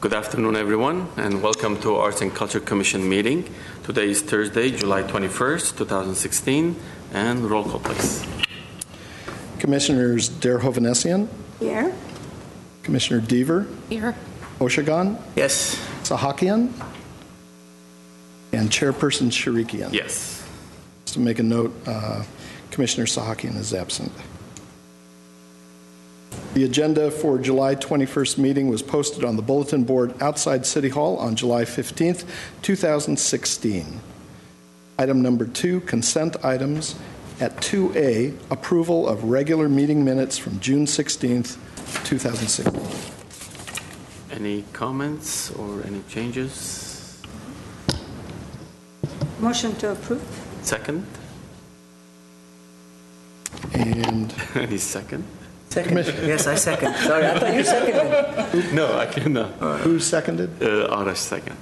Good afternoon, everyone, and welcome to Arts and Culture Commission meeting. Today is Thursday, July 21st, 2016, and roll call, please. Commissioners Dare Hovanesian, Here. Commissioner Deaver, Here. Oshagan, Yes. Sahakian, and Chairperson Sharikian. Yes. Just to make a note, uh, Commissioner Sahakian is absent. The agenda for July 21st meeting was posted on the bulletin board outside City Hall on July 15th, 2016. Item number two, consent items. At 2A, approval of regular meeting minutes from June 16th, 2016. Any comments or any changes? Motion to approve. Second? And Any second? Second. Yes, I second. Sorry, I thought you seconded. No, I cannot. Uh, who seconded? Arash second.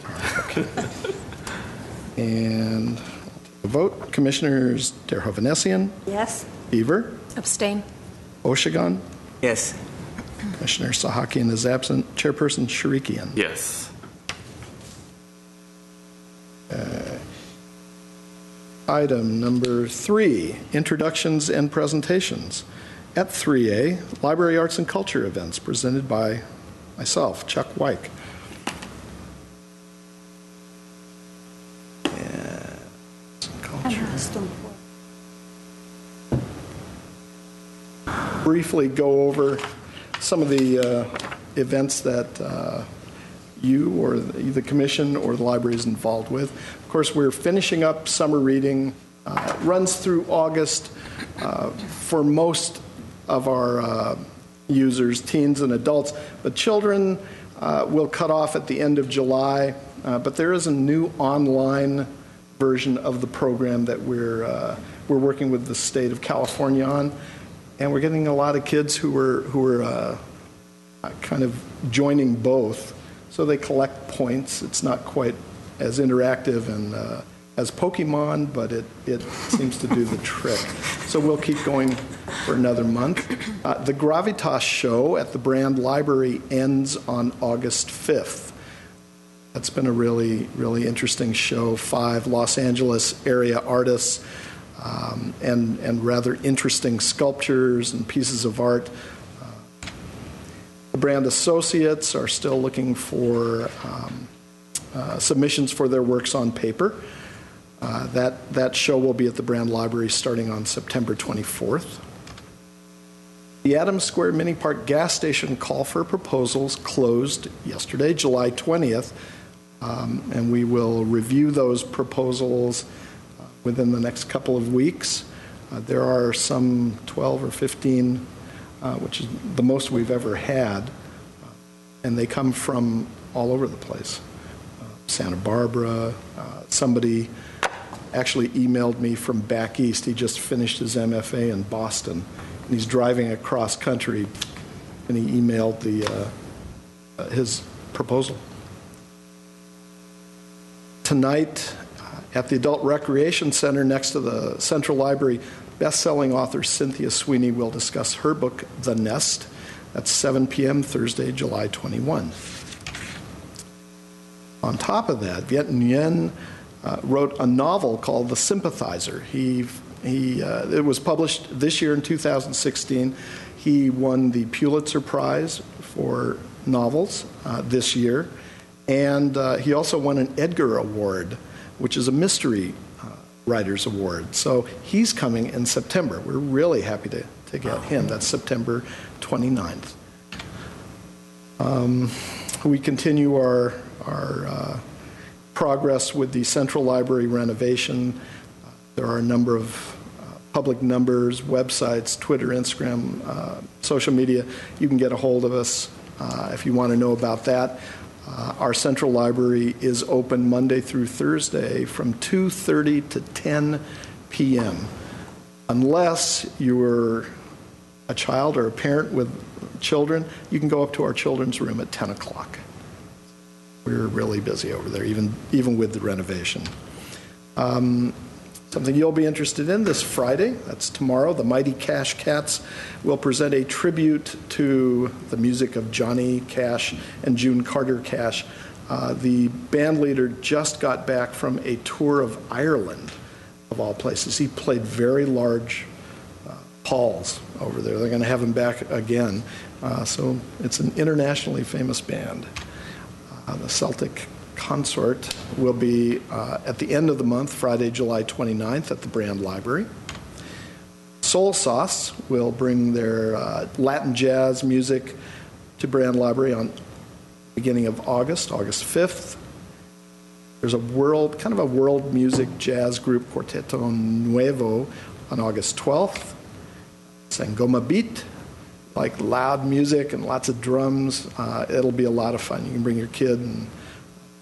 And the vote, Commissioners Dare Hovanesian, Yes. Beaver, Abstain. Oshagan, Yes. Commissioner Sahakian is absent, Chairperson Sharikian. Yes. Item number three, introductions and presentations. At 3A, Library Arts and Culture events presented by myself, Chuck culture. briefly go over some of the uh, events that uh, you or the the commission or the library is involved with. Of course, we're finishing up summer reading. Uh, runs through August uh, for most of our uh, users, teens and adults, but children uh, will cut off at the end of July. Uh, But there is a new online version of the program that we're, uh, we're working with the state of California on. And we're getting a lot of kids who are, who are uh, kind of joining both. So they collect points. It's not quite as interactive and uh, as Pokemon, but it, it seems to do the trick. So we'll keep going for another month. Uh, the Gravitas show at the Brand Library ends on August 5th. That's been a really, really interesting show. Five Los Angeles area artists um, and, and rather interesting sculptures and pieces of art. Uh, the brand associates are still looking for um, uh, submissions for their works on paper. Uh, that, that show will be at the Brand Library starting on September 24th. The Adams Square Mini Park gas station call for proposals closed yesterday, July 20th, um, and we will review those proposals uh, within the next couple of weeks. Uh, There are some 12 or 15, uh, which is the most we've ever had, uh, and they come from all over the place. Santa Barbara, somebody actually emailed me from back east. He just finished his MFA in Boston, and he's driving across country, and he emailed the, uh, uh, his proposal. Tonight, uh, at the Adult Recreation Center next to the Central Library, best-selling author Cynthia Sweeney will discuss her book, The Nest. That's 7 p.m. Thursday, July 21. On top of that, Viet Nguyen uh, wrote a novel called The Sympathizer. He, he, uh, it was published this year in 2016. He won the Pulitzer Prize for novels uh, this year, and uh, he also won an Edgar Award, which is a mystery uh, writers award. So he's coming in September. We're really happy to, to get him. That's September 29th. Um, we continue our, our uh, progress with the Central Library renovation. There are a number of uh, public numbers, websites, Twitter, Instagram, uh, social media. You can get a hold of us uh, if you want to know about that. Uh, Our Central Library is open Monday through Thursday from 2:30 to 10 p.m. Unless you're a child or a parent with children, you can go up to our children's room at 10 o'clock. We're really busy over there, even, even with the renovation. Um, Something you'll be interested in this Friday, that's tomorrow, the Mighty Cash Cats will present a tribute to the music of Johnny Cash and June Carter Cash. Uh, the band leader just got back from a tour of Ireland, of all places. He played very large uh, halls over there. They're going to have him back again. Uh, so it's an internationally famous band. Uh, the Celtic Consort will be uh, at the end of the month, Friday, July 29th, at the Brand Library. Soul Sauce will bring their uh, Latin jazz music to Brand Library on beginning of August, August 5th. There's a world, kind of a world music jazz group, Quarteto Nuevo, on August 12th. Sangoma Beat, like loud music and lots of drums. Uh, it'll be a lot of fun. You can bring your kid and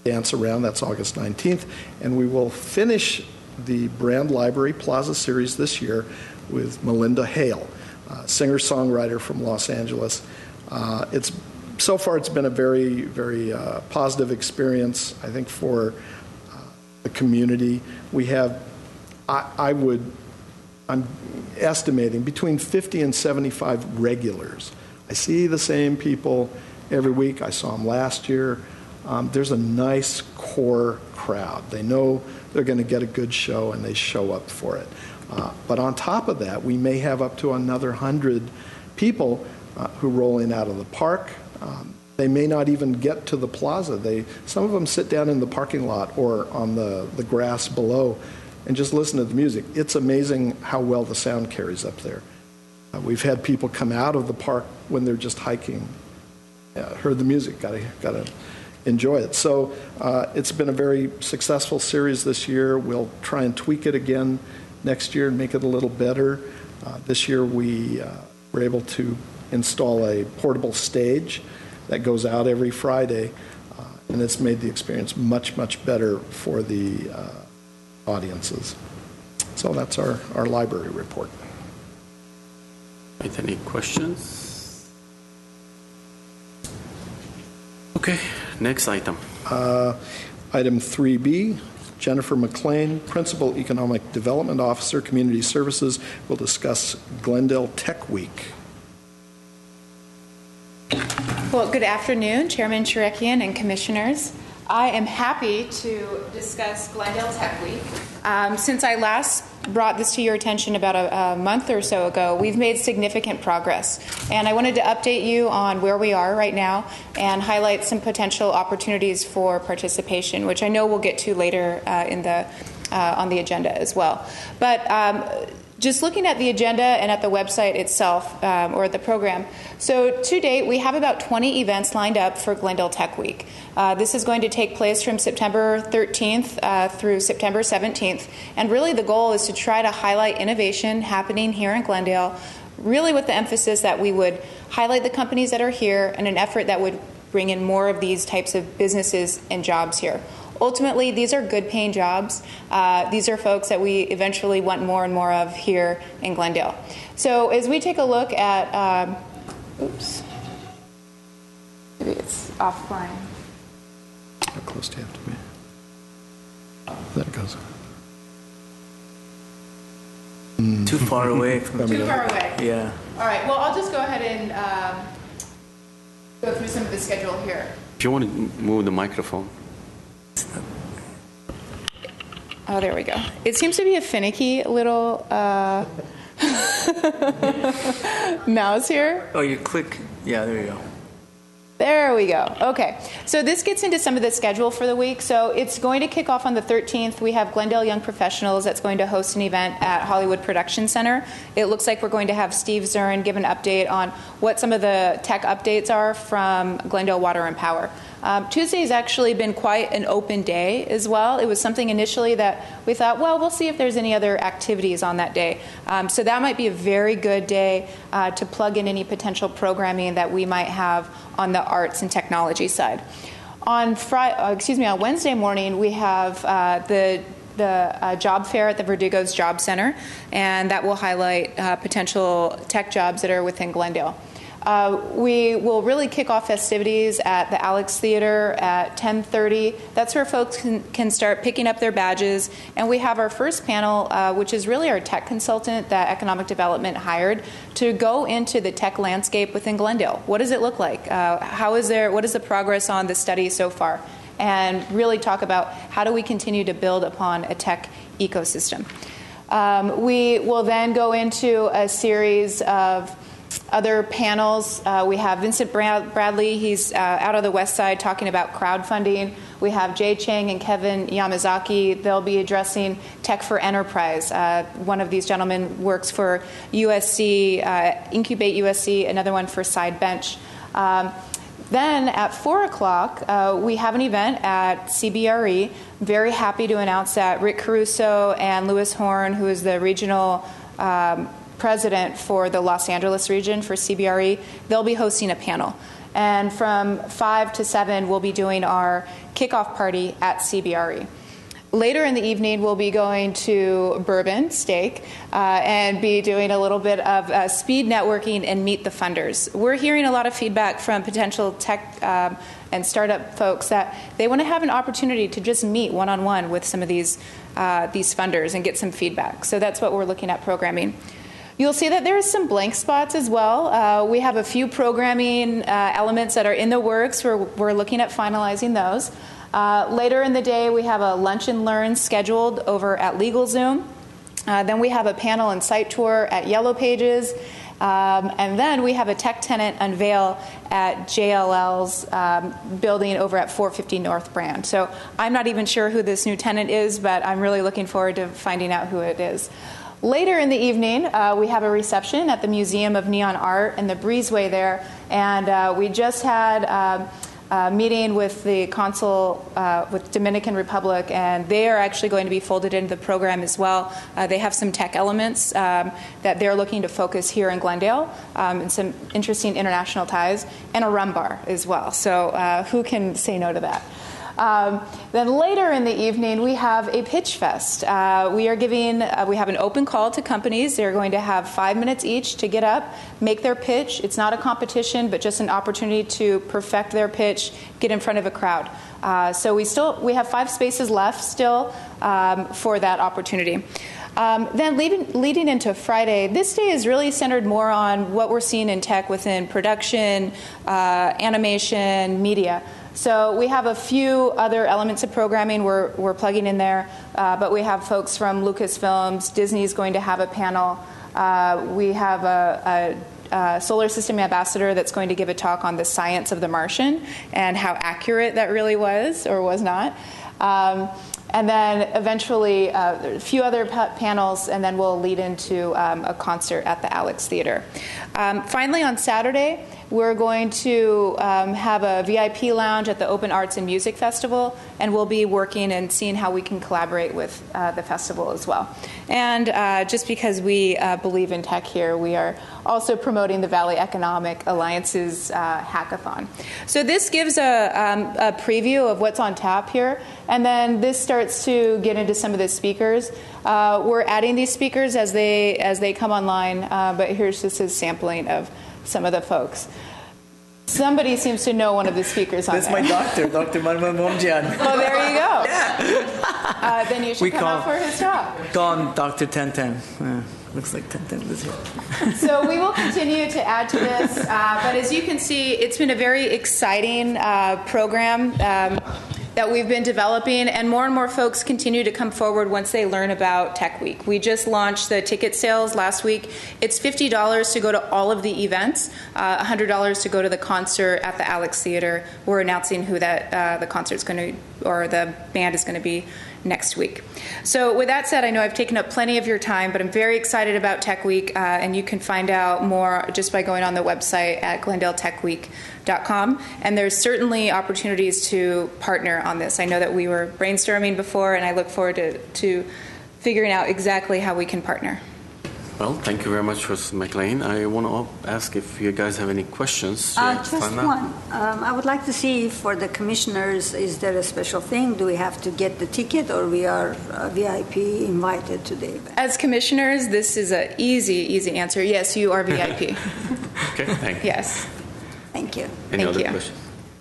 dance around. That's August 19th. And we will finish the Brand Library Plaza series this year with Melinda Hale, uh, singer songwriter from Los Angeles. Uh, it's so far it's been a very very uh, positive experience. I think for uh, the community, we have. I, I would. I'm estimating between 50 and 75 regulars. I see the same people every week. I saw them last year um, there's a nice core crowd. They know they're going to get a good show and they show up for it. Uh, but on top of that, we may have up to another hundred people uh, who roll in out of the park. Um, they may not even get to the plaza. They, some of them sit down in the parking lot or on the, the grass below and just listen to the music. It's amazing how well the sound carries up there. Uh, we've had people come out of the park when they're just hiking, uh, heard the music, got to got a enjoy it. So uh, it's been a very successful series this year. We'll try and tweak it again next year and make it a little better. Uh, this year we uh, were able to install a portable stage that goes out every Friday, uh, and it's made the experience much, much better for the audiences. So that's our, our library report. Right, Any questions? Okay, next item. Uh, Item 3B, Jennifer McLean, Principal Economic Development Officer, Community Services, will discuss Glendale Tech Week. Well, good afternoon, Chairman Chirikian and Commissioners. I am happy to discuss Glendale Tech Week. Um, since I last brought this to your attention about a, a, month or so ago, we've made significant progress. And I wanted to update you on where we are right now and highlight some potential opportunities for participation, which I know we'll get to later uh, in the, uh, on the agenda as well. But um, just looking at the agenda and at the website itself um, or the program. So, to date, we have about 20 events lined up for Glendale Tech Week. Uh, this is going to take place from September 13th uh, through September 17th. And really, the goal is to try to highlight innovation happening here in Glendale, really with the emphasis that we would highlight the companies that are here and an effort that would bring in more of these types of businesses and jobs here ultimately, these are good paying jobs. Uh, these are folks that we eventually want more and more of here in Glendale. So as we take a look at, um, oops, maybe it's offline. How close do you have to be? There it goes. Too far away from. Too far away. Yeah. All right. Well, I'll just go ahead and um, go through some of the schedule here. If you want to move the microphone. Oh, there we go. It seems to be a finicky little uh, mouse here. Oh, you click. Yeah, there you go. There we go. Okay. So this gets into some of the schedule for the week. So it's going to kick off on the 13th. We have Glendale Young Professionals that's going to host an event at Hollywood Production Center. It looks like we're going to have Steve Zurn give an update on what some of the tech updates are from Glendale Water and Power. Um, Tuesday has actually been quite an open day as well. It was something initially that we thought, well, we'll see if there's any other activities on that day. Um, so that might be a very good day uh, to plug in any potential programming that we might have on the arts and technology side. On Friday, uh, excuse me, on Wednesday morning, we have uh, the the uh, job fair at the Verdugo's Job Center, and that will highlight uh, potential tech jobs that are within Glendale. Uh, we will really kick off festivities at the Alex Theater at 10:30. That's where folks can, can start picking up their badges. And we have our first panel, uh, which is really our tech consultant that Economic Development hired to go into the tech landscape within Glendale. What does it look like? Uh, how is there? What is the progress on the study so far? And really talk about how do we continue to build upon a tech ecosystem. Um, we will then go into a series of other panels. Uh, we have Vincent Brad- Bradley, he's uh, out of the West Side talking about crowdfunding. We have Jay Chang and Kevin Yamazaki. They'll be addressing Tech for Enterprise. Uh, one of these gentlemen works for USC, uh, Incubate USC, another one for Sidebench. Um, then at 4 o'clock, uh, we have an event at CBRE. Very happy to announce that Rick Caruso and Lewis Horne, who is the regional um, president for the Los Angeles region for CBRE, they'll be hosting a panel. And from 5 to 7, we'll be doing our kickoff party at CBRE. Later in the evening, we'll be going to Bourbon Steak uh, and be doing a little bit of uh, speed networking and meet the funders. We're hearing a lot of feedback from potential tech um, and startup folks that they want to have an opportunity to just meet one on one with some of these uh, these funders and get some feedback. So that's what we're looking at programming. You'll see that there are some blank spots as well. Uh, we have a few programming uh, elements that are in the works. We're, we're looking at finalizing those. Uh, later in the day, we have a lunch and learn scheduled over at LegalZoom. Uh, then we have a panel and site tour at Yellow Pages. Um, and then we have a tech tenant unveil at JLL's um, building over at 450 North Brand. So I'm not even sure who this new tenant is, but I'm really looking forward to finding out who it is. Later in the evening, uh, we have a reception at the Museum of Neon Art and the breezeway there. And uh, we just had. Um, meeting with the consul uh, with Dominican Republic, and they are actually going to be folded into the program as well. Uh, they have some tech elements um, that they're looking to focus here in Glendale, um, and some interesting international ties, and a rum bar as well. So uh, who can say no to that? Um, then later in the evening, we have a pitch fest. Uh, we are giving, uh, we have an open call to companies. They're going to have five minutes each to get up, make their pitch. It's not a competition, but just an opportunity to perfect their pitch, get in front of a crowd. Uh, so we still we have five spaces left still um, for that opportunity. Um, then leading, leading into Friday, this day is really centered more on what we're seeing in tech within production, uh, animation, media. So we have a few other elements of programming we're, we're plugging in there, uh, but we have folks from Lucasfilms. Disney's going to have a panel. Uh, we have a, a, a, solar system ambassador that's going to give a talk on the science of the Martian and how accurate that really was or was not. Um, and then eventually uh, a few other pa- panels, and then we'll lead into um, a concert at the Alex Theater. Um, finally, on Saturday, we're going to um, have a VIP lounge at the Open Arts and Music Festival, and we'll be working and seeing how we can collaborate with uh, the festival as well. And uh, just because we uh, believe in tech here, we are also promoting the Valley Economic Alliance's uh, hackathon. So this gives a, um, a preview of what's on tap here, and then this starts to get into some of the speakers. Uh, we're adding these speakers as they as they come online, uh, but here's just a sampling of some of the folks. Somebody seems to know one of the speakers on That's there. my doctor, Dr. Manuel Momjian. Oh, there you go. Uh, then you should We come call- out for his talk. Gone, Dr. Tenten. Yeah, looks like Tenten was here. So we will continue to add to this, uh, but as you can see, it's been a very exciting uh, program. Um, that we've been developing, and more and more folks continue to come forward once they learn about Tech Week. We just launched the ticket sales last week. It's $50 to go to all of the events, uh, $100 to go to the concert at the Alex Theater. We're announcing who that uh, the concert's going to, or the band is going to be next week. So, with that said, I know I've taken up plenty of your time, but I'm very excited about Tech Week, uh, and you can find out more just by going on the website at GlendaleTechWeek.com. And there's certainly opportunities to partner on this. I know that we were brainstorming before, and I look forward to, to figuring out exactly how we can partner. Well, thank you very much, Ms. McLean. I want to ask if you guys have any questions. Uh, uh, Just Fana? one. Um, I would like to see for the commissioners, is there a special thing? Do we have to get the ticket or we are uh, VIP invited to the event? As commissioners, this is an easy, easy answer. Yes, you are VIP. Okay, thank you. Yes. Thank you. Any Thank other you. questions?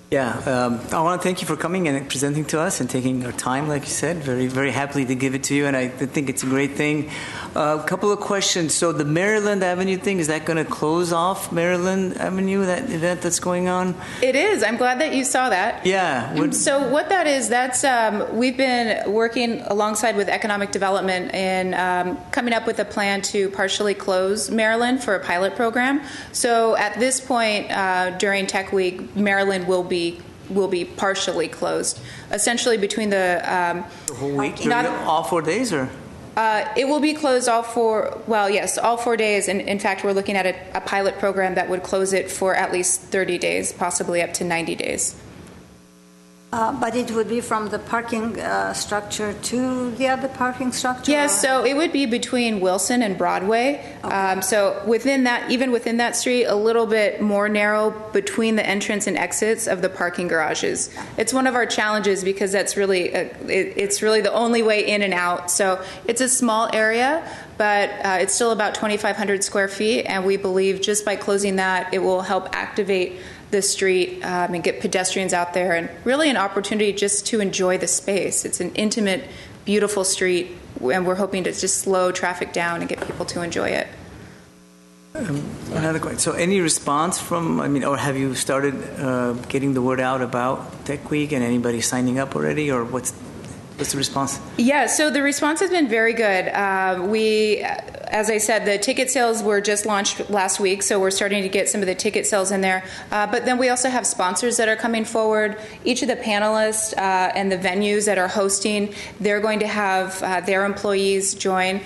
Yeah, um, I want to thank you for coming and presenting to us and taking our time, like you said. Very, very happily to give it to you, and I think it's a great thing. A couple of questions. So the Maryland Avenue thing is that going to close off Maryland Avenue? That event that's going on? It is. I'm glad that you saw that. Yeah. What, So what that is, that's um, we've been working alongside with economic development and um, coming up with a plan to partially close Maryland for a pilot program. So at this point uh, during Tech Week, Maryland will be will be partially closed, essentially between the. Um, the whole week? Not- all four days, or? Uh, it will be closed all four. Well, yes, all four days. And in fact, we're looking at a, a pilot program that would close it for at least 30 days, possibly up to 90 days. Uh, But it would be from the parking uh, structure to the other parking structure? Yes, so it would be between Wilson and Broadway. Um, so within that, even within that street, a little bit more narrow between the entrance and exits of the parking garages. It's one of our challenges because that's really a, it, it's really the only way in and out. So it's a small area, but uh, it's still about 2,500 square feet, and we believe just by closing that, it will help activate the street um, and get pedestrians out there, and really an opportunity just to enjoy the space. It's an intimate, beautiful street, and we're hoping to just slow traffic down and get people to enjoy it. Another question. So, any response from? I mean, or have you started uh, getting the word out about Tech Week and anybody signing up already, or what's what's the response? Yeah, so the response has been very good. Uh, we, as I said, the ticket sales were just launched last week, so we're starting to get some of the ticket sales in there. Uh, but then we also have sponsors that are coming forward. Each of the panelists uh, and the venues that are hosting, they're going to have uh, their employees join.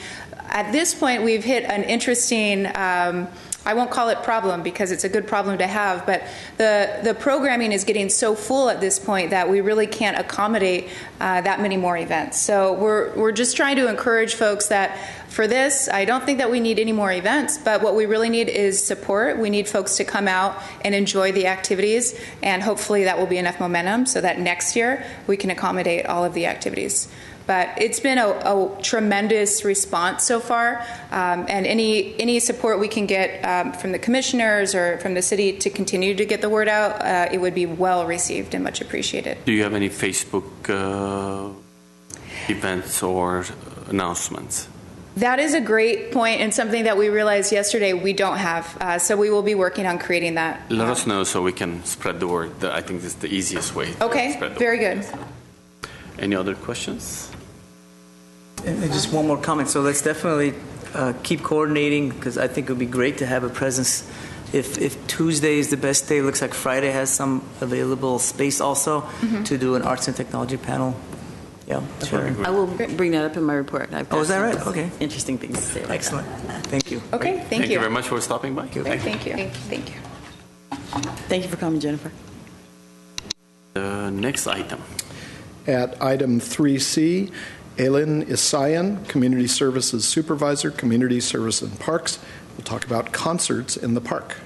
At this point, we've hit an interesting. Um, I won't call it problem because it's a good problem to have, but the, the programming is getting so full at this point that we really can't accommodate uh, that many more events. So we're, we're just trying to encourage folks that for this, I don't think that we need any more events, but what we really need is support. We need folks to come out and enjoy the activities, and hopefully that will be enough momentum so that next year we can accommodate all of the activities. But it's been a, a tremendous response so far, um, and any any support we can get um, from the commissioners or from the city to continue to get the word out, uh, it would be well received and much appreciated. Do you have any Facebook uh, events or announcements? That is a great point and something that we realized yesterday we don't have. Uh, so we will be working on creating that. Let us know so we can spread the word. I think this is the easiest way. to Okay, spread the very word. good. Any other questions? And and just one more comment. So let's definitely uh, keep coordinating because I think it would be great to have a presence. If, if Tuesday is the best day, it looks like Friday has some available space also to do an arts and technology panel. Yeah, sure. I will bring that up in my report. I've Oh, is that right? Okay. Interesting things to say about that. Excellent. Thank you. Okay, thank, Thank you very much for stopping by. Great, Thank you. Thank you. Thank you for coming, Jennifer. The next item. At item 3C, Elin Isayan, Community Services Supervisor, Community Service and Parks, will talk about concerts in the park.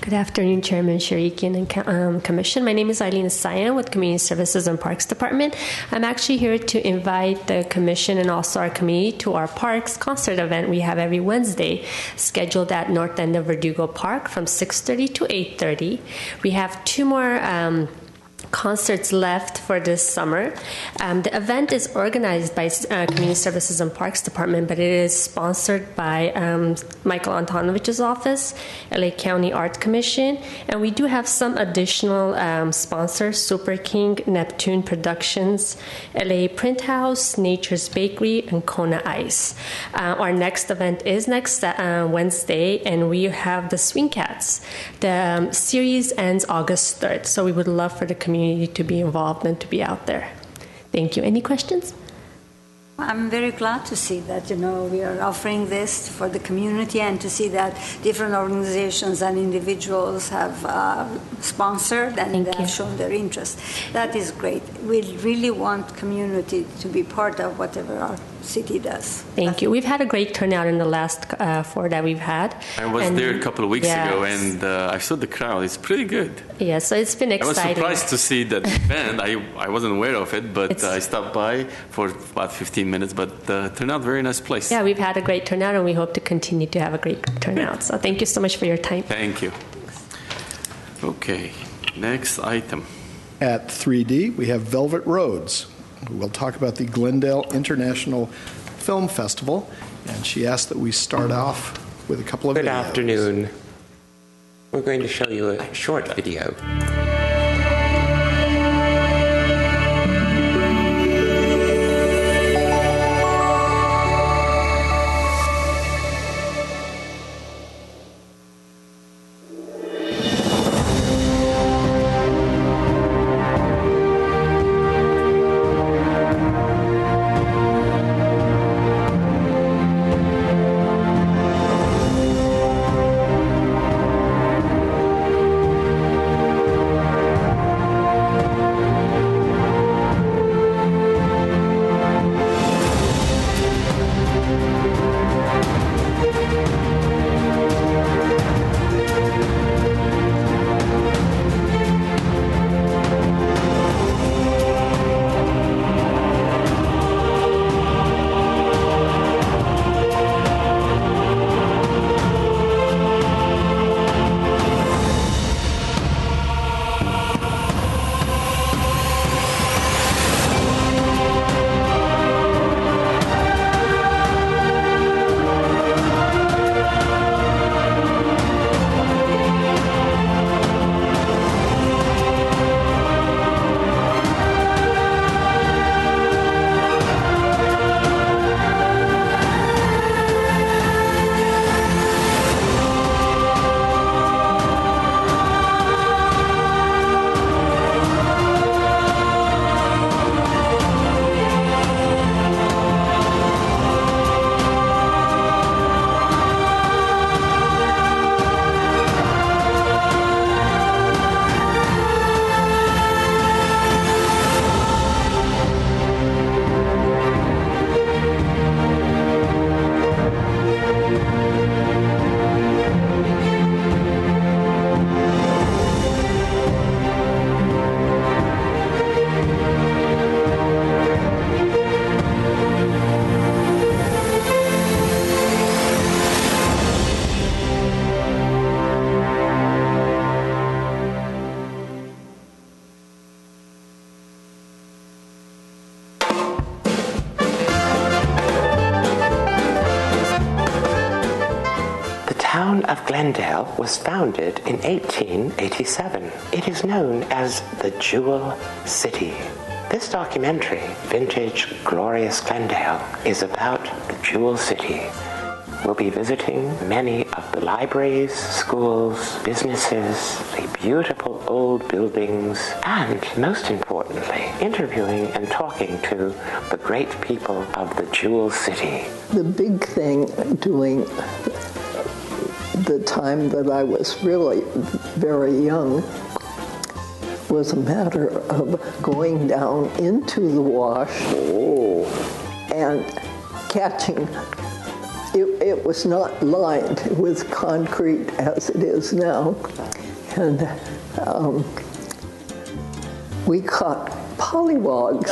Good afternoon, Chairman Sharikian and um, Commission. My name is Eileen Sayan with Community Services and Parks Department. I'm actually here to invite the Commission and also our community to our parks concert event we have every Wednesday, scheduled at North End of Verdugo Park from 6:30 to 8:30. We have two more. Um, concerts left for this summer. Um, the event is organized by uh, Community Services and Parks Department, but it is sponsored by um, Michael Antonovich's office, LA County Art Commission, and we do have some additional um, sponsors: Super King, Neptune Productions, LA Print House, Nature's Bakery, and Kona Ice. Uh, our next event is next uh, Wednesday, and we have the Swing Cats. The um, series ends August 3rd, so we would love for the community to be involved and to be out there. Thank you. Any questions? I'm very glad to see that, you know, we are offering this for the community and to see that different organizations and individuals have uh, sponsored and have shown their interest. That is great. We really want community to be part of whatever our city does. Thank you. We've had a great turnout in the last uh, four that we've had. I was And- there a couple of weeks ago, and uh, I saw the crowd. It's pretty good. Yeah, so it's been exciting. I was surprised to see that event. I, I wasn't aware of it, but It's- I stopped by for about 15 minutes. But uh, turned out very nice place. Yeah, we've had a great turnout, and we hope to continue to have a great turnout. So thank you so much for your time. Thank you. Okay, next item. At 3D, we have Velvet Rhodes. We'll talk about the Glendale International Film Festival, and she asked that we start off with a couple of Good videos. afternoon. We're going to show you a short video. Known as the Jewel City. This documentary, Vintage Glorious Glendale, is about the Jewel City. We'll be visiting many of the libraries, schools, businesses, the beautiful old buildings, and most importantly, interviewing and talking to the great people of the Jewel City. The big thing doing the time that I was really very young was a matter of going down into the wash and catching. It, it was not lined with concrete as it is now. And um, we caught pollywogs.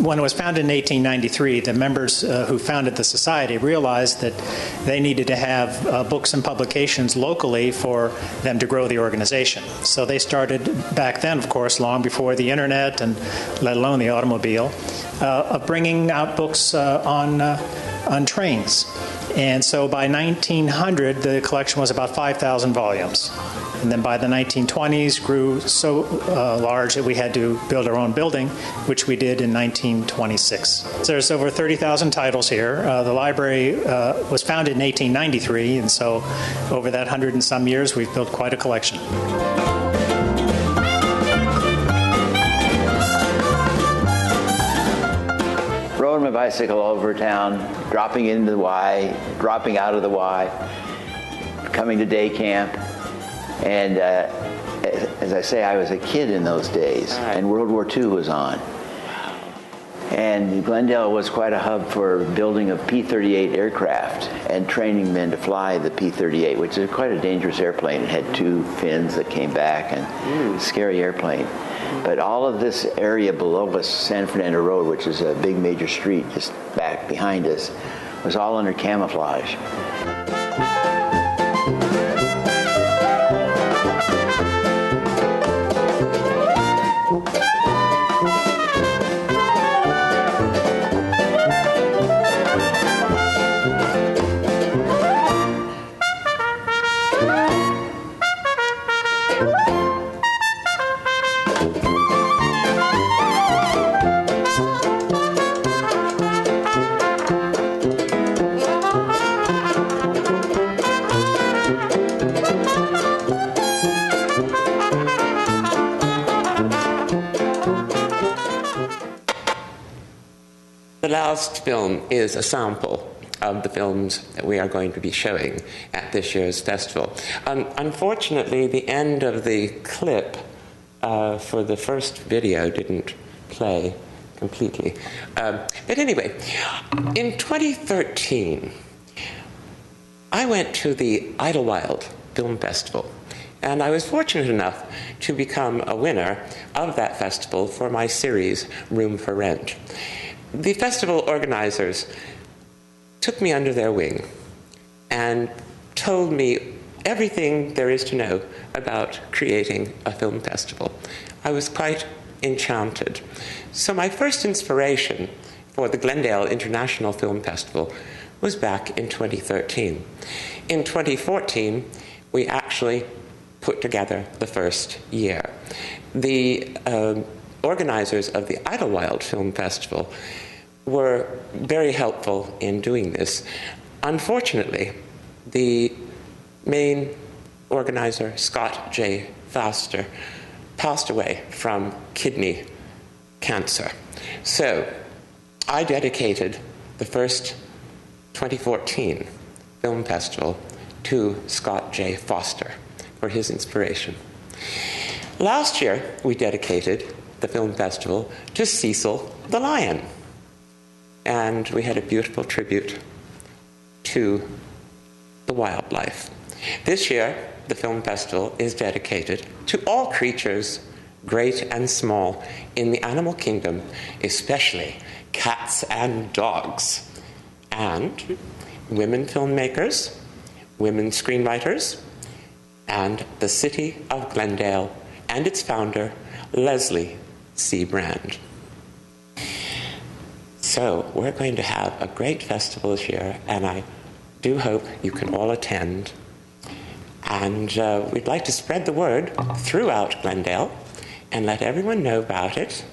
When it was founded in 1893, the members uh, who founded the society realized that they needed to have uh, books and publications locally for them to grow the organization. So they started back then, of course, long before the internet and let alone the automobile, uh, of bringing out books uh, on uh, on trains. And so by 1900, the collection was about 5,000 volumes. And then by the 1920s, grew so uh, large that we had to build our own building, which we did in 1926. So there's over 30,000 titles here. Uh, the library uh, was founded in 1893, and so over that hundred and some years, we've built quite a collection. My bicycle over town, dropping into the Y, dropping out of the Y, coming to day camp, and uh, as I say, I was a kid in those days, and World War II was on. And Glendale was quite a hub for building of P-38 aircraft and training men to fly the P-38, which is quite a dangerous airplane. It had two fins that came back and hmm. scary airplane. But all of this area below us, San Fernando Road, which is a big major street just back behind us, was all under camouflage. Last film is a sample of the films that we are going to be showing at this year's festival. Um, unfortunately, the end of the clip uh, for the first video didn't play completely. Um, but anyway, in 2013, I went to the Idlewild Film Festival, and I was fortunate enough to become a winner of that festival for my series, Room for Rent. The festival organizers took me under their wing and told me everything there is to know about creating a film festival. I was quite enchanted. So, my first inspiration for the Glendale International Film Festival was back in 2013. In 2014, we actually put together the first year. The um, organizers of the Idlewild Film Festival were very helpful in doing this. Unfortunately, the main organizer, Scott J. Foster, passed away from kidney cancer. So I dedicated the first 2014 film festival to Scott J. Foster for his inspiration. Last year, we dedicated the film festival to Cecil the lion. And we had a beautiful tribute to the wildlife. This year, the film festival is dedicated to all creatures, great and small, in the animal kingdom, especially cats and dogs, and women filmmakers, women screenwriters, and the city of Glendale and its founder, Leslie C. Brand. So, we're going to have a great festival this year, and I do hope you can all attend. And uh, we'd like to spread the word throughout Glendale and let everyone know about it.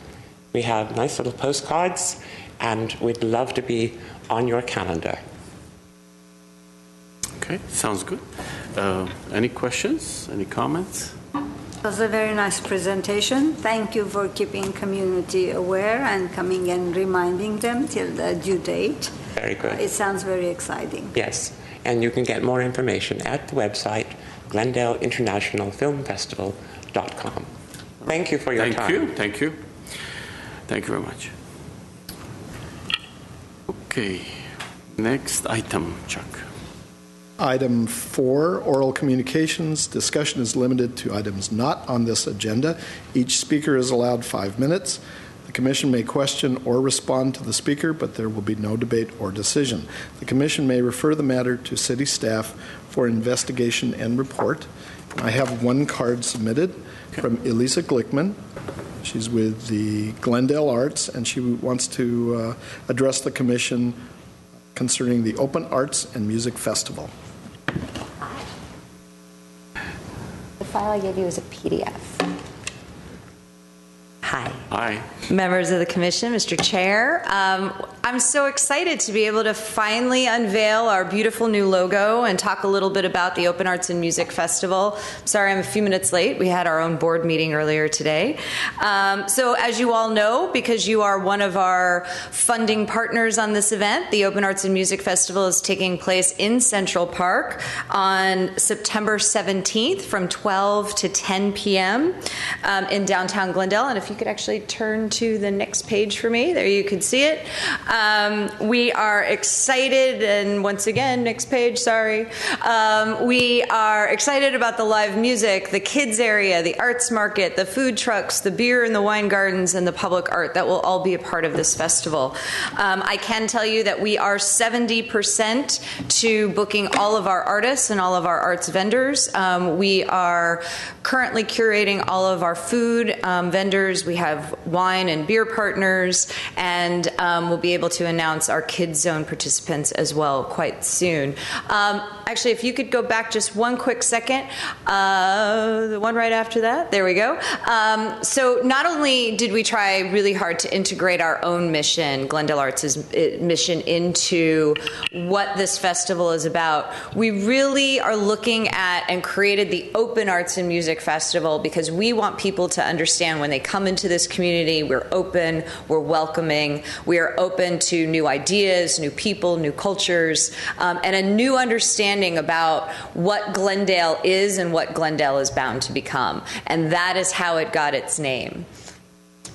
We have nice little postcards, and we'd love to be on your calendar. Okay, sounds good. Uh, any questions? Any comments? It was a very nice presentation. Thank you for keeping community aware and coming and reminding them till the due date. Very good. It sounds very exciting. Yes, and you can get more information at the website glendaleinternationalfilmfestival.com. Thank you for your Thank time. you, thank you. Thank you very much. Okay, next item, Chuck. Item four, oral communications. Discussion is limited to items not on this agenda. Each speaker is allowed five minutes. The commission may question or respond to the speaker, but there will be no debate or decision. The commission may refer the matter to city staff for investigation and report. I have one card submitted from Elissa Glickman. She's with the Glendale Arts, and she wants to uh, address the commission concerning the Open Arts and Music Festival. The file I gave you is a PDF. Hi. Hi. Members of the commission, Mr. Chair, um, I'm so excited to be able to finally unveil our beautiful new logo and talk a little bit about the Open Arts and Music Festival. Sorry, I'm a few minutes late. We had our own board meeting earlier today. Um, so, as you all know, because you are one of our funding partners on this event, the Open Arts and Music Festival is taking place in Central Park on September 17th from 12 to 10 p.m. Um, in downtown Glendale. And if you could actually turn to the next page for me, there you could see it. We are excited, and once again, next page, sorry. Um, we are excited about the live music, the kids area, the arts market, the food trucks, the beer and the wine gardens, and the public art that will all be a part of this festival. Um, I can tell you that we are 70% to booking all of our artists and all of our arts vendors. Um, we are currently curating all of our food um, vendors. We have wine and beer partners, and um, we'll be able to announce our Kids Zone participants as well quite soon. Um, actually, if you could go back just one quick second, uh, the one right after that, there we go. Um, so, not only did we try really hard to integrate our own mission, Glendale Arts' mission, into what this festival is about, we really are looking at and created the Open Arts and Music Festival because we want people to understand when they come into this community, we're open, we're welcoming, we are open to new ideas, new people, new cultures, um, and a new understanding about what Glendale is and what Glendale is bound to become. And that is how it got its name.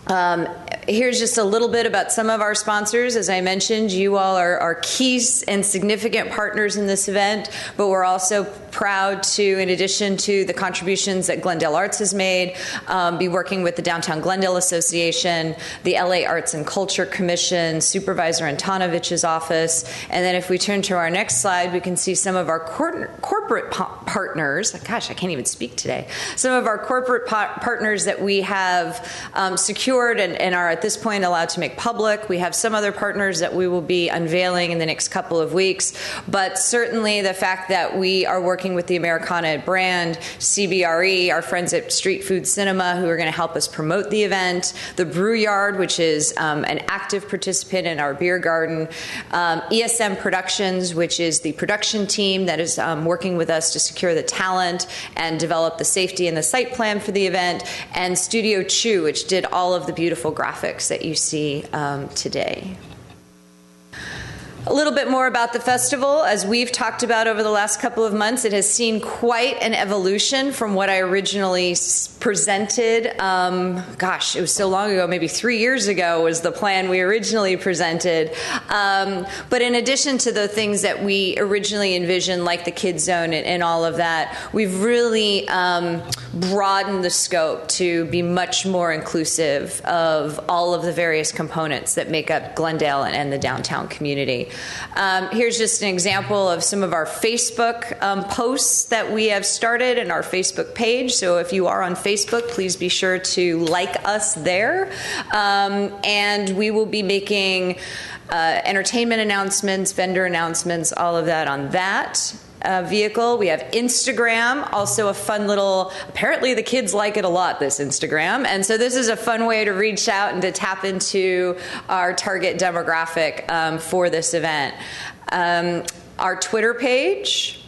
Um, here's just a little bit about some of our sponsors. As I mentioned, you all are, are key and significant partners in this event, but we're also proud to, in addition to the contributions that Glendale Arts has made, um, be working with the Downtown Glendale Association, the LA Arts and Culture Commission, Supervisor Antonovich's office, and then if we turn to our next slide, we can see some of our cor- corporate po- partners. Gosh, I can't even speak today. Some of our corporate po- partners that we have um, secured and, and, are at this point allowed to make public. We have some other partners that we will be unveiling in the next couple of weeks, but certainly the fact that we are working with the Americana brand, CBRE, our friends at Street Food Cinema, who are going to help us promote the event, the Brew Yard, which is um, an active participant in our beer garden, um, ESM Productions, which is the production team that is um, working with us to secure the talent and develop the safety and the site plan for the event, and Studio Chew, which did all of the beautiful graphics that you see um, today. A little bit more about the festival. As we've talked about over the last couple of months, it has seen quite an evolution from what I originally presented. Um, gosh, it was so long ago, maybe three years ago was the plan we originally presented. Um, but in addition to the things that we originally envisioned, like the kids zone and, and all of that, we've really um, broadened the scope to be much more inclusive of all of the various components that make up Glendale and, and the downtown community. Um, here's just an example of some of our Facebook um, posts that we have started and our Facebook page. So if you are on Facebook, please be sure to like us there. Um, and we will be making uh, entertainment announcements, vendor announcements, all of that on that. Uh, vehicle. We have Instagram, also a fun little, apparently the kids like it a lot, this Instagram. And so this is a fun way to reach out and to tap into our target demographic um, for this event. Um, our Twitter page,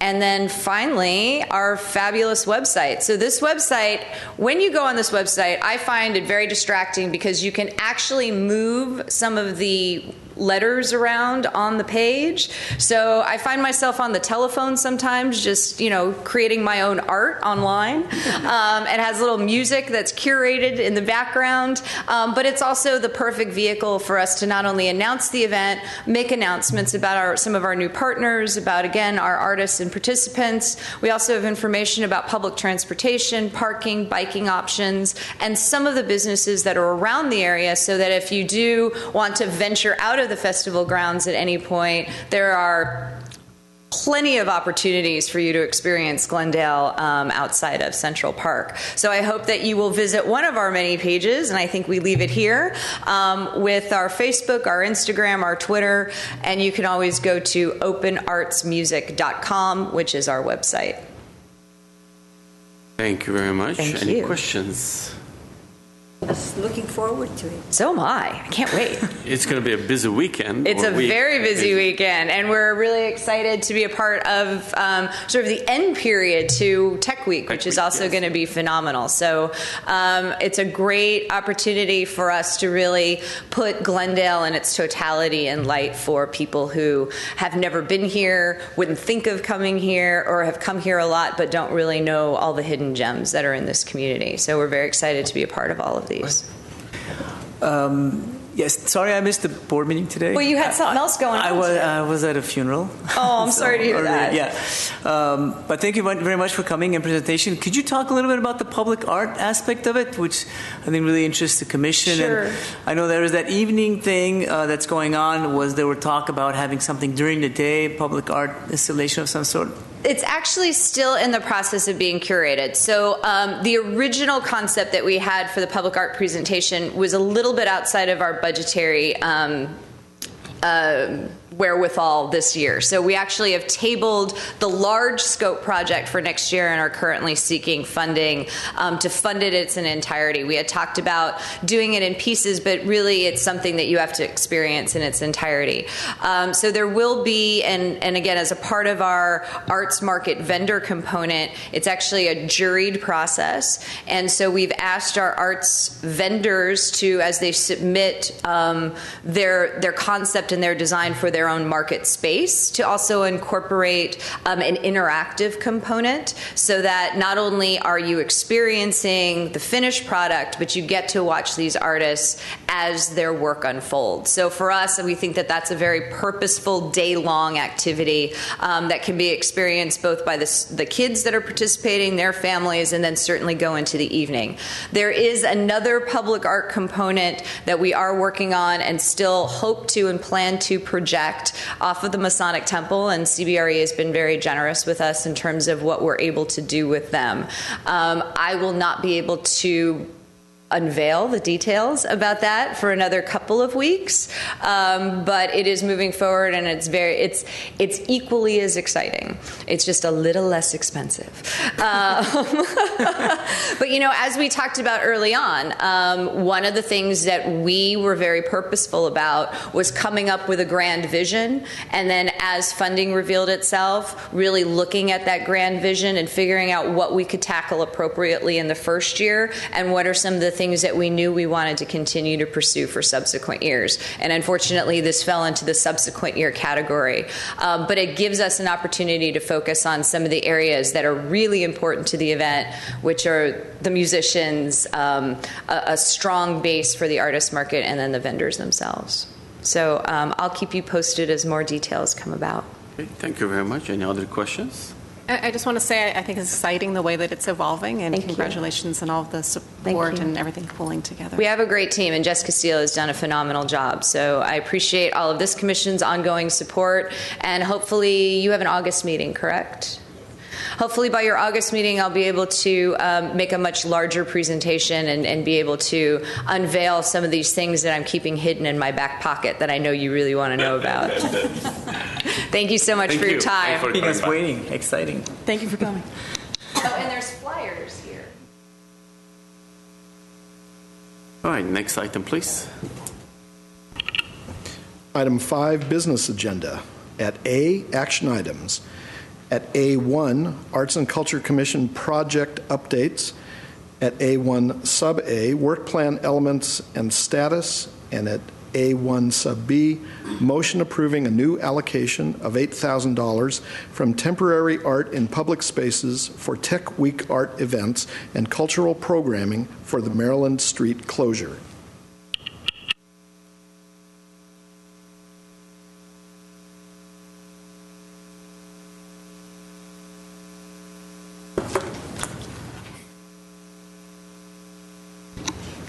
and then finally, our fabulous website. So, this website, when you go on this website, I find it very distracting because you can actually move some of the letters around on the page. So I find myself on the telephone sometimes, just you know, creating my own art online. Um, it has little music that's curated in the background, um, but it's also the perfect vehicle for us to not only announce the event, make announcements about our some of our new partners, about again our artists and participants. We also have information about public transportation, parking, biking options, and some of the businesses that are around the area, so that if you do want to venture out of the festival grounds at any point, there are plenty of opportunities for you to experience Glendale um, outside of Central Park. So I hope that you will visit one of our many pages, and I think we leave it here um, with our Facebook, our Instagram, our Twitter, and you can always go to openartsmusic.com, which is our website. Thank you very much. Thank Any you. questions? Just looking forward to it. So am I. I can't wait. It's going to be a busy weekend. It's a week. very busy weekend, and we're really excited to be a part of um, sort of the end period to Tech Week, which is also going to be phenomenal. So um, it's a great opportunity for us to really put Glendale in its totality in light for people who have never been here, wouldn't think of coming here, or have come here a lot but don't really know all the hidden gems that are in this community. So we're very excited to be a part of all of these. Um, yes, sorry I missed the board meeting today. Well, you had something else going on. I was. I was at a funeral. Oh, I'm sorry to hear earlier, that. Yeah. Um, but thank you very much for coming and presentation. Could you talk a little bit about the public art aspect of it, which I think really interests the commission? Sure. And I know there is that evening thing uh, that's going on. Was there were talk about having something during the day, public art installation of some sort? It's actually still in the process of being curated. So, um, the original concept that we had for the public art presentation was a little bit outside of our budgetary. Um, uh, wherewithal this year. So we actually have tabled the large scope project for next year and are currently seeking funding um, to fund it in its entirety. We had talked about doing it in pieces, but really it's something that you have to experience in its entirety. Um, so there will be, and, and again, as a part of our arts market vendor component, it's actually a juried process. And so we've asked our arts vendors to, as they submit um, their, their concept and their design for their own market space, to also incorporate um, an interactive component so that not only are you experiencing the finished product, but you get to watch these artists as their work unfolds. So for us, we think that that's a very purposeful day long activity um, that can be experienced both by the, the kids that are participating, their families, and then certainly go into the evening. There is another public art component that we are working on and still hope to and plan to project off of the Masonic Temple, and CBRE has been very generous with us in terms of what we're able to do with them. Um, I will not be able to unveil the details about that for another couple of weeks. Um, but it is moving forward and it's very it's it's equally as exciting. It's just a little less expensive. Um, but you know as we talked about early on um, one of the things that we were very purposeful about was coming up with a grand vision. And then as funding revealed itself really looking at that grand vision and figuring out what we could tackle appropriately in the first year and what are some of the things that we knew we wanted to continue to pursue for subsequent years. And unfortunately, this fell into the subsequent year category. Um, but it gives us an opportunity to focus on some of the areas that are really important to the event, which are the musicians, um, a, a strong base for the artist market, and then the vendors themselves. So um, I'll keep you posted as more details come about. Okay, thank you very much. Any other questions? I I just want to say, I think it's exciting the way that it's evolving, and congratulations on all of the support and everything pulling together. We have a great team, and Jessica Steele has done a phenomenal job. So I appreciate all of this commission's ongoing support, and hopefully you have an August meeting, correct? Hopefully, by your August meeting, I'll be able to um, make a much larger presentation and, and be able to unveil some of these things that I'm keeping hidden in my back pocket that I know you really want to know about. Thank you so much Thank for your you. time. Thanks for coming back. waiting. Exciting. Thank you for coming. Oh, and there's flyers here. All right, next item, please. Item five, business agenda. At A, action items. At A1, Arts and Culture Commission project updates. At A1 sub A, work plan elements and status. And at A1 sub B, motion approving a new allocation of $8,000 from temporary art in public spaces for Tech Week art events and cultural programming for the Maryland Street closure.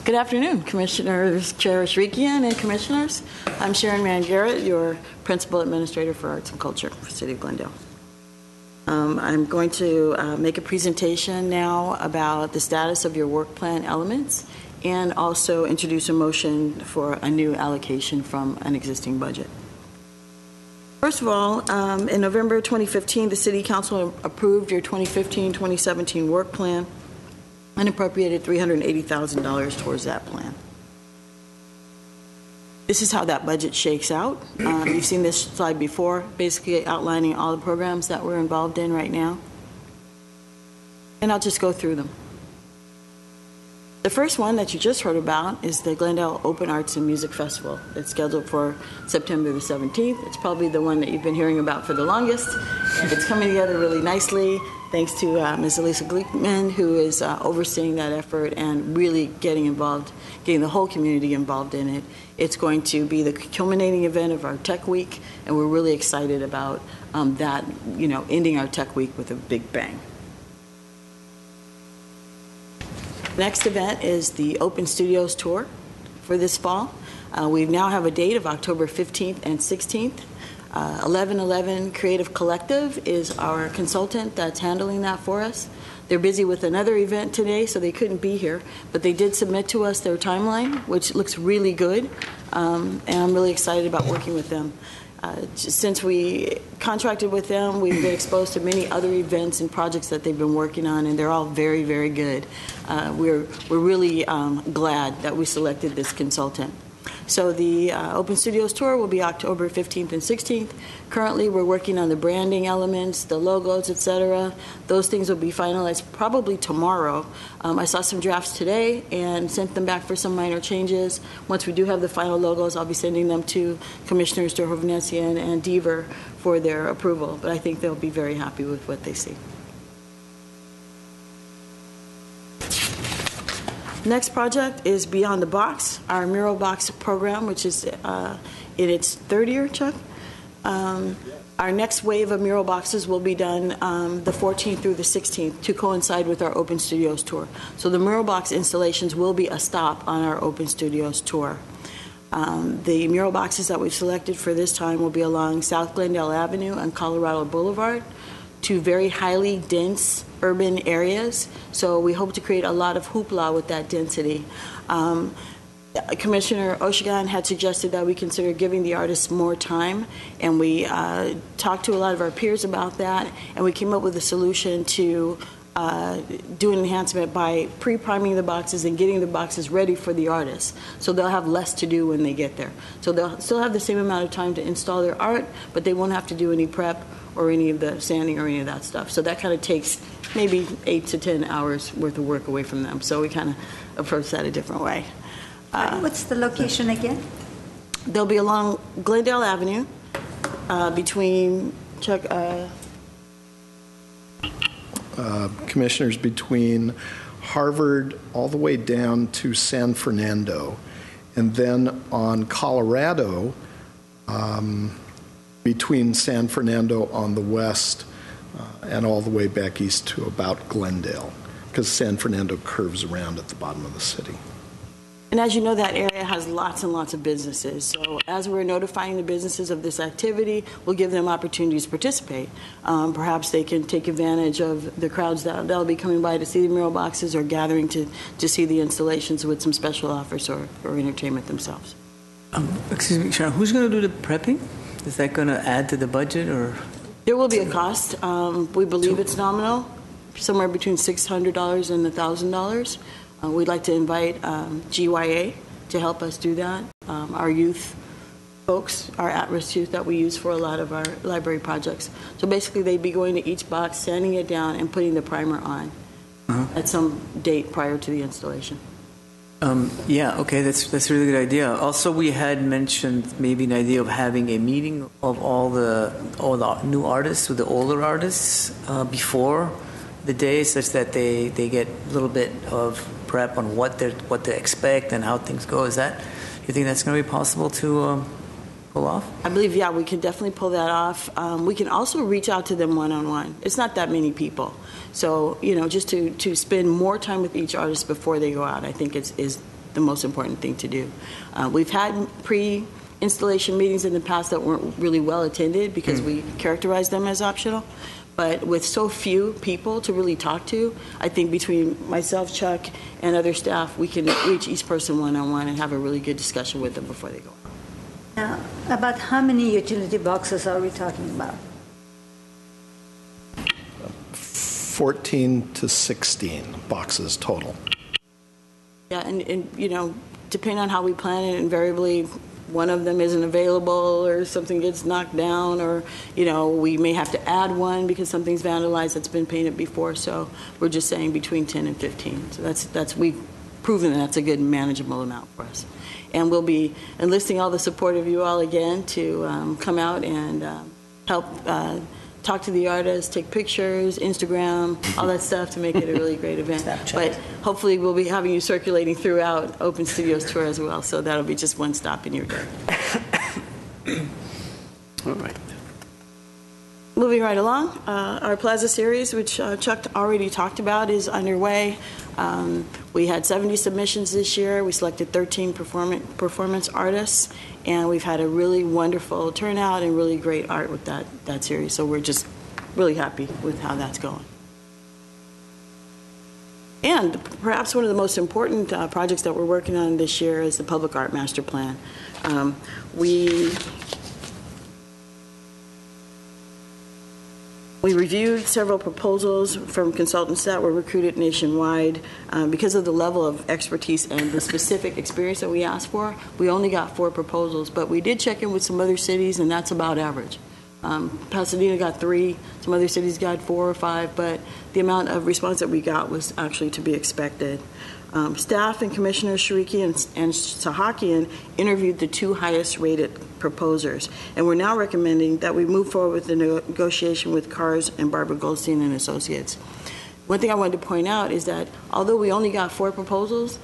Good afternoon, Commissioners, Chair Shrikian, and Commissioners. I'm Sharon Mann Garrett, your Principal Administrator for Arts and Culture for City of Glendale. Um, I'm going to uh, make a presentation now about the status of your work plan elements and also introduce a motion for a new allocation from an existing budget. First of all, um, in November 2015, the City Council approved your 2015-2017 work plan. Unappropriated $380,000 towards that plan. This is how that budget shakes out. Um, You've seen this slide before, basically outlining all the programs that we're involved in right now. And I'll just go through them. The first one that you just heard about is the Glendale Open Arts and Music Festival. It's scheduled for September the 17th. It's probably the one that you've been hearing about for the longest. It's coming together really nicely thanks to uh, Ms. Elissa Glickman, who is uh, overseeing that effort and really getting involved, getting the whole community involved in it. It's going to be the culminating event of our Tech Week, and we're really excited about um, that, you know, ending our Tech Week with a big bang. Next event is the Open Studios Tour for this fall. Uh, we now have a date of October 15th and 16th. Uh, 1111 Creative Collective is our consultant that's handling that for us. They're busy with another event today, so they couldn't be here, but they did submit to us their timeline, which looks really good, um, and I'm really excited about working with them. Uh, since we contracted with them, we've been exposed to many other events and projects that they've been working on, and they're all very, very good. Uh, we're, we're really um, glad that we selected this consultant. So the uh, Open Studios tour will be October 15th and 16th. Currently, we're working on the branding elements, the logos, etc. Those things will be finalized probably tomorrow. Um, I saw some drafts today and sent them back for some minor changes. Once we do have the final logos, I'll be sending them to Commissioners Derhovnesian and Deaver for their approval. But I think they'll be very happy with what they see. Next project is Beyond the Box, our mural box program, which is uh, in its third year, Chuck. Um, our next wave of mural boxes will be done um, the 14th through the 16th to coincide with our Open Studios tour. So the mural box installations will be a stop on our Open Studios tour. Um, the mural boxes that we've selected for this time will be along South Glendale Avenue and Colorado Boulevard, two very highly dense urban areas. So we hope to create a lot of hoopla with that density. Um, Commissioner Oshigan had suggested that we consider giving the artists more time, and we uh, talked to a lot of our peers about that, and we came up with a solution to uh, do an enhancement by pre-priming the boxes and getting the boxes ready for the artists. So they'll have less to do when they get there. So they'll still have the same amount of time to install their art, but they won't have to do any prep or any of the sanding or any of that stuff. So that kind of takes maybe eight to 10 hours worth of work away from them. So we kind of approach that a different way. Uh, What's the location again? They'll be along Glendale Avenue uh, between Chuck, uh, Commissioners, between Harvard all the way down to San Fernando. And then on Colorado, um, between San Fernando on the west uh, and all the way back east to about Glendale, because San Fernando curves around at the bottom of the city. And as you know, that area has lots and lots of businesses. So as we're notifying the businesses of this activity, we'll give them opportunities to participate. Um, perhaps they can take advantage of the crowds that, that'll be coming by to see the mural boxes or gathering to, to see the installations with some special offers or, or entertainment themselves. Um, excuse me, Sharon, who's going to do the prepping? Is that going to add to the budget or? There will be a cost. Um, we believe it's nominal, somewhere between $600 and $1,000. Uh, we'd like to invite um, GYA to help us do that. Um, our youth folks, our at-risk youth that we use for a lot of our library projects. So basically, they'd be going to each box, sanding it down, and putting the primer on Uh-huh. at some date prior to the installation. Um, yeah, okay, that's that's a really good idea. Also, we had mentioned maybe an idea of having a meeting of all the all the new artists with the older artists uh, before the day, such that they, they get a little bit of prep on what they what to expect and how things go. Is that you think that's going to be possible to um, pull off? I believe, yeah, we can definitely pull that off. Um, we can also reach out to them one on one. It's not that many people. So, you know, just to, to spend more time with each artist before they go out, I think is, is the most important thing to do. Uh, we've had pre installation meetings in the past that weren't really well attended because we characterized them as optional. But with so few people to really talk to, I think between myself, Chuck, and other staff, we can reach each person one on one and have a really good discussion with them before they go. Now, about how many utility boxes are we talking about? 14 to 16 boxes total. Yeah, and, and, you know, depending on how we plan it, invariably, one of them isn't available, or something gets knocked down, or, you know, we may have to add one because something's vandalized that's been painted before, so we're just saying between 10 and 15. So that's, that's, we've proven that that's a good manageable amount for us. And we'll be enlisting all the support of you all again to um, come out and um, help uh, talk to the artists, take pictures, Instagram, all that stuff to make it a really great event. But hopefully, we'll be having you circulating throughout Open Studios Tour as well, so that'll be just one stop in your day. All right. Moving right along, uh, our Plaza Series, which uh, Chuck already talked about, is underway. Um, we had 70 submissions this year. We selected 13 perform- performance artists, and we've had a really wonderful turnout and really great art with that, that series. So we're just really happy with how that's going. And perhaps one of the most important uh, projects that we're working on this year is the Public Art Master Plan. Um, we We reviewed several proposals from consultants that were recruited nationwide. Um, because of the level of expertise and the specific experience that we asked for, we only got four proposals, but we did check in with some other cities, and that's about average. Um, Pasadena got three, some other cities got four or five, but the amount of response that we got was actually to be expected. Um, staff and Commissioners Shariki and, and Sahakian interviewed the two highest rated proposers, and we're now recommending that we move forward with the negotiation with Cars and Barbara Goldstein and Associates. One thing I wanted to point out is that although we only got four proposals,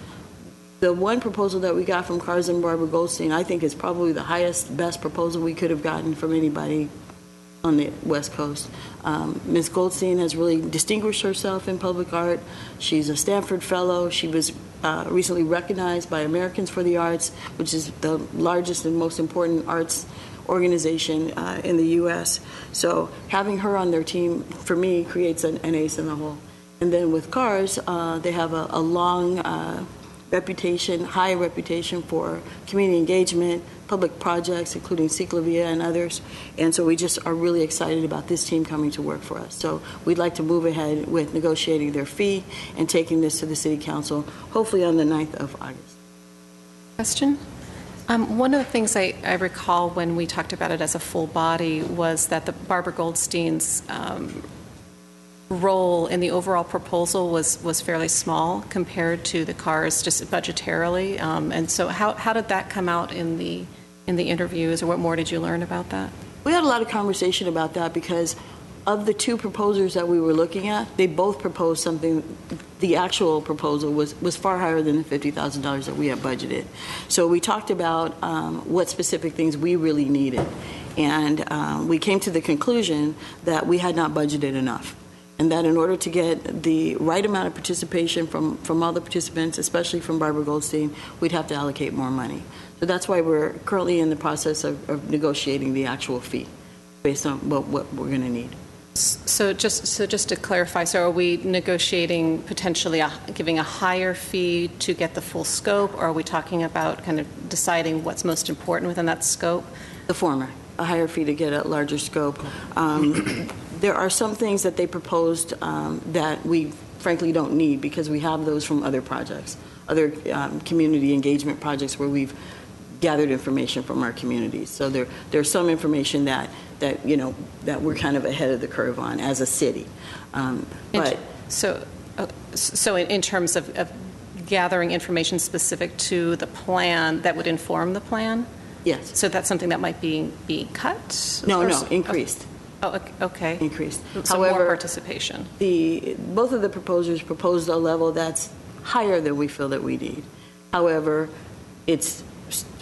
the one proposal that we got from Cars and Barbara Goldstein, I think, is probably the highest, best proposal we could have gotten from anybody on the West Coast. Um, Ms. Goldstein has really distinguished herself in public art. She's a Stanford Fellow. She was uh, recently recognized by Americans for the Arts, which is the largest and most important arts organization uh, in the U.S. So having her on their team, for me, creates an, an ace in the hole. And then with CARS, uh, they have a, a long uh, reputation, high reputation for community engagement, public projects, including Ciclavia and others. And so we just are really excited about this team coming to work for us. So we'd like to move ahead with negotiating their fee and taking this to the City Council, hopefully on the 9th of August. Question? Um, one of the things I, I, recall when we talked about it as a full body was that the Barbara Goldstein's um, role in the overall proposal was, was fairly small compared to the cars just budgetarily. Um, and so how, how did that come out in the, in the interviews or what more did you learn about that? We had a lot of conversation about that because of the two proposers that we were looking at, they both proposed something. The actual proposal was, was far higher than the $50,000 that we had budgeted. So we talked about um, what specific things we really needed. And um, we came to the conclusion that we had not budgeted enough and that in order to get the right amount of participation from, from all the participants, especially from Barbara Goldstein, we'd have to allocate more money. So that's why we're currently in the process of, of negotiating the actual fee based on what, what we're going to need. So just so just to clarify, so are we negotiating potentially a, giving a higher fee to get the full scope, or are we talking about kind of deciding what's most important within that scope? The former, a higher fee to get a larger scope. Um, there are some things that they proposed um, that we frankly don't need because we have those from other projects, other um, community engagement projects where we've gathered information from our communities. So there, there's some information that, that, you know, that we're kind of ahead of the curve on as a city. Um, but so, uh, so in, in terms of, of gathering information specific to the plan that would inform the plan? Yes. So that's something that might be, be cut? No, no, increased. Oh, okay. Increased. So However, more participation. The, both of the proposers proposed a level that's higher than we feel that we need. However, it's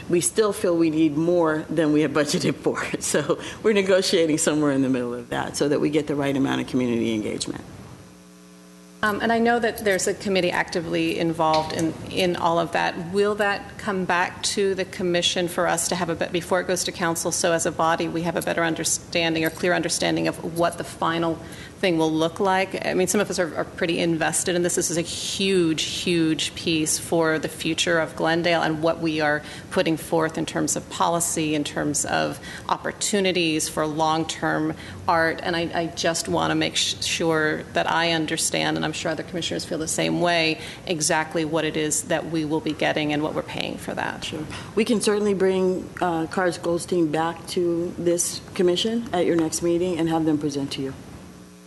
we still feel we need more than we have budgeted for. So we're negotiating somewhere in the middle of that so that we get the right amount of community engagement. Um, and I know that there's a committee actively involved in, in all of that. Will that come back to the commission for us to have a bit before it goes to council? So as a body, we have a better understanding or clear understanding of what the final thing will look like. I mean, some of us are, are pretty invested in this. This is a huge, huge piece for the future of Glendale and what we are putting forth in terms of policy, in terms of opportunities for long term art. And I, I just want to make sh- sure that I understand, and I'm sure other commissioners feel the same way, exactly what it is that we will be getting and what we're paying for that. Sure. We can certainly bring uh, Cars Goldstein back to this commission at your next meeting and have them present to you.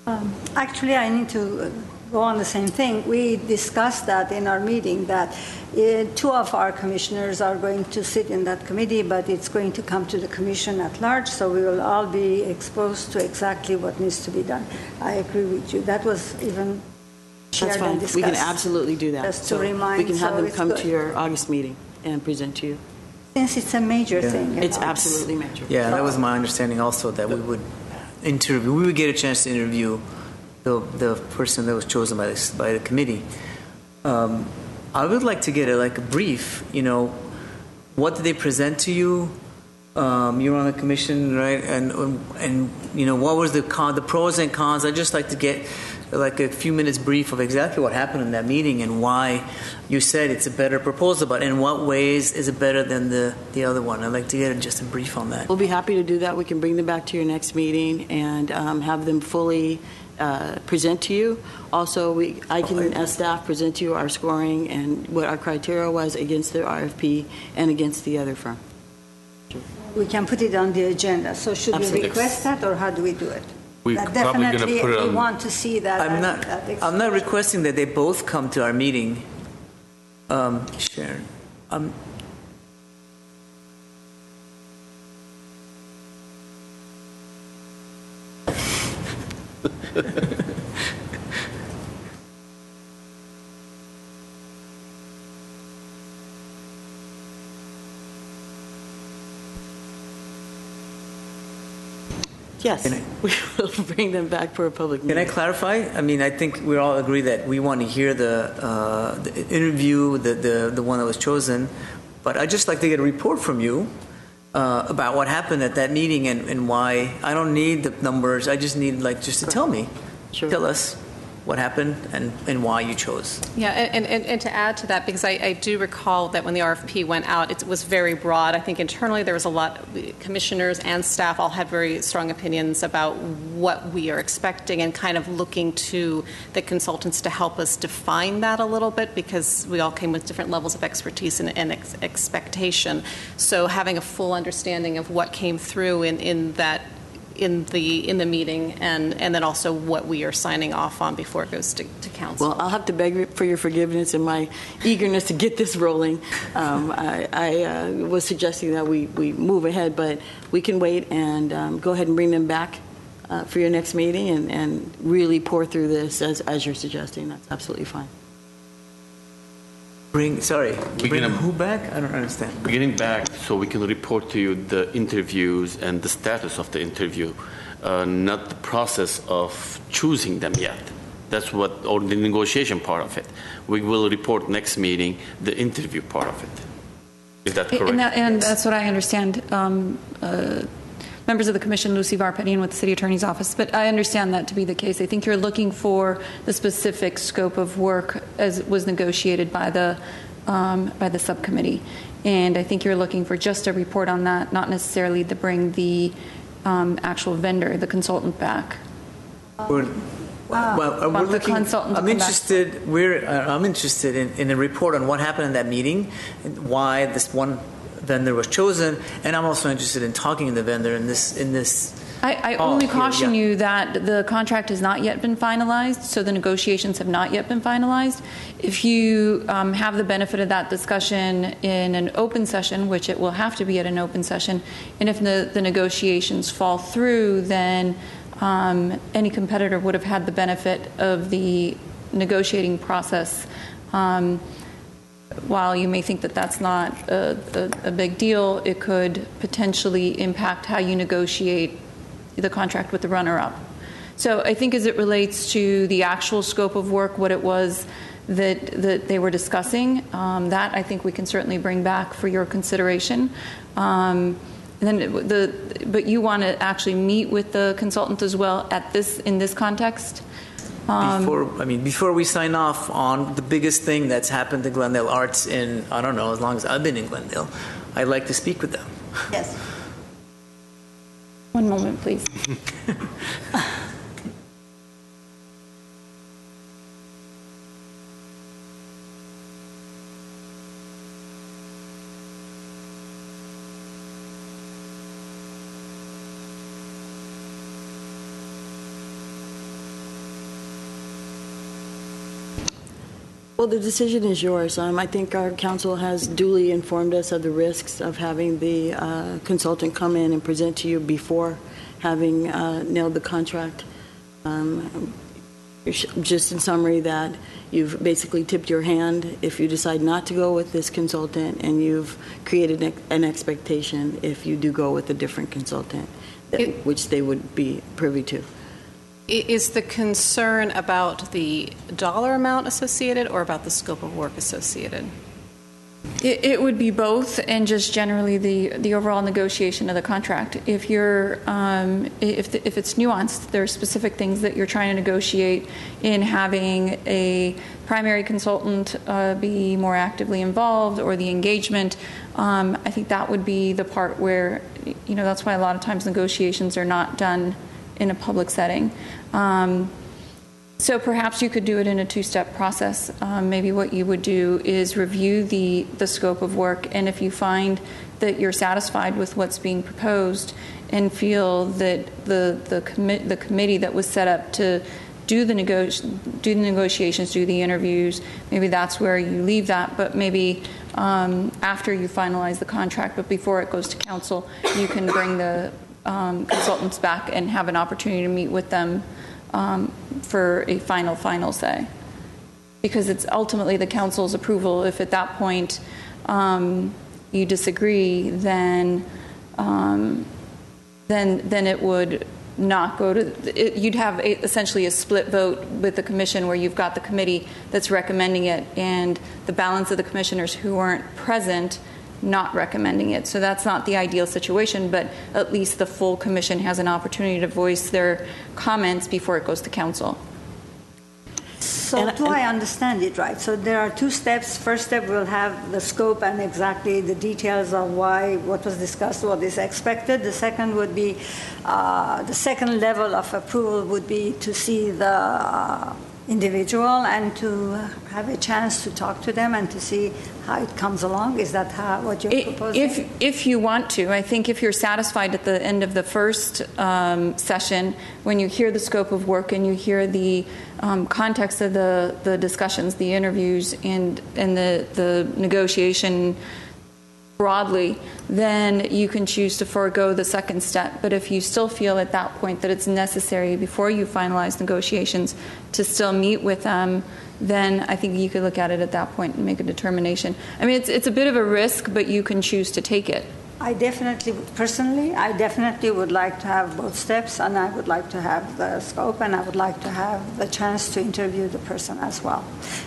Um, Actually, I need to uh, go on the same thing. We discussed that in our meeting, that uh, two of our commissioners are going to sit in that committee, but it's going to come to the commission at large, so we will all be exposed to exactly what needs to be done. I agree with you. That was even shared That's fine. and discussed. We can absolutely do that. Just to So remind, We can have so them come good. to your August meeting and present to you. Since it's a major thing. It's know, absolutely major. Yeah, that was my understanding also that we would interview, we would get a chance to interview the, the person that was chosen by this, by the committee. Um, I would like to get a, like a brief, you know, what did they present to you? Um, you're on the commission, right? And, and, you know, what was the con, the pros and cons? I'd just like to get like a few minutes brief of exactly what happened in that meeting and why you said it's a better proposal, but in what ways is it better than the, the other one? I'd like to get just a brief on that. We'll be happy to do that. We can bring them back to your next meeting and um, have them fully uh, present to you. Also, we, I can, as staff, present to you our scoring and what our criteria was against the RFP and against the other firm. We can put it on the agenda. So should we request that, or how do we do it? We That probably gonna Definitely, put it we on- want to see that. I'm not. that I'm not requesting that they both come to our meeting. Um, Sharon, um, Yes, Can I- we will bring them back for a public meeting. Can I meeting. clarify? I mean, I think we all agree that we want to hear the, uh, the interview, the, the, the one that was chosen, but I'd just like to get a report from you uh, about what happened at that meeting and, and why. I don't need the numbers, I just need like just to tell me. Tell us what happened and, and why you chose. Yeah, and, and, and to add to that, because I, I do recall that when the RFP went out, it was very broad. I think internally there was a lot, commissioners and staff all had very strong opinions about what we are expecting and kind of looking to the consultants to help us define that a little bit because we all came with different levels of expertise and, and ex- expectation. So having a full understanding of what came through in, in that in the in the meeting and and then also what we are signing off on before it goes to, to council. Well, I'll have to beg for your forgiveness and my eagerness to get this rolling. Um, I, I uh, was suggesting that we, we move ahead, but we can wait and um, go ahead and bring them back uh, for your next meeting and, and really pour through this as, as you're suggesting. That's absolutely fine. Bring, sorry, We're bring gonna- who back? I don't understand. We're getting back so we can report to you the interviews and the status of the interview, uh, not the process of choosing them yet. That's what, or the negotiation part of it. We will report next meeting the interview part of it. Is that correct? And, that, and that's what I understand. Um, uh, members of the commission, Lucy Varpetian with the city attorney's office, but I understand that to be the case. I think you're looking for the specific scope of work as was negotiated by the um, by the subcommittee, and I think you're looking for just a report on that, not necessarily to bring the um, actual vendor, the consultant back. We're, well, we're looking. I'm back. interested. We're. Uh, I'm interested in, in a report on what happened in that meeting, and why this one vendor was chosen, and I'm also interested in talking to the vendor in this. In this. I, I only here, caution yeah. you that the contract has not yet been finalized, so the negotiations have not yet been finalized. If you um, have the benefit of that discussion in an open session, which it will have to be at an open session, and if the, the negotiations fall through, then um, any competitor would have had the benefit of the negotiating process. Um, while you may think that that's not a, a, a big deal, it could potentially impact how you negotiate the contract with the runner-up. So I think as it relates to the actual scope of work, what it was that, that they were discussing, um, that I think we can certainly bring back for your consideration. Um, And then the, but you want to actually meet with the consultant as well at this, in this context? Um, Before, I mean, before we sign off on the biggest thing that's happened to Glendale Arts in, I don't know, as long as I've been in Glendale, I'd like to speak with them. Yes. One moment, please. Well, the decision is yours. Um, I think our counsel has duly informed us of the risks of having the uh, consultant come in and present to you before having uh, nailed the contract. Um, Just in summary, that you've basically tipped your hand if you decide not to go with this consultant, and you've created an- expectation if you do go with a different consultant, that- which they would be privy to. Is the concern about the dollar amount associated or about the scope of work associated? It, it would be both, and just generally the, the overall negotiation of the contract. If you're, um, if, the- if it's nuanced, there are specific things that you're trying to negotiate in having a primary consultant uh, be more actively involved or the engagement. Um, I think that would be the part where, you know, that's why a lot of times negotiations are not done in a public setting. Um, so perhaps you could do it in a two-step process. Um, maybe what you would do is review the, the scope of work, and if you find that you're satisfied with what's being proposed and feel that the, the, commi- the committee that was set up to do the, nego- do the negotiations, do the interviews, maybe that's where you leave that, but maybe um, after you finalize the contract, but before it goes to council, you can bring the um, consultants back and have an opportunity to meet with them um, for a final, final say. Because it's ultimately the council's approval. If at that point um, you disagree, then, um, then, then it would not go to, it, you'd have a, essentially a split vote with the commission where you've got the committee that's recommending it and the balance of the commissioners who aren't present not recommending it. So that's not the ideal situation, but at least the full commission has an opportunity to voice their comments before it goes to council. So do I understand it right? So there are two steps. First step, we'll have the scope and exactly the details of why, what was discussed, what is expected. The second would be, uh, the second level of approval would be to see the uh, individual and to have a chance to talk to them and to see how it comes along. Is that how, what you're proposing? If, if you want to, I think if you're satisfied at the end of the first um, session, when you hear the scope of work and you hear the um, context of the, the discussions, the interviews, and, and the, the negotiation broadly, then you can choose to forego the second step. But if you still feel at that point that it's necessary before you finalize negotiations to still meet with them, then I think you could look at it at that point and make a determination. I mean, it's, it's a bit of a risk, but you can choose to take it. I definitely, personally, I definitely would like to have both steps, and I would like to have the scope, and I would like to have the chance to interview the person as well.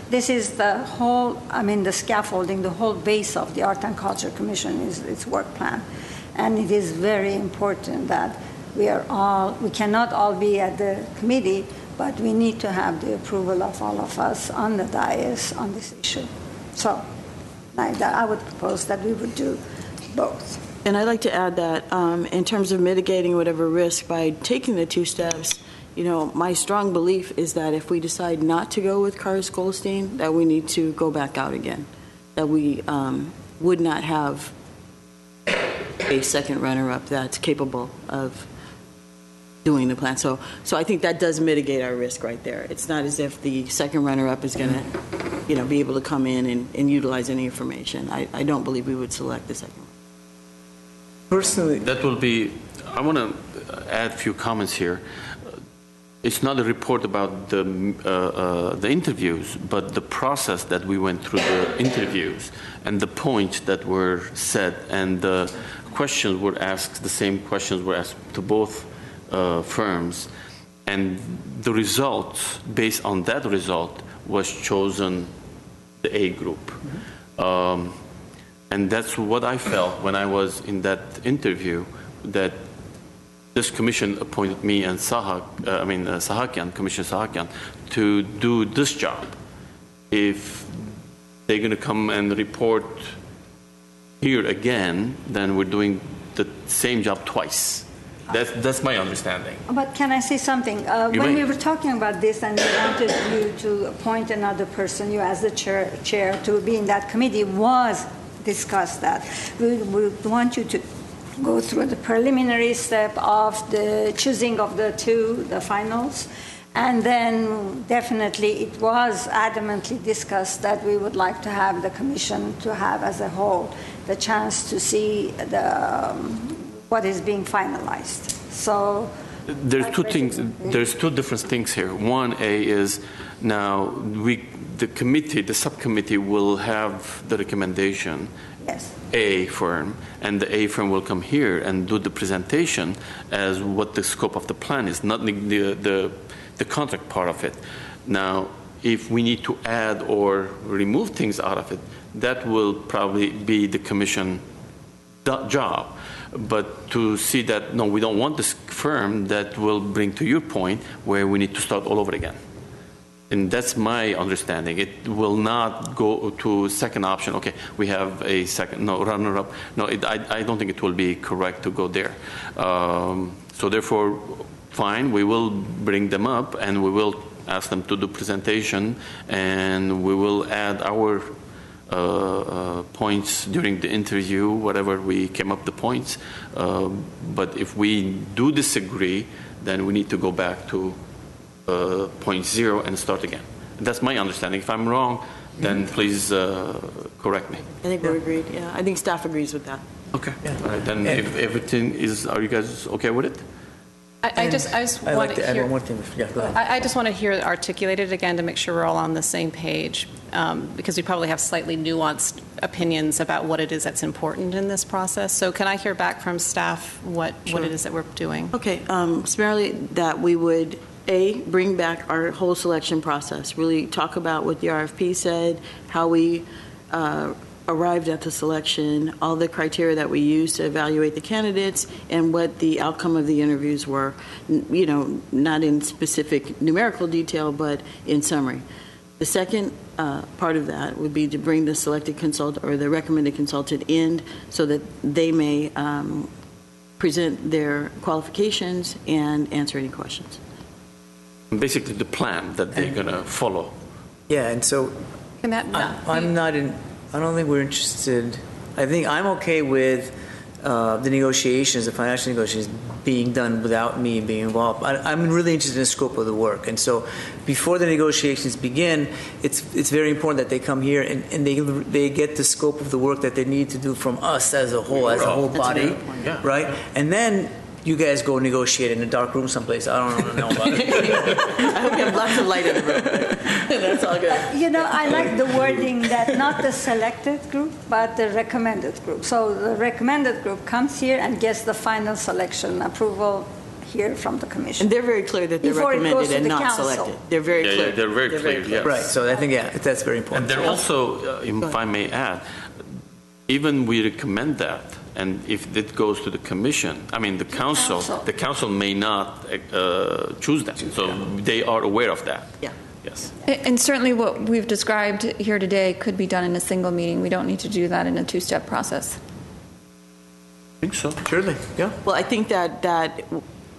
This is the whole, I mean, the scaffolding, the whole base of the Art and Culture Commission is its work plan. And it is very important that we are all, we cannot all be at the committee, but we need to have the approval of all of us on the dais on this issue. So I, I would propose that we would do both. And I'd like to add that um, in terms of mitigating whatever risk by taking the two steps, you know, my strong belief is that if we decide not to go with Cars Goldstein, that we need to go back out again, that we um, would not have a second runner-up that's capable of doing the plan. So, so I think that does mitigate our risk right there. It's not as if the second runner-up is going to, you know, be able to come in and, and utilize any information. I, I don't believe we would select the second. Personally, that will be. I want to add a few comments here. It's not a report about the uh, uh, the interviews, but the process that we went through the interviews and the points that were said and the questions were asked. The same questions were asked to both uh, firms, and the result, based on that result, was chosen the A group. Um, And that's what I felt when I was in that interview, that this commission appointed me and Sahak, uh, I mean uh, Sahakian, Commissioner Sahakian, to do this job. If they're going to come and report here again, then we're doing the same job twice. That's, that's my understanding. But can I say something? Uh, when may. we were talking about this and we wanted you to appoint another person, you as the chair, chair to be in that committee, was discussed that. We would want you to go through the preliminary step of the choosing of the two, the finals. And then definitely it was adamantly discussed that we would like to have the commission to have as a whole the chance to see the, um, what is being finalized. So There's two things, there's two different things here. One, A, is now we, the committee, the subcommittee will have the recommendation. Yes. A firm, and the A firm will come here and do the presentation as what the scope of the plan is, not the, the, the, the contract part of it. Now, if we need to add or remove things out of it, that will probably be the commission job. But to see that, no, we don't want this firm, that will bring to your point where we need to start all over again. And that's my understanding. It will not go to second option. Okay, we have a second, no, runner up. No, it, I, I don't think it will be correct to go there. Um, so therefore, fine, we will bring them up and we will ask them to do presentation and we will add our uh, uh, points during the interview, whatever we came up the points. Um, but if we do disagree, then we need to go back to uh, point zero and start again. That's my understanding. If I'm wrong, then please uh, correct me. I think we're agreed, yeah. I think staff agrees with that. Okay. All right, then if everything is, are you guys okay with it? I, I just, I just I'd want like to to add hear. one more thing. Yeah, go ahead. I, I just want to hear it articulated again to make sure we're all on the same page, um, because we probably have slightly nuanced opinions about what it is that's important in this process. So can I hear back from staff what, what it is that we're doing? Okay, um, it's that we would, A, bring back our whole selection process, really talk about what the RFP said, how we uh, arrived at the selection, all the criteria that we used to evaluate the candidates, and what the outcome of the interviews were, N- you know, not in specific numerical detail, but in summary. The second uh, part of that would be to bring the selected consultant or the recommended consultant in so that they may um, present their qualifications and answer any questions. Basically, the plan that they're going to follow. Yeah, and so Can that I'm, not I'm not in, I don't think we're interested, I think I'm okay with uh, the negotiations, the financial negotiations being done without me being involved. I, I'm really interested in the scope of the work. And so before the negotiations begin, it's, it's very important that they come here and, and they, they get the scope of the work that they need to do from us as a whole, as a whole That's a body, good point. Yeah. right? And then you guys go negotiate in a dark room someplace. I don't know about it. I hope you have lots of light in the room. That's all good. You know, I like the wording that not the selected group, but the recommended group. So the recommended group comes here and gets the final selection approval here from the commission. And they're very clear that they're Before it goes recommended to and the not council. selected. They're very Yeah, yeah, clear. they're very clear, yes. Right, so I think, yeah, that's very important. And they're also, uh, if I may add, even we recommend that, and if it goes to the commission, I mean, the council, council. the council may not uh, choose them, so they are aware of that. Yeah. Yes. And certainly what we've described here today could be done in a single meeting. We don't need to do that in a two-step process. I think so. Surely, yeah. Well, I think that, that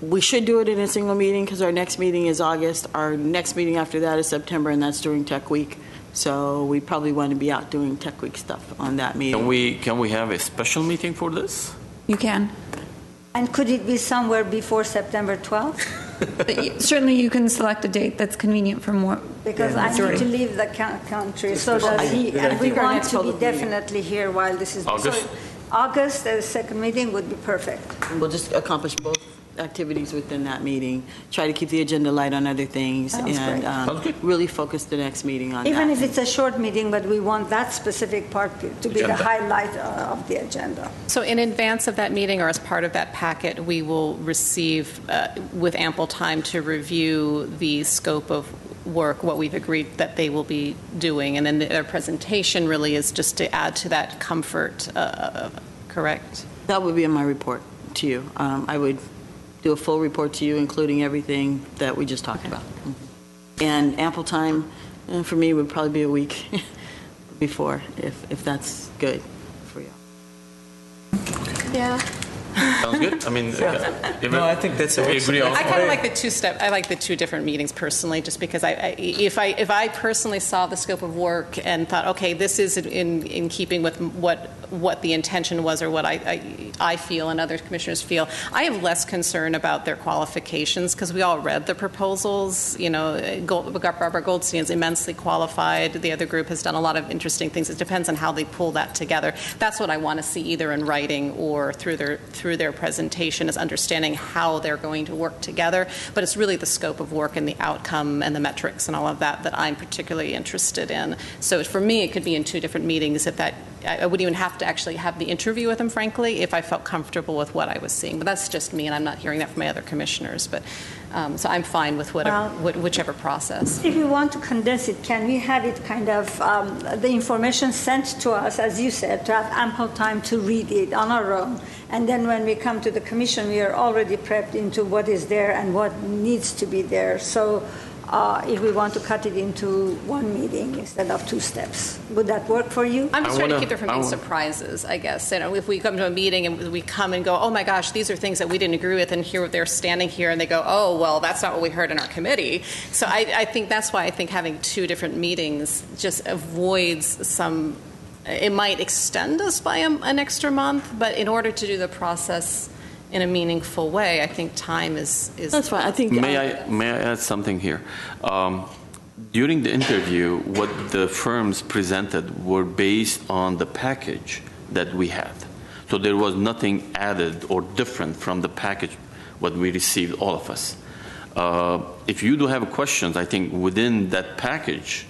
we should do it in a single meeting because our next meeting is August. Our next meeting after that is September, and that's during Tech Week. So we probably want to be out doing Tech Week stuff on that meeting. Can we, can we have a special meeting for this? You can. And could it be somewhere before September 12th? But y- Certainly you can select a date that's convenient for more. Because Yeah, I need to leave the coun- country, so does he. And we want to be public meeting. definitely here while this is. so August? August, the second meeting would be perfect. We'll just accomplish both activities within that meeting, try to keep the agenda light on other things, Sounds and great. um, Sounds good. really focus the next meeting on that. Even if it's a short meeting, but we want that specific part to to be the Agenda. highlight uh, of the agenda. So in advance of that meeting or as part of that packet, we will receive, uh, with ample time to review the scope of work, what we've agreed that they will be doing. And then their presentation really is just to add to that comfort, uh, correct? That would be in my report to you. Um, I would do a full report to you, including everything that we just talked about. And ample time uh, for me would probably be a week before, if, if that's good for you. Yeah. Sounds good. I mean, uh, No, I think that's if we agree. I kind of like the two step. I like the two different meetings personally, just because I, I if I if I personally saw the scope of work and thought, okay, this is in in keeping with what what the intention was or what I I, I feel and other commissioners feel, I have less concern about their qualifications because we all read the proposals. You know, Gold, Barbara Goldstein is immensely qualified. The other group has done a lot of interesting things. It depends on how they pull that together. That's what I want to see either in writing or through their through their presentation is understanding how they're going to work together. But it's really the scope of work and the outcome and the metrics and all of that that I'm particularly interested in. So for me, it could be in two different meetings. If that, I wouldn't even have to actually have the interview with them, frankly, if I felt comfortable with what I was seeing. But that's just me, and I'm not hearing that from my other commissioners. But um, so I'm fine with whatever, Well- wh- whichever process. If you want to condense it, can we have it kind of, um, the information sent to us, as you said, to have ample time to read it on our own? And then when we come to the commission, we are already prepped into what is there and what needs to be there. So uh, if we want to cut it into one meeting instead of two steps, would that work for you? I'm just I trying to wanna- keep there from I being wanna- surprises, I guess. You know, if we come to a meeting and we come and go, oh my gosh, these are things that we didn't agree with, and here they're standing here and they go, oh well, that's not what we heard in our committee. So I, I think that's why I think having two different meetings just avoids some. It might extend us by a, an extra month, but in order to do the process in a meaningful way, I think time is is. That's fine. I think. May uh, I, may I add something here? Um, During the interview, what the firms presented were based on the package that we had. So there was nothing added or different from the package what we received, all of us. Uh, If you do have questions, I think within that package,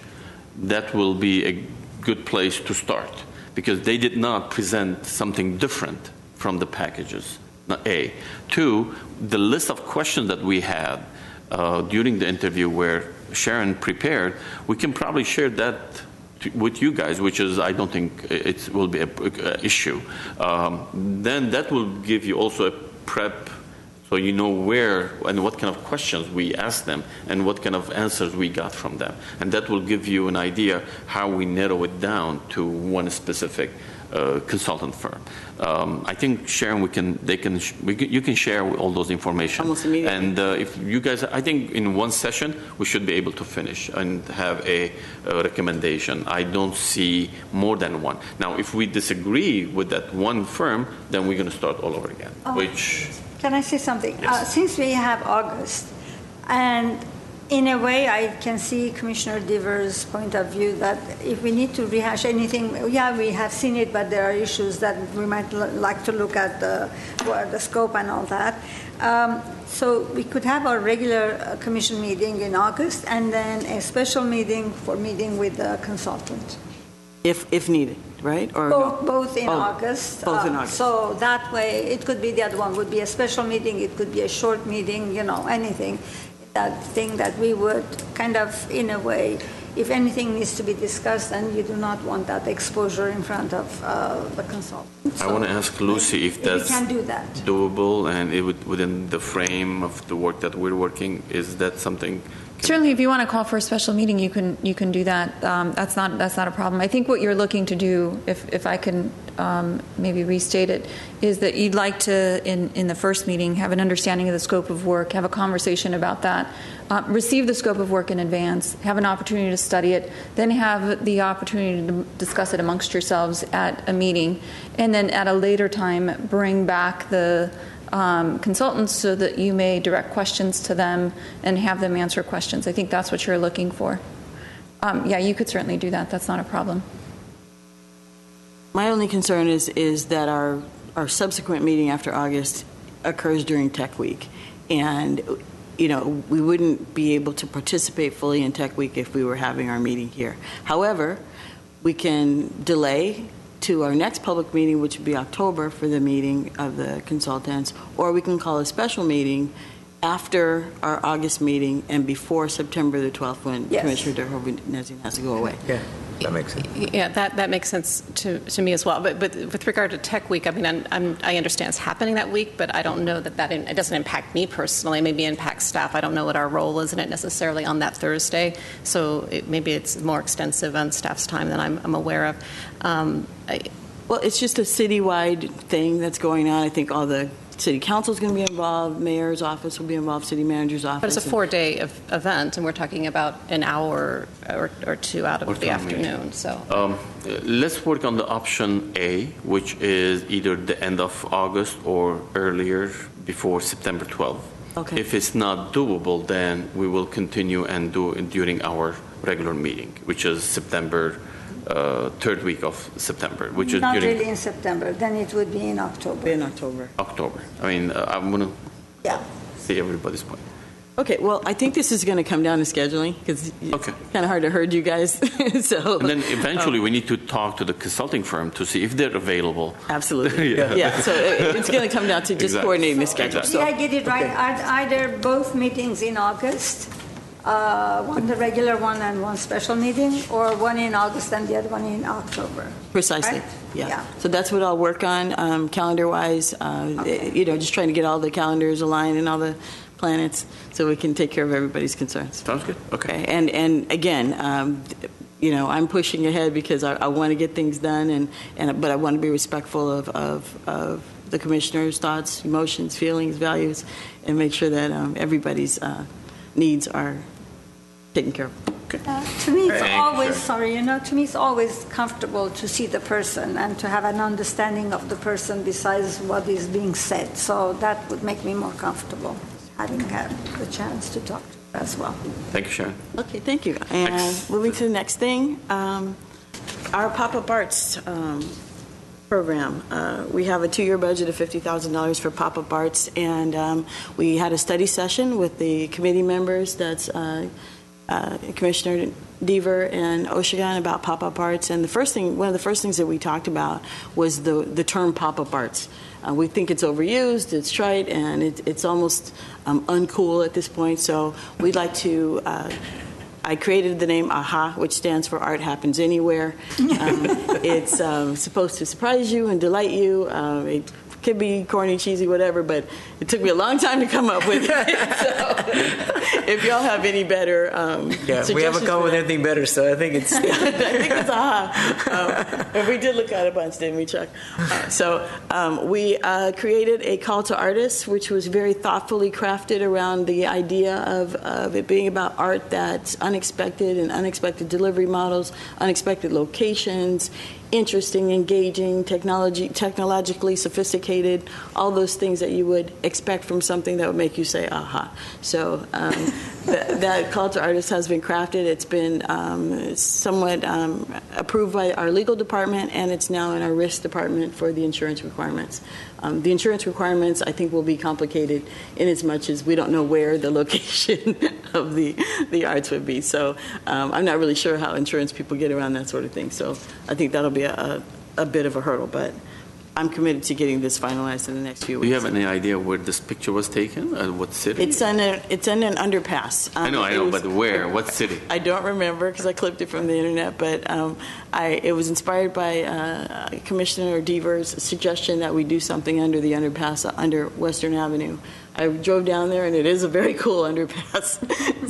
that will be a good place to start, because they did not present something different from the packages, not A. Two, the list of questions that we had uh, during the interview where Sharon prepared, we can probably share that with you guys, which is, I don't think it will be a a issue. Um, Then that will give you also a prep, so you know where and what kind of questions we asked them and what kind of answers we got from them. And that will give you an idea how we narrow it down to one specific uh, consultant firm. Um, I think Sharon, we can, they can, we can, you can share all those information. Almost immediately. And uh, if you guys, I think in one session, we should be able to finish and have a, a recommendation. I don't see more than one. Now, if we disagree with that one firm, then we're going to start all over again, Oh. which, Can I say something? Uh, Since we have August, and in a way, I can see Commissioner Diver's point of view that if we need to rehash anything, yeah, we have seen it, but there are issues that we might l- like to look at the, what- the scope and all that. Um, So we could have our regular uh, commission meeting in August and then a special meeting for meeting with the consultant. If, if needed, right? Or Both, no? both in Both. August. Both in Uh, August. So that way, it could be the other one, would be a special meeting, it could be a short meeting, you know, anything. That thing that we would kind of, in a way, if anything needs to be discussed, and you do not want that exposure in front of uh, the consultant. I want to ask Lucy if that's can do that. doable and it would, within the frame of the work that we're working, is that something? Certainly, if you want to call for a special meeting, you can you can do that. Um, that's not that's not a problem. I think what you're looking to do, if if I can um, maybe restate it, is that you'd like to in in the first meeting have an understanding of the scope of work, have a conversation about that, uh, receive the scope of work in advance, have an opportunity to study it, then have the opportunity to discuss it amongst yourselves at a meeting, and then at a later time bring back the um, consultants so that you may direct questions to them and have them answer questions. I think that's what you're looking for. Um, yeah, you could certainly do that. That's not a problem. My only concern is, is that our, our subsequent meeting after August occurs during Tech Week. And, you know, we wouldn't be able to participate fully in Tech Week if we were having our meeting here. However, we can delay to our next public meeting, which would be October, for the meeting of the consultants, or we can call a special meeting after our August meeting and before September the 12th, when Yes. Commissioner Derhoven has to go away. Yeah, that makes sense. Yeah, that, that makes sense to, to me as well. But, but with regard to Tech Week, I mean, I'm, I'm, I understand it's happening that week, but I don't know that that, it doesn't impact me personally. Maybe it impacts staff. I don't know what our role is in it necessarily on that Thursday. So it, maybe it's more extensive on staff's time than I'm, I'm aware of. Um, I, Well, it's just a citywide thing that's going on. I think all the city council's going to be involved, mayor's office will be involved, city manager's office. but it's a four-day ev- event, and we're talking about an hour or, or two out of Or the two, maybe. afternoon. So Um, Let's work on the option A, which is either the end of August or earlier before September 12th. Okay. If it's not doable, then we will continue and do it during our regular meeting, which is September, uh, third week of September, which is Not during really in September, then it would be in October. In October. October. I mean, uh, I'm going to Yeah. see everybody's point. Okay, well, I think this is going to come down to scheduling, because it's kind of hard to herd you guys, so. And then eventually, we need to talk to the consulting firm to see if they're available. Absolutely. Yeah. Yeah, so it- it's going to come down to just Exactly. coordinating the schedule. Did I get it right? Are either both meetings in August, uh, one the regular one and one special meeting, or one in August and the other one in October? Precisely, Right? yeah. So that's what I'll work on, um, calendar-wise, uh, you know, just trying to get all the calendars aligned and all the planets, so we can take care of everybody's concerns. Sounds good, okay. And, and again, um, you know, I'm pushing ahead because I, I want to get things done, and, and, but I want to be respectful of, of, of the commissioner's thoughts, emotions, feelings, values, and make sure that um, everybody's uh, needs are taken care of. Uh, To me, it's Thank always, sir. sorry, you know, to me, it's always comfortable to see the person and to have an understanding of the person besides what is being said. So that would make me more comfortable, having had the chance to talk to her as well. Thank you, Sharon. Okay, thank you. And moving to the next thing, um, our pop-up arts um, program. Uh, We have a two-year budget of $50,000 for pop-up arts, and um, we had a study session with the committee members, that's uh, uh, Commissioner Deaver and Oshagan about pop-up arts, and the first thing, one of the first things that we talked about was the, the term pop-up arts. Uh, We think it's overused, it's trite, and it- it's almost um, uncool at this point, so we'd like to uh, I created the name AHA, which stands for Art Happens Anywhere. Um, it's um, supposed to surprise you and delight you. Um, it could be corny, cheesy, whatever, but it took me a long time to come up with it. so, if y'all have any better um, Yeah, we haven't come with anything better, so I think it's. I think it's aha. Um, we did look at a bunch, didn't we, Chuck? Uh, so um, we uh, created a call to artists, which was very thoughtfully crafted around the idea of, of it being about art that's unexpected and unexpected delivery models, unexpected locations, interesting, engaging, technology, technologically sophisticated, all those things that you would expect from something that would make you say, aha. So um, that, call to artists has been crafted. It's been um, somewhat um, approved by our legal department, and it's now in our risk department for the insurance requirements. Um, the insurance requirements, I think, will be complicated in as much as we don't know where the location of the, the arts would be. So um, I'm not really sure how insurance people get around that sort of thing. So I think that'll be a, a, a bit of a hurdle, but I'm committed to getting this finalized in the next few weeks. Do you have any idea where this picture was taken? Uh, what city? It's in a, it's in an underpass. I know, Um, I know, was- but where? What city? I don't remember because I clipped it from the internet, but um, I, it was inspired by uh, Commissioner Deaver's suggestion that we do something under the underpass uh, under Western Avenue. I drove down there, and it is a very cool underpass.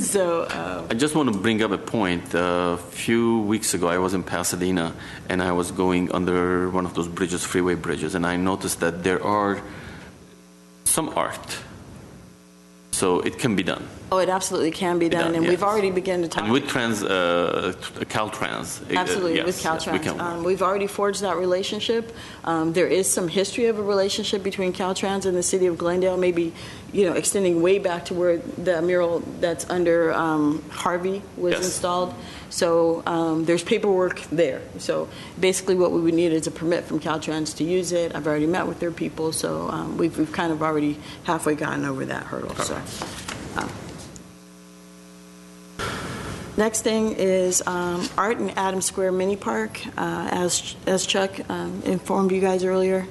so um, I just want to bring up a point. A few weeks ago, I was in Pasadena and I was going under one of those bridges, freeway bridges, and I noticed that there are some art. So it can be done. Oh, it absolutely can be done, done, and we've already begun to talk. And with trans, uh, Caltrans. uh, Absolutely, yes, with yes, we Caltrans. Um, We've already forged that relationship. Um, There is some history of a relationship between Caltrans and the city of Glendale, maybe, you know, extending way back to where the mural that's under um, Harvey was Yes. installed. So um, there's paperwork there. So basically, what we would need is a permit from Caltrans to use it. I've already met with their people, so um, we've we've kind of already halfway gotten over that hurdle, so. um, Next thing is um, Art in Adams Square Mini Park. Uh, As as Chuck um, informed you guys earlier,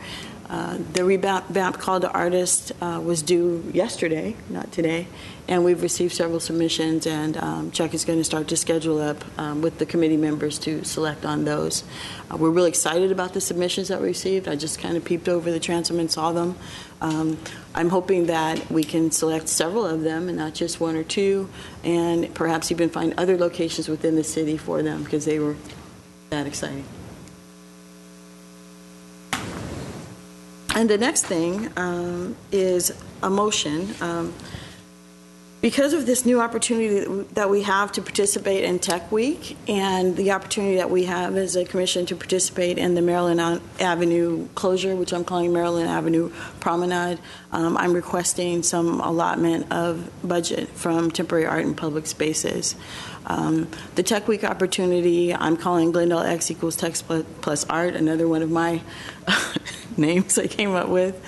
Uh, The revamped call to artists uh, was due yesterday, not today, and we've received several submissions, and um, Chuck is going to start to schedule up um, with the committee members to select on those. Uh, We're really excited about the submissions that we received. I just kind of peeped over the transom and saw them. Um, I'm hoping that we can select several of them and not just one or two, and perhaps even find other locations within the city for them because they were that exciting. And the next thing um, is a motion. Um, Because of this new opportunity that- we have to participate in Tech Week and the opportunity that we have as a commission to participate in the Maryland Avenue closure, which I'm calling Maryland Avenue Promenade, um, I'm requesting some allotment of budget from temporary art and public spaces. Um, The Tech Week opportunity, I'm calling Glendale X equals Tech plus Art, another one of my names I came up with.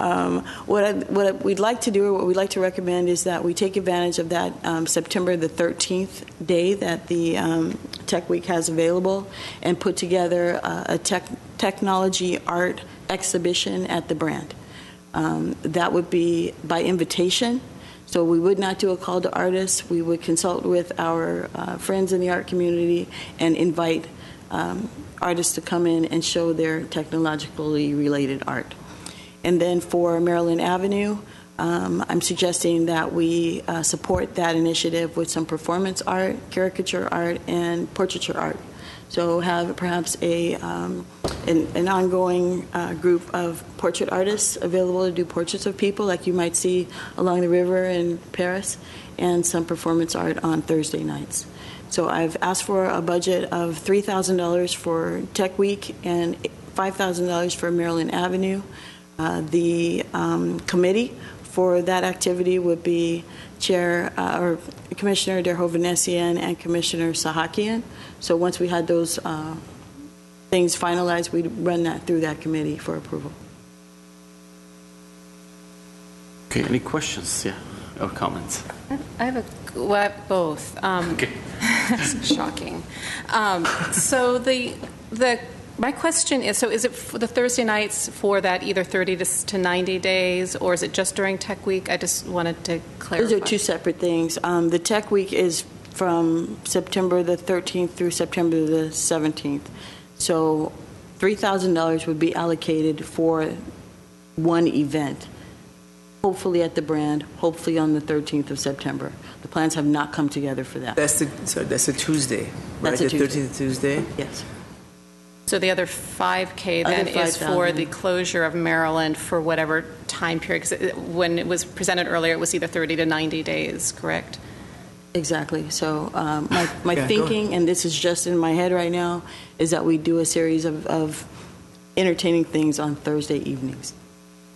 Um, What I- what we'd like to do, or what we'd like to recommend, is that we take advantage of that um, September the 13th day that the um, Tech Week has available, and put together a a tech technology art exhibition at the Brand. Um, That would be by invitation, so we would not do a call to artists. We would consult with our uh, friends in the art community and invite um, artists to come in and show their technologically related art. And then for Maryland Avenue, um, I'm suggesting that we uh, support that initiative with some performance art, caricature art, and portraiture art. So have perhaps a, um, an, an ongoing uh, group of portrait artists available to do portraits of people like you might see along the river in Paris, and some performance art on Thursday nights. So I've asked for a budget of $3,000 for Tech Week and $5,000 for Maryland Avenue. Uh, The um, committee for that activity would be Chair, uh, or Commissioner Derhovnessian and Commissioner Sahakian. So once we had those uh, things finalized, we'd run that through that committee for approval. Okay, any questions, yeah, or comments? I have a, well, both. Um, Okay. Shocking. Um, So the, the, my question is, so is it for the Thursday nights for that either 30 to to 90 days, or is it just during Tech Week? I just wanted to clarify. Those are two separate things. Um, The Tech Week is from September the 13th through September the 17th. So $3,000 would be allocated for one event, hopefully at the Brand, hopefully on the 13th of September. The plans have not come together for that. That's the, sorry, that's a Tuesday, right? That's a The Tuesday. 13th Tuesday? Yes. So the other 5K Other then is for 5,000. the closure of Maryland for whatever time period, because when it was presented earlier, it was either 30 to 90 days, correct? Exactly. So um, my, my Yeah, thinking, and this is just in my head right now, is that we do a series of, of entertaining things on Thursday evenings.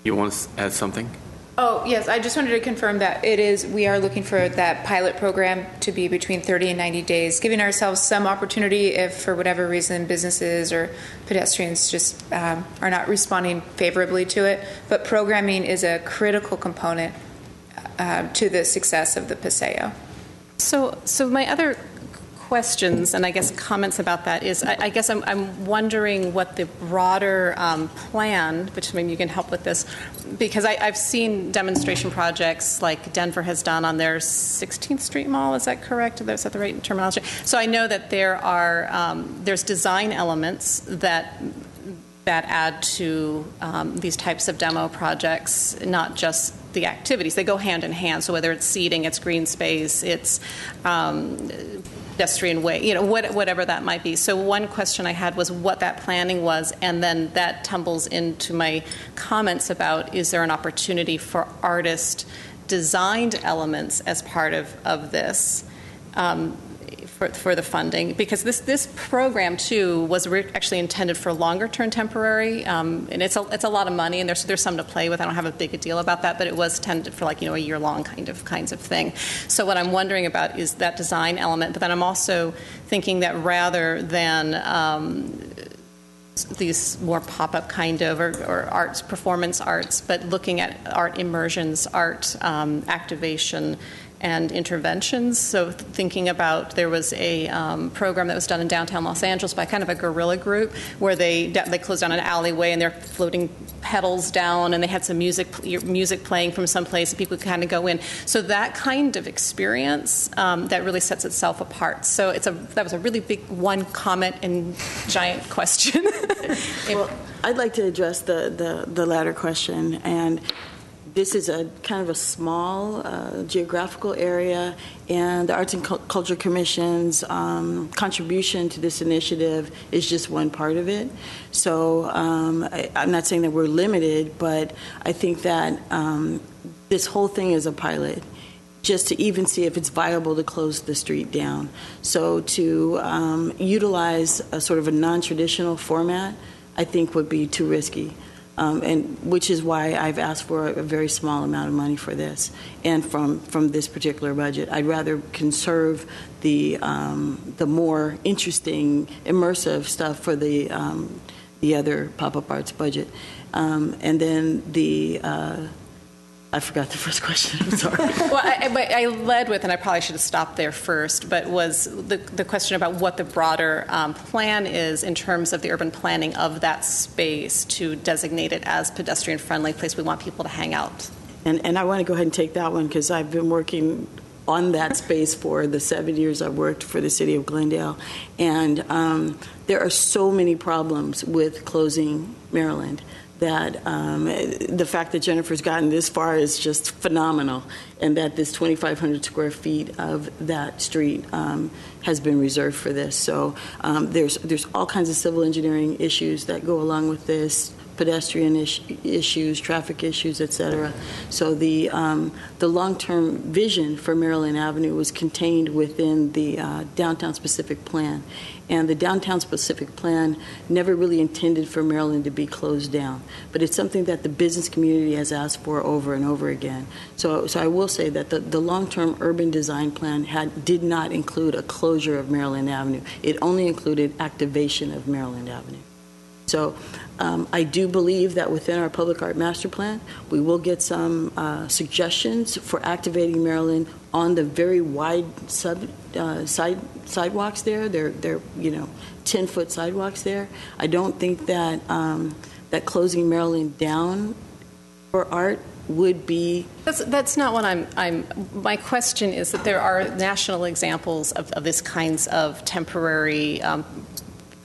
You want to add something? Oh, yes, I just wanted to confirm that it is, we are looking for that pilot program to be between 30 and 90 days, giving ourselves some opportunity if, for whatever reason, businesses or pedestrians just um, are not responding favorably to it. But programming is a critical component uh, to the success of the Paseo. So, so my other questions and I guess comments about that is I, I guess I'm, I'm wondering what the broader um, plan, which maybe you can help with this, because I, I've seen demonstration projects like Denver has done on their 16th Street Mall. Is that correct? Is that the right terminology? So I know that there are um, there's design elements that that add to um, these types of demo projects, not just the activities. They go hand in hand. So whether it's seating, it's green space, it's um, pedestrian way, you know, what, whatever that might be. So one question I had was what that planning was, and then that tumbles into my comments about is there an opportunity for artist designed elements as part of, of this? Um, for, for the funding because this this program too was re- actually intended for longer term temporary um, and it's a it's a lot of money and there's there's some to play with. I don't have a big deal about that but it was intended for like you know a year long kind of kinds of thing. So what I'm wondering about is that design element but then I'm also thinking that rather than um, these more pop-up kind of or, or arts performance arts but looking at art immersions art um, activation and interventions. So, thinking about there was a um, program that was done in downtown Los Angeles by kind of a guerrilla group where they they closed down an alleyway and they're floating petals down and they had some music music playing from someplace and people could kind of go in. So that kind of experience um, that really sets itself apart. So it's a that was a really big one comment and giant question. well, I'd like to address the, the, the latter question. And this is a kind of a small uh, geographical area, and the Arts and Culture Commission's um, contribution to this initiative is just one part of it. So um, I, am not saying that we're limited, but I think that um, this whole thing is a pilot. Just to even see if it's viable to close the street down. So, to um, utilize a sort of a non traditional format, I think would be too risky um, and which is why I've asked for a very small amount of money for this, and from from this particular budget. I'd rather conserve the um, the more interesting, immersive stuff for the um, the other pop up arts budget, um, and then the. Uh, I forgot the first question. I'm sorry. well, I, I, led with, and I probably should have stopped there first, but was the, the question about what the broader um, plan is in terms of the urban planning of that space to designate it as pedestrian friendly place we want people to hang out. And, and I want to go ahead and take that one because I've been working on that space for the seven years I've worked for the city of Glendale. And um, there are so many problems with closing Maryland that um, the fact that Jennifer's gotten this far is just phenomenal, and that this 2,500 square feet of that street um, has been reserved for this. So um, there's there's all kinds of civil engineering issues that go along with this pedestrian is- issues, traffic issues, et cetera. So the, um, the long-term vision for Maryland Avenue was contained within the uh, downtown specific plan. And the downtown specific plan never really intended for Maryland to be closed down. But it's something that the business community has asked for over and over again. So, so I will say that the, the long-term urban design plan had, did not include a closure of Maryland Avenue. It only included activation of Maryland Avenue. So um, I do believe that within our public art master plan, we will get some uh, suggestions for activating Maryland on the very wide sub, uh, side sidewalks there. They're, they're you know 10 foot sidewalks there. I don't think that um, that closing Maryland down for art would be that's, that's not what I'm, I'm my question is that there are national examples of, of this kinds of temporary um,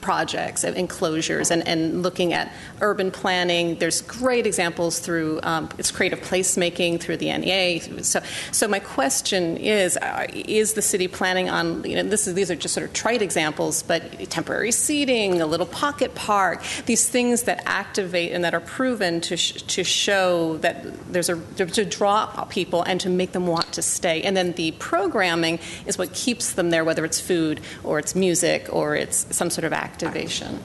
projects and enclosures and, and looking at urban planning. There's great examples through um, it's creative placemaking through the NEA. So, so my question is: uh, Is the city planning on you know this is these are just sort of trite examples, but temporary seating, a little pocket park, these things that activate and that are proven to sh- to show that there's a to draw people and to make them want to stay. And then the programming is what keeps them there, whether it's food or it's music or it's some sort of act activation.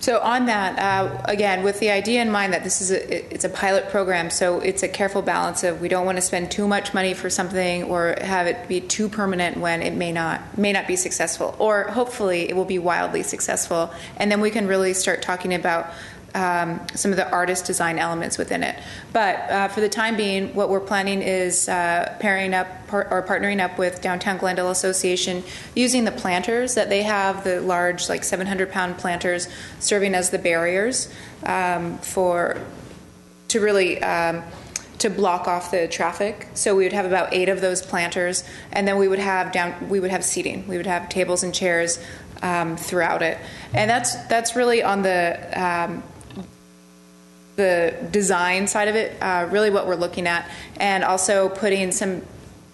So on that, uh, again, with the idea in mind that this is a, it's a pilot program, so it's a careful balance of we don't want to spend too much money for something or have it be too permanent when it may not may not be successful, or hopefully it will be wildly successful, and then we can really start talking about um, some of the artist design elements within it. But uh, for the time being, what we're planning is uh, pairing up par- or partnering up with Downtown Glendale Association using the planters that they have, the large, like 700 pound planters, serving as the barriers um, for to really. Um, to block off the traffic. So we would have about eight of those planters, and then we would have down we would have seating. We would have tables and chairs um, throughout it, and that's that's really on the um, the design side of it, uh, really what we're looking at, and also putting some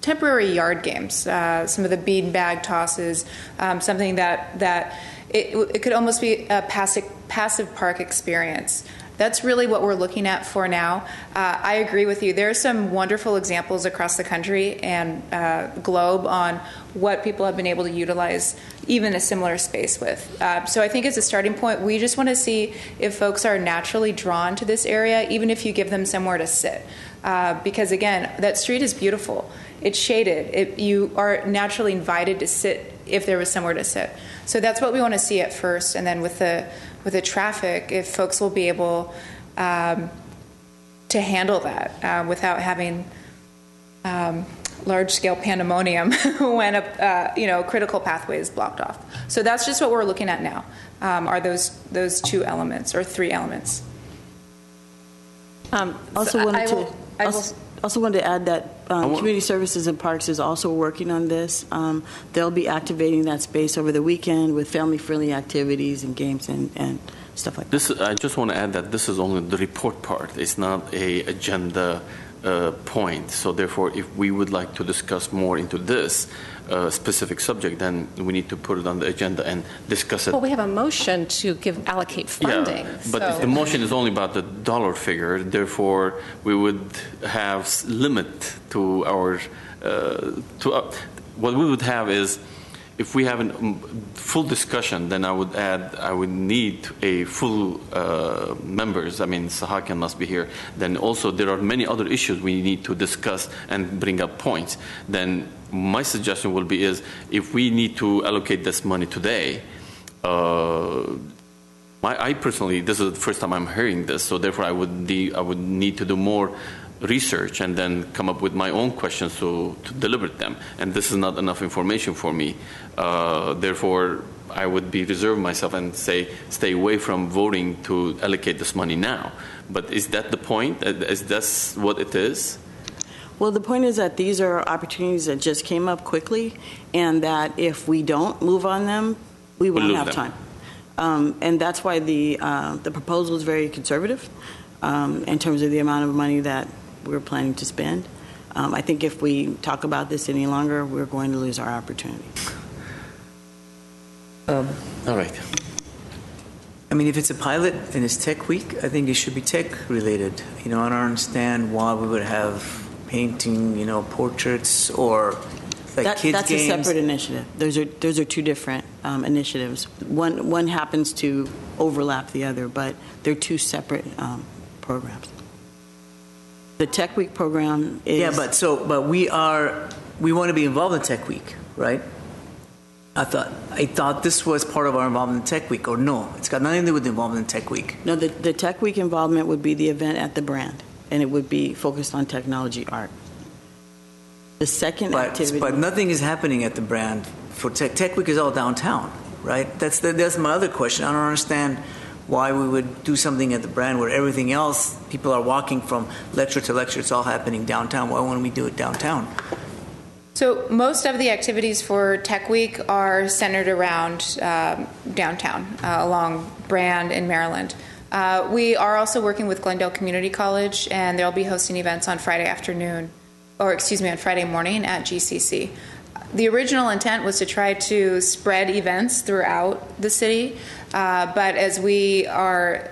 temporary yard games, uh, some of the bean bag tosses, um, something that that it, it, could almost be a passive passive park experience that's really what we're looking at for now. Uh, I agree with you. There are some wonderful examples across the country and uh, globe on what people have been able to utilize even a similar space with. Uh, so I think as a starting point, we just want to see if folks are naturally drawn to this area, even if you give them somewhere to sit. Uh, because again, that street is beautiful. It's shaded. It, you are naturally invited to sit if there was somewhere to sit. So that's what we want to see at first, and then with the with the traffic, if folks will be able um, to handle that uh, without having um, large-scale pandemonium when a uh, you know critical pathway is blocked off. So that's just what we're looking at now. Um, are those those two elements or three elements? Um, also so wanted I to will- I also, also wanted to add that um, community services and parks is also working on this. Um, they'll be activating that space over the weekend with family-friendly activities and games and, and stuff like that. This, I just want to add that this is only the report part. It's not a agenda uh, point. So therefore, if we would like to discuss more into this uh, specific subject, then we need to put it on the agenda and discuss it. Well, we have a motion to give, allocate funding. Yeah, but so- the motion is only about the dollar figure, therefore we would have limit to our uh, to uh, what we would have is if we have a full discussion, then I would add I would need a full uh, members. I mean, Sahakian must be here. Then also there are many other issues we need to discuss and bring up points. Then my suggestion will be is if we need to allocate this money today. Uh, my, I personally, this is the first time I'm hearing this, so therefore I would, de- I would need to do more research and then come up with my own questions to, to deliberate them. And this is not enough information for me. Uh, therefore, I would be reserve myself and say stay away from voting to allocate this money now. But is that the point? Uh, Is that what it is? Well, the point is that these are opportunities that just came up quickly, and that if we don't move on them, we We'll won't lose have them. time. Um, and that's why the uh, the proposal is very conservative um, in terms of the amount of money that we're planning to spend. Um, I think if we talk about this any longer, we're going to lose our opportunity. Um, All right. I mean, if it's a pilot and it's Tech Week, I think it should be tech related. You know, I don't understand why we would have painting, you know, portraits or like That- kids that's games. a separate initiative. Those are those are two different um, initiatives. One one happens to overlap the other, but they're two separate um, programs. The Tech Week program is Yeah, but so but we are we want to be involved in Tech Week, right? I thought I thought this was part of our involvement in Tech Week, or no? It's got nothing to do with the involvement in Tech Week. no the, the Tech Week involvement would be the event at the brand, and it would be focused on technology art. The second But, activity, but nothing is happening at the brand for Tech. Tech Week is all downtown, right? That's the, that's my other question. I don't understand why we would do something at the brand where everything else people are walking from lecture to lecture. It's all happening downtown. Why wouldn't we do it downtown? So most of the activities for Tech Week are centered around um, downtown, uh, along Brand in Maryland. Uh, we are also working with Glendale Community College, and they'll be hosting events on Friday afternoon, or excuse me, on Friday morning at GCC. The original intent was to try to spread events throughout the city, uh, but as we are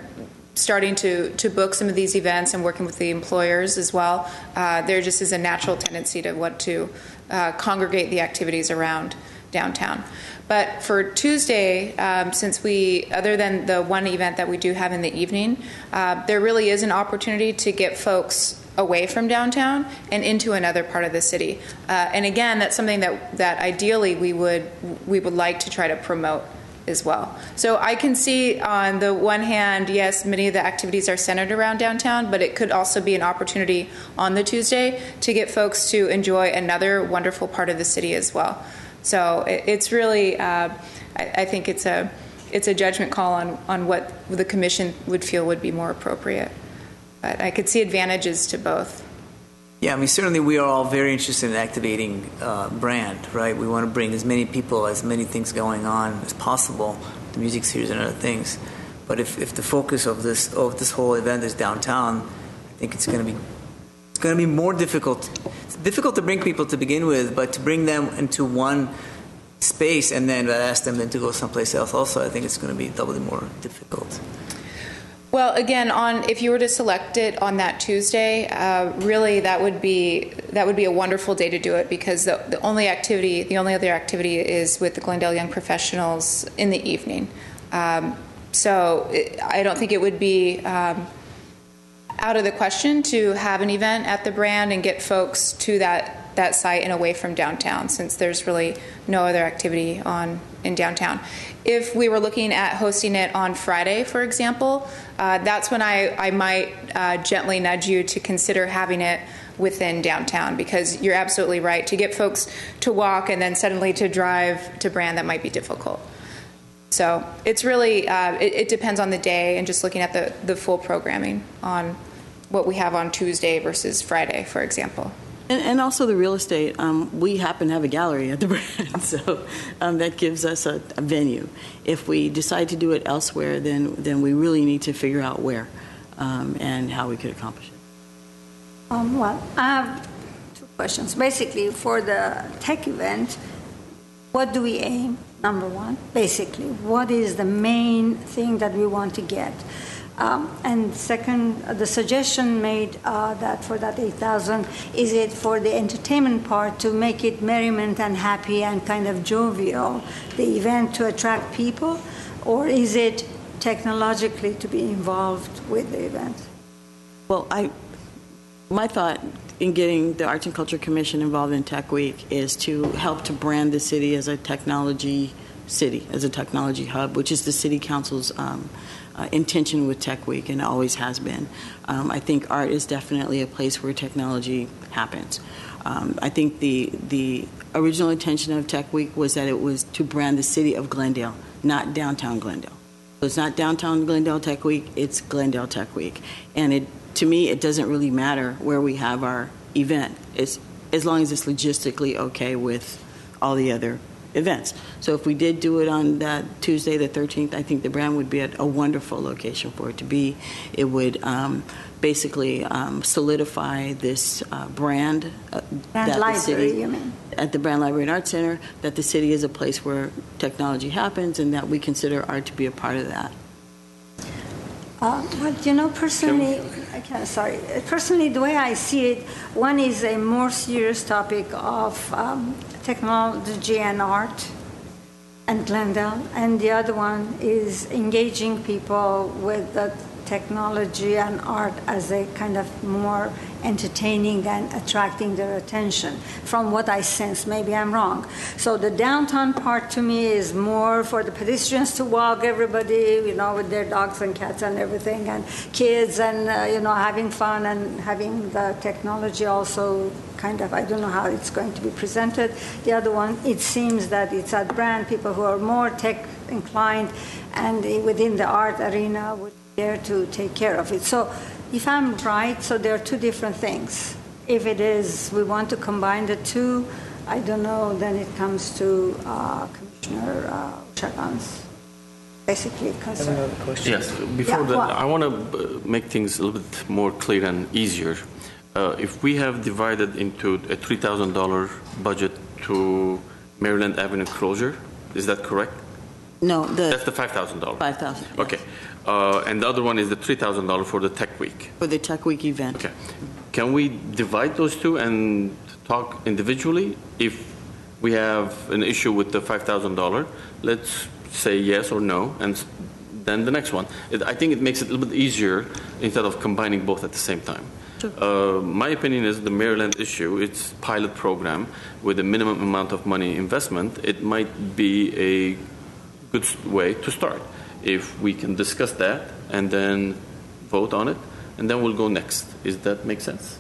starting to, to book some of these events and working with the employers as well, uh, there just is a natural tendency to want to uh, congregate the activities around downtown. But for Tuesday, um, since we, other than the one event that we do have in the evening, uh, there really is an opportunity to get folks away from downtown and into another part of the city. Uh, and again, that's something that, that ideally we would, we would like to try to promote as well. So I can see on the one hand, yes, many of the activities are centered around downtown, but it could also be an opportunity on the Tuesday to get folks to enjoy another wonderful part of the city as well. So it's really, uh, I, think it's a it's a judgment call on on what the commission would feel would be more appropriate. But I could see advantages to both. Yeah, I mean, certainly we are all very interested in activating uh, brand, right? We want to bring as many people, as many things going on as possible, the music series and other things. But if, if the focus of this of this whole event is downtown, I think it's going to be it's going to be more difficult. It's difficult to bring people to begin with, but to bring them into one space and then ask them then to go someplace else, also, I think it's going to be doubly more difficult. Well, again, on if you were to select it on that Tuesday, uh, really that would be that would be a wonderful day to do it because the, the only activity, the only other activity is with the Glendale Young Professionals in the evening. Um, so it, I don't think it would be um, out of the question to have an event at the brand and get folks to that that site and away from downtown, since there's really no other activity on in downtown. If we were looking at hosting it on Friday, for example, uh, that's when I, I might uh, gently nudge you to consider having it within downtown because you're absolutely right. To get folks to walk and then suddenly to drive to Brand, that might be difficult. So it's really, uh, it, it depends on the day and just looking at the, the full programming on what we have on Tuesday versus Friday, for example. And, and also the real estate. Um, we happen to have a gallery at the brand, so um, that gives us a, a venue. If we decide to do it elsewhere, then then we really need to figure out where um, and how we could accomplish it. Um, well, I have two questions. Basically, for the tech event, what do we aim? Number one, basically, what is the main thing that we want to get? Um, and second, uh, the suggestion made uh, that for that 8,000, is it for the entertainment part to make it merriment and happy and kind of jovial, the event to attract people, or is it technologically to be involved with the event? Well, I, my thought in getting the Arts and Culture Commission involved in Tech Week is to help to brand the city as a technology city, as a technology hub, which is the City Council's um, uh, intention with Tech Week and always has been. Um, I think art is definitely a place where technology happens. Um, I think the the original intention of Tech Week was that it was to brand the city of Glendale, not downtown Glendale. So it's not downtown Glendale Tech Week; it's Glendale Tech Week, and it to me it doesn't really matter where we have our event. It's as long as it's logistically okay with all the other events. So if we did do it on that Tuesday, the 13th, I think the brand would be at a wonderful location for it to be. It would um, basically um, solidify this uh, brand uh, Brand that the library, city you mean? at the Brand Library and Art Center that the city is a place where technology happens and that we consider art to be a part of that. Uh, well, you know, personally, I can't, sorry. Personally, the way I see it, one is a more serious topic of um, technology and art and Glendale, and the other one is engaging people with the technology and art as a kind of more entertaining and attracting their attention from what I sense. Maybe I'm wrong. So the downtown part to me is more for the pedestrians to walk, everybody, you know, with their dogs and cats and everything, and kids and, uh, you know, having fun and having the technology also kind of, I don't know how it's going to be presented. The other one, it seems that it's at brand, people who are more tech inclined and within the art arena would there to take care of it. So if I'm right, so there are two different things. If it is, we want to combine the two, I don't know, then it comes to uh, Commissioner uh, Oshagan's, basically concern. Yes, before Yeah, that, well- I want to make things a little bit more clear and easier. Uh, If we have divided into a $3,000 budget to Maryland Avenue closure, is that correct? No, the That's the $5,000? $5,000. Okay. Uh, And the other one is the $3,000 for the Tech Week. for the Tech Week event. Okay. Can we divide those two and talk individually? If we have an issue with the $5,000, let's say yes or no, and then the next one. It- I think it makes it a little bit easier instead of combining both at the same time. Uh, My opinion is the Maryland issue, it's pilot program with a minimum amount of money investment. It might be a good way to start. If we can discuss that and then vote on it, and then we'll go next. Does that make sense?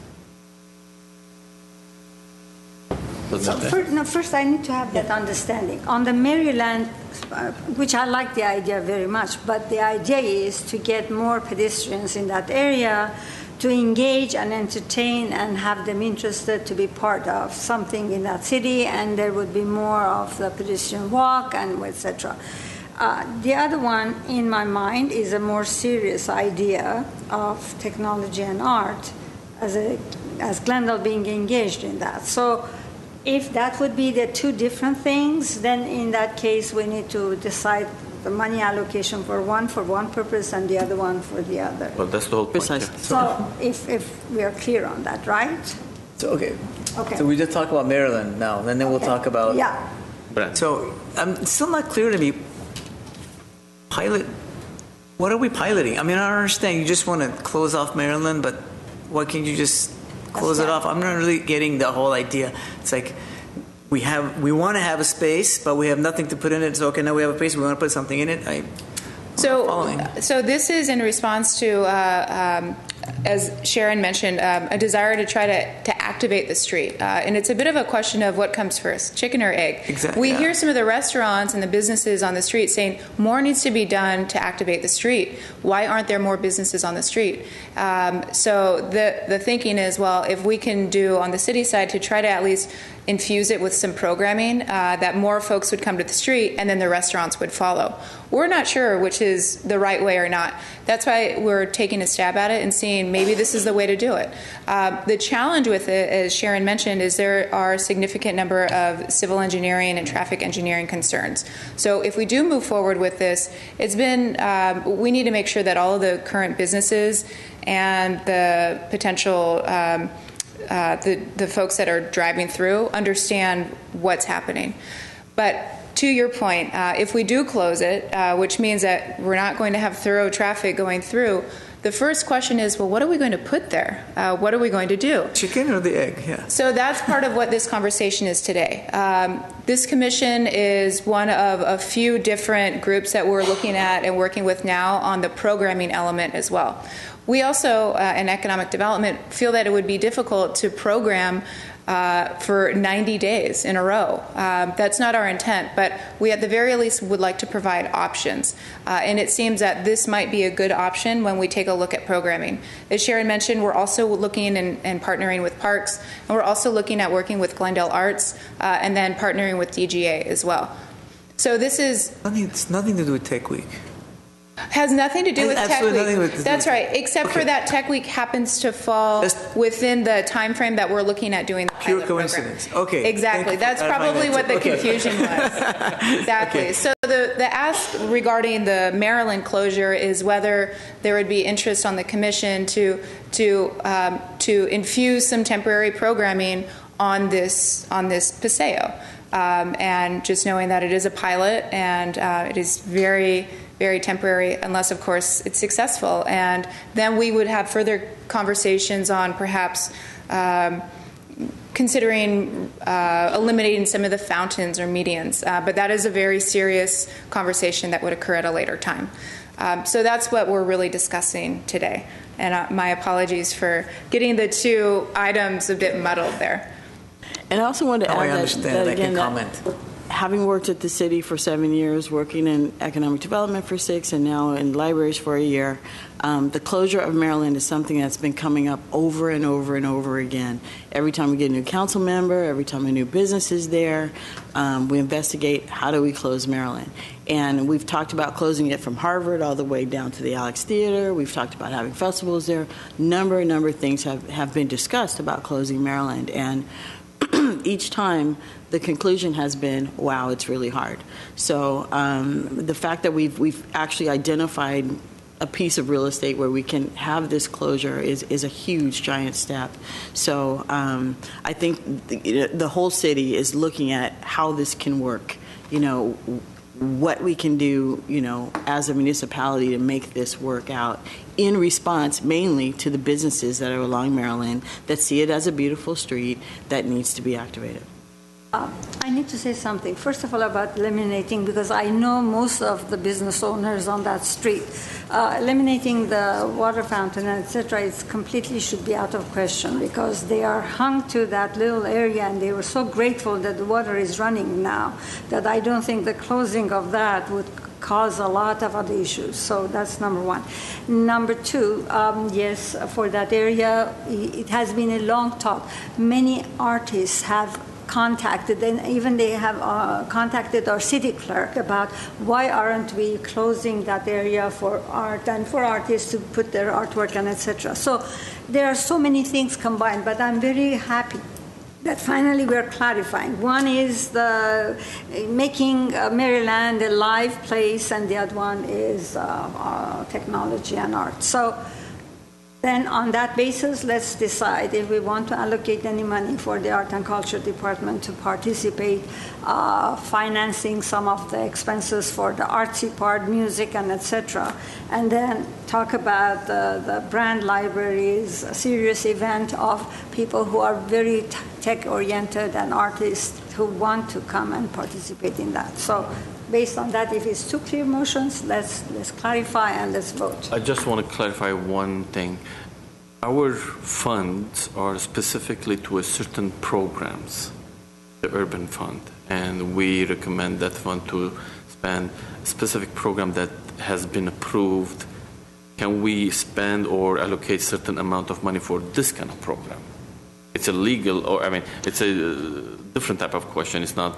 So that- no, first, I need to have that understanding. On the Maryland, uh, which I like the idea very much, but the idea is to get more pedestrians in that area to engage and entertain and have them interested to be part of something in that city, and there would be more of the pedestrian walk and etc. Uh, the other one in my mind is a more serious idea of technology and art as, a, as Glendale being engaged in that. So if that would be the two different things, then in that case, we need to decide the money allocation for one for one purpose and the other one for the other. Well, that's the whole point. yeah. So if, if we are clear on that, right? So, okay. Okay. So we just talk about Maryland now, and then we'll talk about. Yeah. So I'm it's still not clear to me. Pilot. What are we piloting? I mean, I don't understand. You just want to close off Maryland, but why can't you just close it off. I'm not really getting the whole idea. It's like we have we want to have a space, but we have nothing to put in it. So okay, now we have a space. We want to put something in it. I, So, so this is in response to, uh, um, as Sharon mentioned, um, a desire to try to, to activate the street. Uh, and it's a bit of a question of what comes first, chicken or egg. Exactly, We yeah. hear some of the restaurants and the businesses on the street saying more needs to be done to activate the street. Why aren't there more businesses on the street? Um, so the, the thinking is, well, if we can do on the city side to try to at least infuse it with some programming, uh, that more folks would come to the street and then the restaurants would follow. We're not sure which is the right way or not. That's why we're taking a stab at it and seeing maybe this is the way to do it. Uh, the challenge with it, as Sharon mentioned, is there are a significant number of civil engineering and traffic engineering concerns. So if we do move forward with this, it's been um, we need to make sure that all of the current businesses and the potential um, uh, the the folks that are driving through understand what's happening. But to your point, uh, if we do close it, uh, which means that we're not going to have thorough traffic going through, the first question is, well, what are we going to put there? Uh, what are we going to do? chicken or the egg? Yeah. So that's part of what this conversation is today. Um, this commission is one of a few different groups that we're looking at and working with now on the programming element as well. We also, uh, in economic development, feel that it would be difficult to program uh, for 90 days in a row. Um, that's not our intent, but we at the very least would like to provide options. Uh, and it seems that this might be a good option when we take a look at programming. As Sharon mentioned, we're also looking and, and partnering with parks, and we're also looking at working with Glendale Arts uh, and then partnering with DGA as well. So this is Nothing, it's nothing to do with Tech Week. Has nothing to do with Tech Week. with- That's right, except for that Tech Week happens to fall within the time frame that we're looking at doing the Pure pilot program. coincidence. Okay. Exactly. That's probably what the Okay. confusion was. Exactly. Okay. So the, the ask regarding the Maryland closure is whether there would be interest on the commission to to um, to infuse some temporary programming on this on this paseo. Um, and just knowing that it is a pilot and uh, it is very very temporary unless of course it's successful and then we would have further conversations on perhaps um, considering uh, eliminating some of the fountains or medians. Uh, but that is a very serious conversation that would occur at a later time. Um, so that's what we're really discussing today. And uh, my apologies for getting the two items a bit muddled there. And I also wanted to No, add I that, understand. that I again, can that comment. Having worked at the city for seven years, working in economic development for six, and now in libraries for a year, um, the closure of Maryland is something that's been coming up over and over and over again. Every time we get a new council member, every time a new business is there, um, we investigate how do we close Maryland. And we've talked about closing it from Harvard all the way down to the Alex Theater. We've talked about having festivals there. Number, number of things have, have been discussed about closing Maryland. And each time the conclusion has been, wow, it's really hard. So um, the fact that we've, we've actually identified a piece of real estate where we can have this closure is, is a huge, giant step. So um, I think the, the whole city is looking at how this can work. You know, what we can do, you know, as a municipality to make this work out in response mainly to the businesses that are along Maryland that see it as a beautiful street that needs to be activated. Uh, I need to say something. First of all, about eliminating, because I know most of the business owners on that street. Uh, eliminating the water fountain, et cetera, it's completely should be out of question because they are hung to that little area and they were so grateful that the water is running now that I don't think the closing of that would cause a lot of other issues. So that's number one. Number two, um, yes, for that area, it has been a long talk. Many artists have contacted, and even they have uh, contacted our city clerk about why aren't we closing that area for art and for artists to put their artwork and etc. So there are so many things combined, but I'm very happy that finally we're clarifying. One is the making uh, Maryland a live place, and the other one is uh, uh, technology and art. So then on that basis, let's decide if we want to allocate any money for the Art and Culture Department to participate, uh, financing some of the expenses for the artsy part, music, and etc. And then talk about the, the brand libraries, a serious event of people who are very tech-oriented and artists who want to come and participate in that. So based on that, if it's two clear motions, let's, let's clarify and let's vote. I just want to clarify one thing. Our funds are specifically to a certain programs, the urban fund, and we recommend that fund to spend a specific program that has been approved. Can we spend or allocate certain amount of money for this kind of program? It's a legal, or I mean, it's a uh, different type of question. It's not.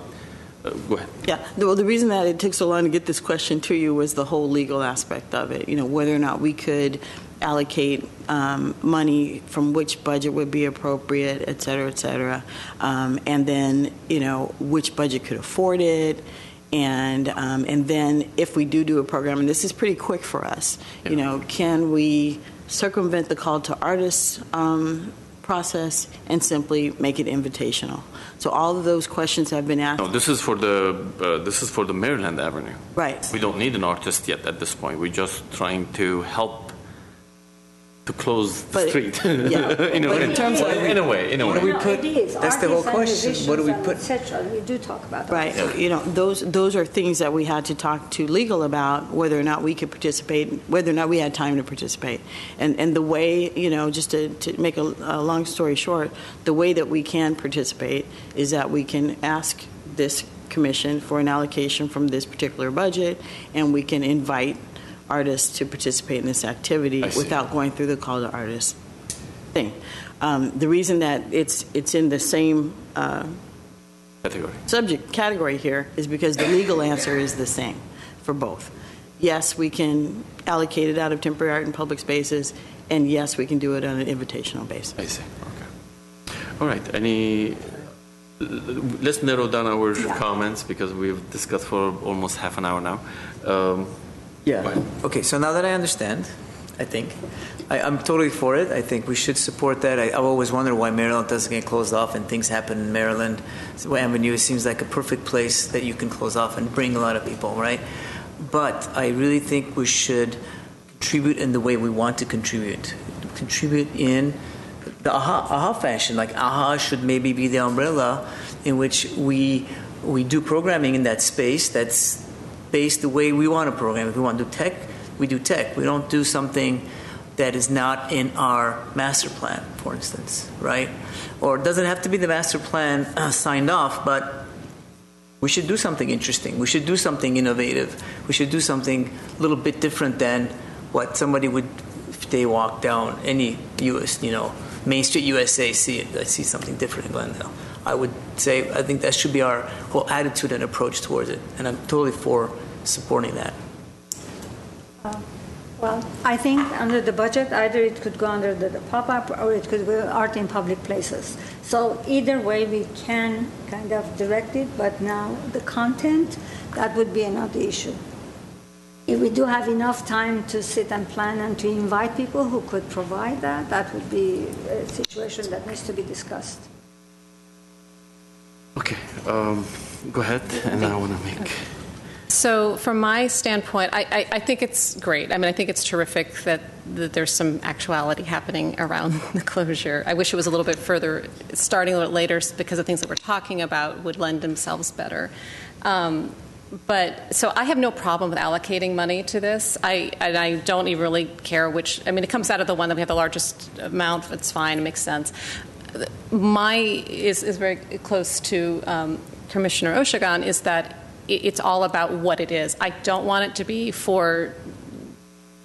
Uh, go ahead. Yeah, the- well, the reason that it took so long to get this question to you was the whole legal aspect of it. You know, whether or not we could allocate um, money from which budget would be appropriate, et cetera, et cetera. Um, and then, you know, which budget could afford it. And, um, and then if we do do a program, and this is pretty quick for us, you know, can we circumvent the call to artists um, process and simply make it invitational? So all of those questions have been asked. No, this is for the uh, this is for the Maryland Avenue. Right. We don't need an artist yet at this point. We're just trying to help to close the But- street. yeah. in, a But way, in terms of- in a way, in a What way. do we put- it is. that's the whole Artists and question. What do we musicians put- and Et cetera, we do talk about that. Right. You know, those those are things that we had to talk to legal about whether or not we could participate, whether or not we had time to participate, and and the way you know, just to, to make a, a long story short, the way that we can participate is that we can ask this commission for an allocation from this particular budget, and we can invite artists to participate in this activity without going through the call to artists thing. Um, the reason that it's it's in the same. Uh, Category. subject category here is because the legal answer is the same for both. Yes, we can allocate it out of temporary art and public spaces, and yes, we can do it on an invitational basis. I see. Okay. All right. Any? Let's narrow down our comments because we've discussed for almost half an hour now. Um, Yeah. Okay, so now that I understand, I think, I, I'm totally for it. I think we should support that. I, I've always wondered why Maryland doesn't get closed off and things happen in Maryland. So Avenue seems like a perfect place that you can close off and bring a lot of people, right? But I really think we should contribute in the way we want to contribute. Contribute in the AHA, AHA fashion. Like AHA should maybe be the umbrella in which we we do programming in that space that's based the way we want to program. If we want to do tech, we do tech. We don't do something that is not in our master plan, for instance, right? Or it doesn't have to be the master plan uh, signed off, but we should do something interesting. We should do something innovative. We should do something a little bit different than what somebody would if they walk down any US, you know, Main Street USA, see it, I see something different in Glendale. I would say I think that should be our whole attitude and approach towards it, and I'm totally for supporting that. Well, I think under the budget, either it could go under the the pop-up or it could go art in public places. So either way, we can kind of direct it, but now the content, that would be another issue. If we do have enough time to sit and plan and to invite people who could provide that, that would be a situation that needs to be discussed. okay. Um, go ahead, and I want to make. So, from my standpoint, I, I, I think it's great. I mean, I think it's terrific that, that there's some actuality happening around the closure. I wish it was a little bit further, starting a little later, because the things that we're talking about would lend themselves better. Um, but so I have no problem with allocating money to this. I and I don't even really care which. I mean, it comes out of the one that we have the largest amount. It's fine. It makes sense. My is is very close to um, Commissioner Oshagan. Is that it's all about what it is. I don't want it to be for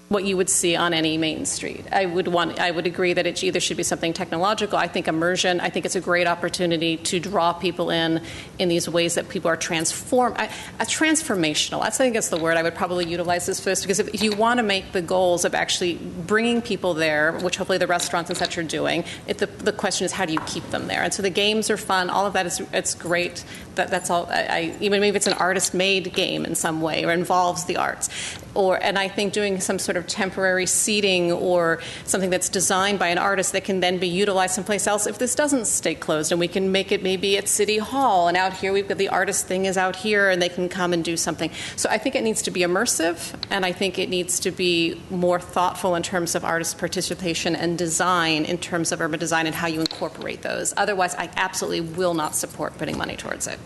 what you would see on any main street. I would want I would agree that it either should be something technological. I think immersion, I think it's a great opportunity to draw people in in these ways that people are transform uh, transformational. I think that's the word I would probably utilize this first because if, you want to make the goals of actually bringing people there, which hopefully the restaurants and such are doing, the, the question is how do you keep them there? And so the games are fun. All of that is it's great. That, that's all. I, I, even maybe it's an artist-made game in some way or involves the arts or and I think doing some sort of temporary seating or something that's designed by an artist that can then be utilized someplace else if this doesn't stay closed, and we can make it maybe at City Hall, and out here we've got the artist thing is out here, and they can come and do something. So I think it needs to be immersive, and I think it needs to be more thoughtful in terms of artist participation and design in terms of urban design and how you incorporate those. Otherwise, I absolutely will not support putting money towards it.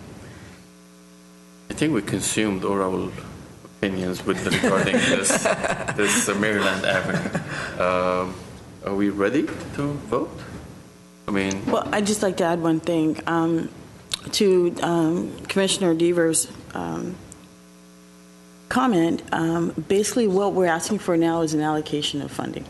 I think we consumed all our opinions with regarding this, this Maryland Avenue. Um, Are we ready to vote? I mean, Well, I'd just like to add one thing um, to um, Commissioner Deaver's um, comment. Um, Basically, what we're asking for now is an allocation of funding.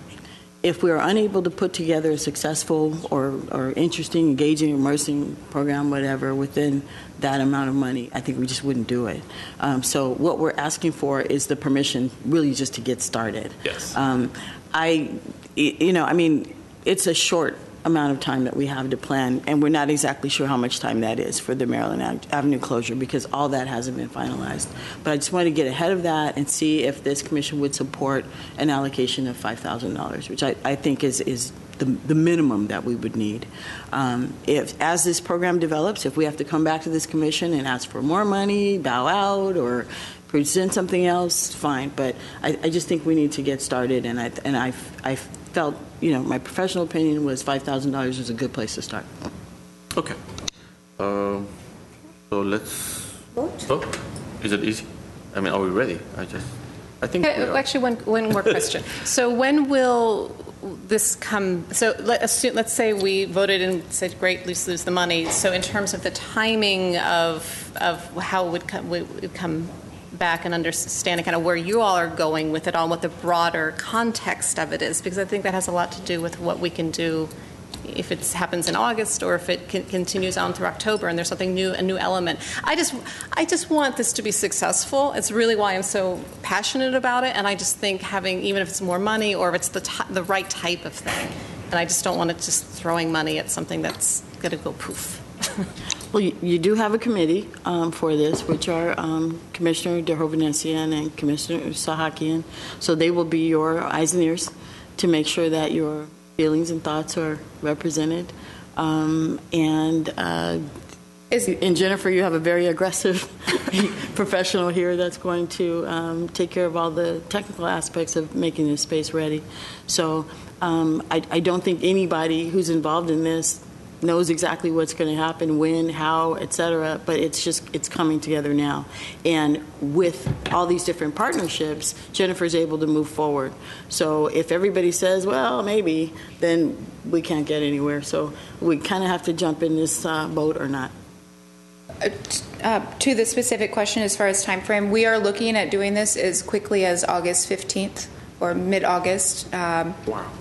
If we are unable to put together a successful or, or interesting, engaging, immersing program, whatever, within that amount of money, I think we just wouldn't do it. Um, so what we're asking for is the permission, really, just to get started. Yes. Um, I, you know, I mean, it's a short amount of time that we have to plan, and we're not exactly sure how much time that is for the Maryland Avenue closure because all that hasn't been finalized. But I just want to get ahead of that and see if this commission would support an allocation of $5,000, which I, I think is, is the, the minimum that we would need. Um, if, as this program develops, if we have to come back to this commission and ask for more money, bow out, or present something else, fine. But I, I just think we need to get started, and I, and I, I felt, you know, my professional opinion was $5,000 is a good place to start. okay. Um, So let's vote. Is it easy? I mean, are we ready? I just, I think we Okay, are. Actually, one, one more question. So when will this come, so let, assume, let's say we voted and said, great, let's lose the money. So in terms of the timing of, of how it would come, would come back and understanding kind of where you all are going with it all, what the broader context of it is, because I think that has a lot to do with what we can do if it happens in August or if it con- continues on through October and there's something new, a new element. I just, I just want this to be successful. It's really why I'm so passionate about it. And I just think having, even if it's more money or if it's the, ti the right type of thing, and I just don't want it just throwing money at something that's going to go poof. Well, you, you do have a committee um, for this, which are um, Commissioner Derhovanesian and Commissioner Sahakian. So they will be your eyes and ears to make sure that your feelings and thoughts are represented. Um, and uh, and Jennifer, you have a very aggressive professional here that's going to um, take care of all the technical aspects of making this space ready. So um, I, I don't think anybody who's involved in this knows exactly what's going to happen, when, how, et cetera, but it's just, it's coming together now. And with all these different partnerships, Jennifer's able to move forward. So if everybody says, well, maybe, then we can't get anywhere. So we kind of have to jump in this uh, boat or not. Uh, To the specific question as far as time frame, we are looking at doing this as quickly as August 15th or mid-August. Wow.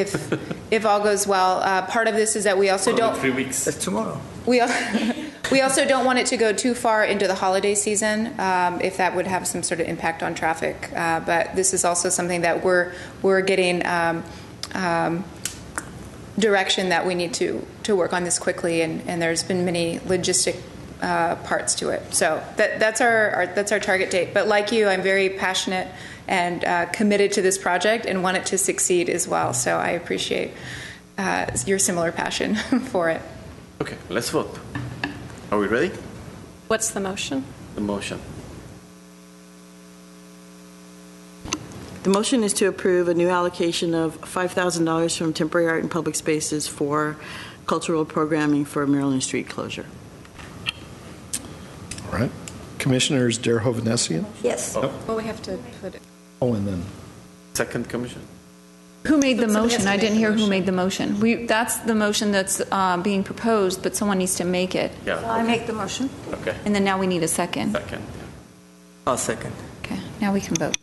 If, if all goes well. Uh, Part of this is that we also don't. Three weeks. That's tomorrow. We, al- we also don't want it to go too far into the holiday season, um, if that would have some sort of impact on traffic. Uh, But this is also something that we're, we're getting um, um, direction that we need to, to work on this quickly, and, and there's been many logistic uh, parts to it. So that, that's our, our, that's our target date. But like you, I'm very passionate and uh, committed to this project and want it to succeed as well. So I appreciate uh, your similar passion for it. Okay, let's vote. Are we ready? What's the motion? The motion. The motion is to approve a new allocation of $5,000 from temporary art and public spaces for cultural programming for Maryland Street closure. All right. Commissioners Derhovanesian? Yes. Well, we have to put it. Oh, and then Second commission. Who made the motion? I didn't hear who made the motion. We, that's the motion that's uh, being proposed, but someone needs to make it. Yeah. I make the motion. Okay. And then now we need a second. Second. I'll second. Okay, now we can vote.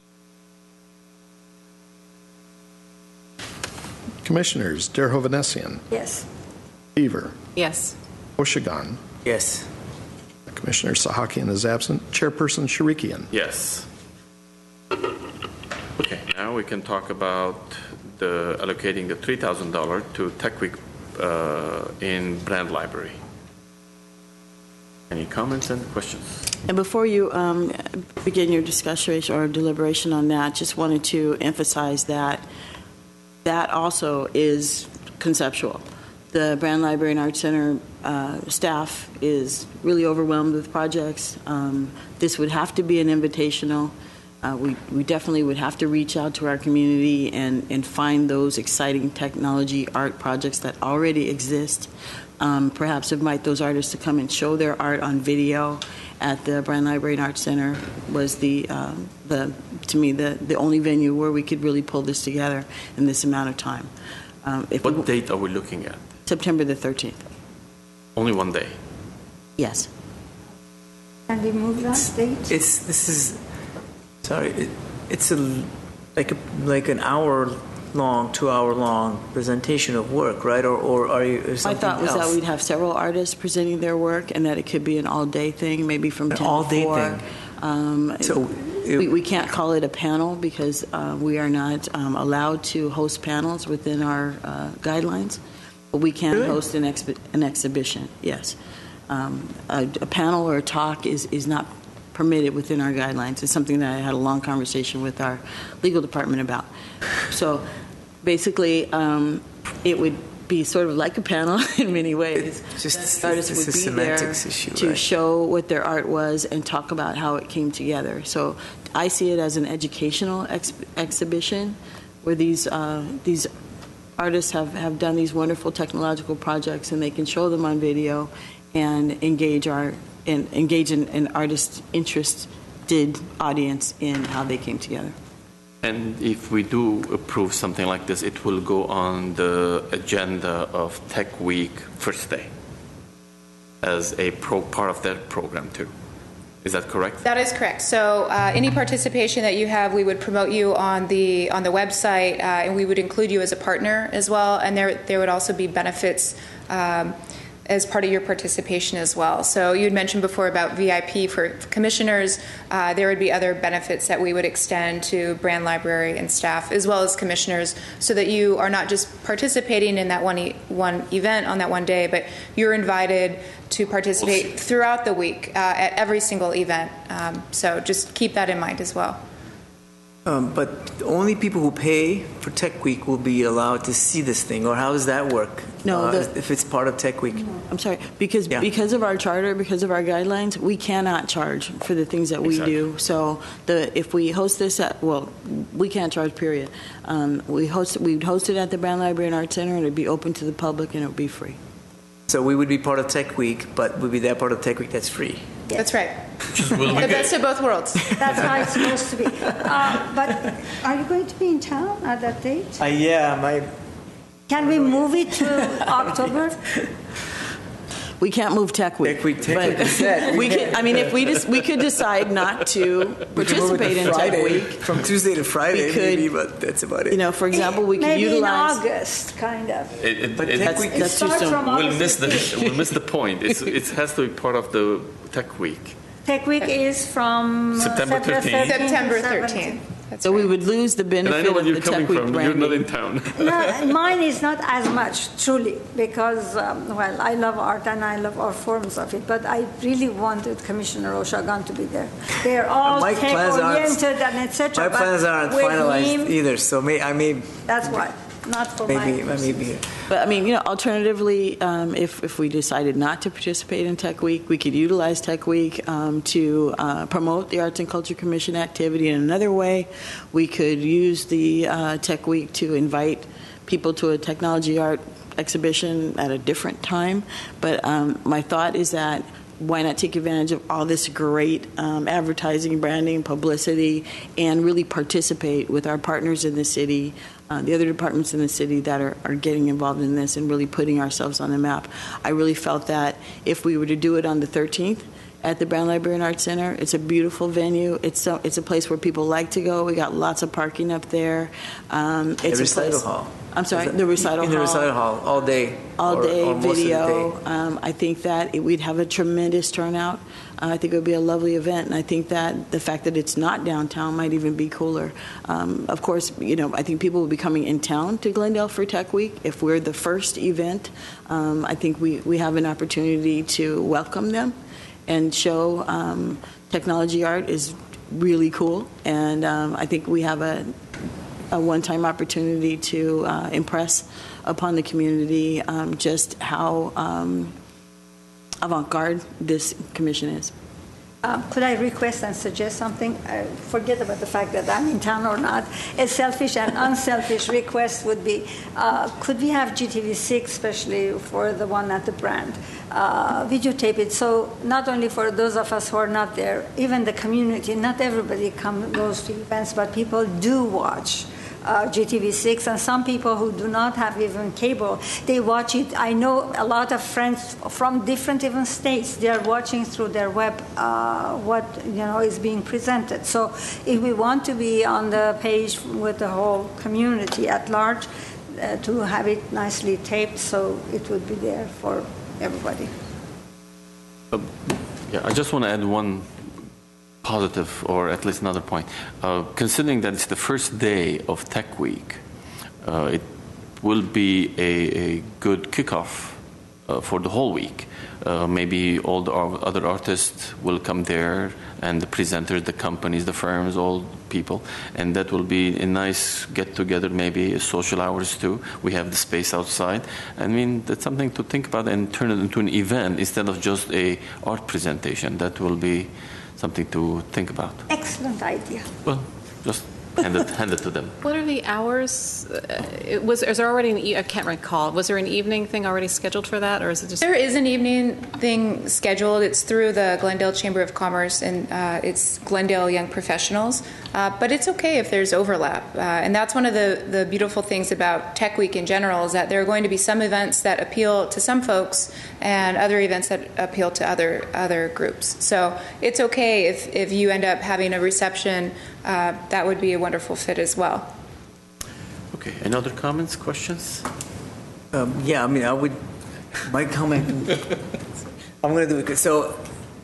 Commissioners Derhovanesian, Yes. Beaver, Yes. Oshagan, Yes. Commissioner Sahakian is absent, Chairperson Sharikian. Yes. Okay, now we can talk about the allocating the $3,000 to Tech Week uh, in Brand Library. Any comments and questions? And before you um, begin your discussion or deliberation on that, just wanted to emphasize that that also is conceptual. The Brand Library and Art Center uh, staff is really overwhelmed with projects. Um, This would have to be an invitational. Uh, We we definitely would have to reach out to our community and and find those exciting technology art projects that already exist. Um, Perhaps invite those artists to come and show their art on video at the Brand Library and Art Center was the, um, the to me, the the only venue where we could really pull this together in this amount of time. Um, if we- What date are we looking at? September the 13th. Only one day. Yes. Can we move that date? It's this is sorry. It, it's a like a like an hour long, two hour long presentation of work, right? Or or are you? Or My something thought was else? that we'd have several artists presenting their work and that it could be an all-day thing, maybe from An 10 all-day 4. thing. Um, So we, we can't call it a panel because uh, we are not um, allowed to host panels within our uh, guidelines, but we can Really? host an, expi- an exhibition, yes. Um, a, a panel or a talk is, is not permitted within our guidelines. It's something that I had a long conversation with our legal department about. So basically, um, it would be sort of like a panel in many ways. just- The artists it's would a be there issue, to right? show what their art was and talk about how it came together. So I see it as an educational ex- exhibition where these uh, these artists have, have done these wonderful technological projects and they can show them on video and engage our and engage an, an artist interested audience in how they came together. And if we do approve something like this, it will go on the agenda of Tech Week first day as a pro, part of that program too. Is that correct? That is correct. So uh, any participation that you have, we would promote you on the on the website, uh, and we would include you as a partner as well. And there there would also be benefits. Um, as part of your participation as well. So you had mentioned before about VIP for commissioners. Uh, there would be other benefits that we would extend to Brand Library and staff, as well as commissioners, so that you are not just participating in that one e- one event on that one day, but you're invited to participate throughout the week uh, at every single event. Um, so just keep that in mind as well. Um, but only people who pay for Tech Week will be allowed to see this thing, or how does that work? No, Uh, the- if it's part of Tech Week. I'm sorry, because because of our charter, because of our guidelines, we cannot charge for the things that we Exactly. do. So the if we host this at well, we can't charge. Period. Um, we host we'd host it at the Brand Library and Art Center, and it'd be open to the public, and it would be free. So we would be part of Tech Week, but we'd be that part of Tech Week that's free. That's right. will the best of both worlds. That's how it's supposed to be. Uh, But are you going to be in town at that date? Uh, yeah, my Can we move it to October? We can't move Tech Week. Tech Week, Tech but Week is set. we can. I mean, if we just we could decide not to We could move it to participate in Tech Friday, Week. from Tuesday to Friday, We could- maybe, but that's about it. You know, for example, we could Maybe utilize. in August, kind of. It, it, But it- Tech That's, Week that's too Start soon. from we'll August miss the 15th. we'll miss the point. It's, it has to be part of the Tech Week. Tech Week is from uh, September 13th. September 13th. That's So we would lose the And I benefit know of where the you're coming Tech Week from. You're not in town. No, mine is not as much, truly, because, um, well, I love art and I love all forms of it, but I really wanted Commissioner Oshagan to be there. They're all my plans aren't- tech-oriented and et cetera. My but plans aren't with finalized him, either, so may, I may That's why, not for my. maybe I may be. But I mean, you know, alternatively, um, if, if we decided not to participate in Tech Week, we could utilize Tech Week um, to uh, promote the Arts and Culture Commission activity in another way. We could use the uh, Tech Week to invite people to a technology art exhibition at a different time. But um, my thought is that why not take advantage of all this great um, advertising, branding, publicity, and really participate with our partners in the city, uh, the other departments in the city that are, are getting involved in this and really putting ourselves on the map. I really felt that if we were to do it on the 13th, at the Brand Library and Art Center. It's a beautiful venue. It's a, it's a place where people like to go. We got lots of parking up there. Um, it's the a recital place, hall. I'm sorry, that- the recital hall in the recital hall all day. all or- day or most of the video. day. Um, I think that it, we'd have a tremendous turnout. I think it would be a lovely event, and I think that the fact that it's not downtown might even be cooler. Um, of course, you know, I think people will be coming in town to Glendale for Tech Week. If we're the first event, um, I think we, we have an opportunity to welcome them and show um, technology art is really cool. And um, I think we have a, a one-time opportunity to uh, impress upon the community um, just how um, avant-garde this commission is. Uh, Could I request and suggest something? Uh, Forget about the fact that I'm in town or not. A selfish and unselfish request would be, uh, could we have GTV6, especially for the one at the brand, uh, videotape it, so not only for those of us who are not there, even the community, not everybody come, goes to events, but people do watch uh, GTV6, and some people who do not have even cable, they watch it. I know a lot of friends from different even states. They are watching through their web uh, what you know is being presented. So, if we want to be on the page with the whole community at large, uh, to have it nicely taped, so it would be there for everybody. Yeah, I just want to add one positive, or at least another point. Uh, considering that it's the first day of Tech Week, uh, it will be a, a good kickoff uh, for the whole week. Uh, maybe all the other artists will come there, and the presenters, the companies, the firms, all people, and that will be a nice get together, maybe social hours too. We have the space outside. I mean, that's something to think about and turn it into an event instead of just a art presentation. That will be something to think about. Excellent idea. Well, just hand it, hand it to them. What are the hours? Uh, was is there already an e- I can't recall. Was there an evening thing already scheduled for that, or is it just? There is an evening thing scheduled. It's through the Glendale Chamber of Commerce, and uh, it's Glendale Young Professionals. Uh, but it's okay if there's overlap, uh, and that's one of the the beautiful things about Tech Week in general is that there are going to be some events that appeal to some folks, and other events that appeal to other other groups. So it's okay if if you end up having a reception. Uh, that would be a wonderful fit as well. Okay. Any other comments, questions? Um, yeah, I mean, I would, my comment, I'm going to do it. So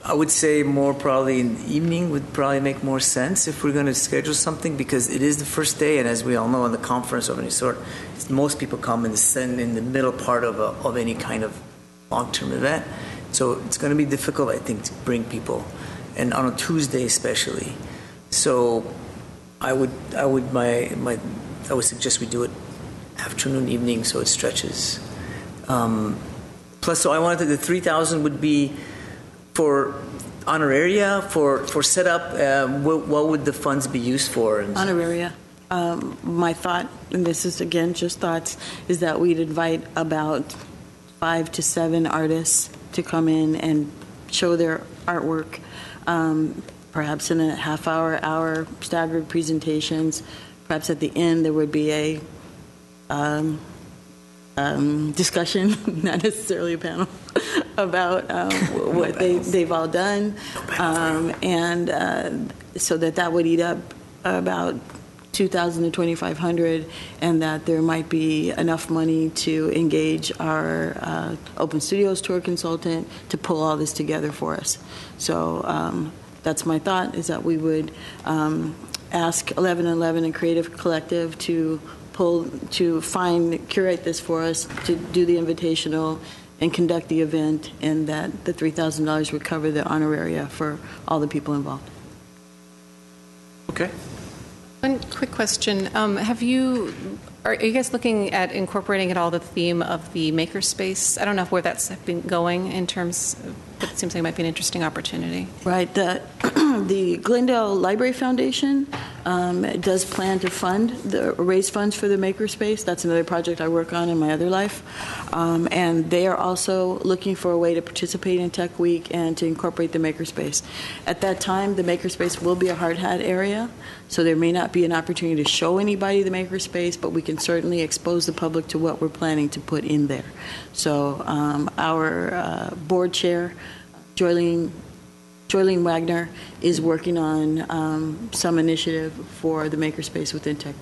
I would say more probably in the evening would probably make more sense if we're going to schedule something because it is the first day, and as we all know, in the conference of any sort, most people come in the, in the middle part of, a, of any kind of long term event. So it's going to be difficult, I think, to bring people, and on a Tuesday especially. So I would, I would, my, my, I would suggest we do it afternoon, evening, so it stretches. Um, plus, so I wanted the three thousand would be for honoraria for for setup. Um, what, what would the funds be used for? Honoraria. Um, my thought, and this is again just thoughts, is that we'd invite about five to seven artists to come in and show their artwork. Um, perhaps in a half hour, hour staggered presentations. Perhaps at the end there would be a um, um, discussion, not necessarily a panel, about um, what they, they've all done, um, and uh, so that that would eat up about 2,000 to 2,500, and that there might be enough money to engage our uh, Open Studios tour consultant to pull all this together for us. So um, that's my thought, is that we would um, ask 1111 and Creative Collective to pull, to find, curate this for us, to do the invitational and conduct the event, and that the $3,000 would cover the honoraria for all the people involved. Okay. One quick question: um, Have you? Are you guys looking at incorporating at all the theme of the makerspace? I don't know where that's been going in terms, of, but it seems like it might be an interesting opportunity. Right. The, the Glendale Library Foundation um, does plan to fund, the, raise funds for the makerspace. That's another project I work on in my other life. Um, and they are also looking for a way to participate in Tech Week and to incorporate the makerspace. At that time, the makerspace will be a hard hat area, so there may not be an opportunity to show anybody the makerspace, but we can certainly expose the public to what we're planning to put in there. So um, our uh, board chair, Joylene Joylene Wagner is working on um, some initiative for the makerspace within Tech.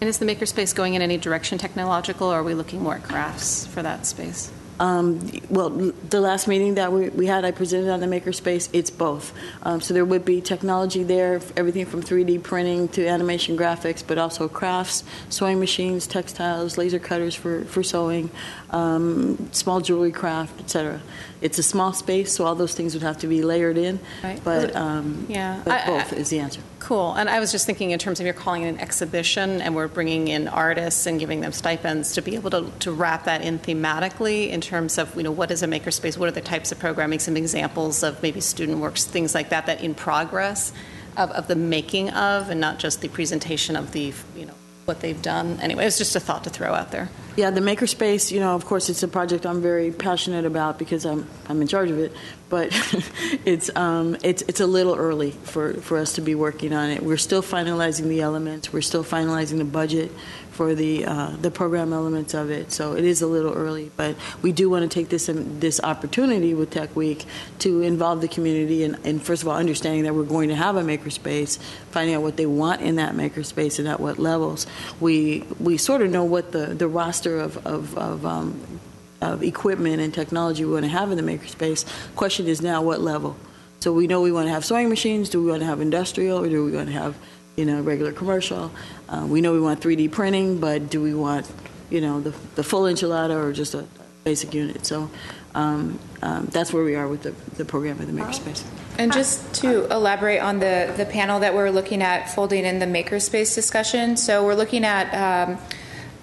And is the makerspace going in any direction technological, or are we looking more at crafts for that space? Um, Well, the last meeting that we we had, I presented on the makerspace, it's both. Um, So there would be technology there, everything from 3D printing to animation graphics, but also crafts, sewing machines, textiles, laser cutters for for sewing, um, small jewelry craft, et cetera. It's a small space, so all those things would have to be layered in, Right. but um, Yeah. but I- both I- is the answer. Cool. And I was just thinking in terms of you're calling it an exhibition and we're bringing in artists and giving them stipends to be able to, to wrap that in thematically in terms of, you know, what is a makerspace? What are the types of programming? Some examples of maybe student works, things like that, that in progress of, of the making of and not just the presentation of the, you know, what they've done. Anyway, it's just a thought to throw out there. Yeah, the makerspace, you know, of course, it's a project I'm very passionate about because I'm I'm in charge of it. But it's um, it's it's a little early for, for us to be working on it. We're still finalizing the elements. We're still finalizing the budget for the uh, the program elements of it. So it is a little early, but we do want to take this um, this opportunity with Tech Week to involve the community and, and first of all understanding that we're going to have a makerspace, finding out what they want in that makerspace and at what levels. We we sort of know what the the roster of of, of um, of equipment and technology we want to have in the makerspace. Question is now what level. So we know we want to have sewing machines. Do we want to have industrial or do we want to have, you know, regular commercial? Uh, we know we want 3D printing, but do we want, you know, the, the full enchilada or just a basic unit? So um, um, that's where we are with the, the program in the makerspace. And just to elaborate on the, the panel that we're looking at folding in the makerspace discussion. So we're looking at um,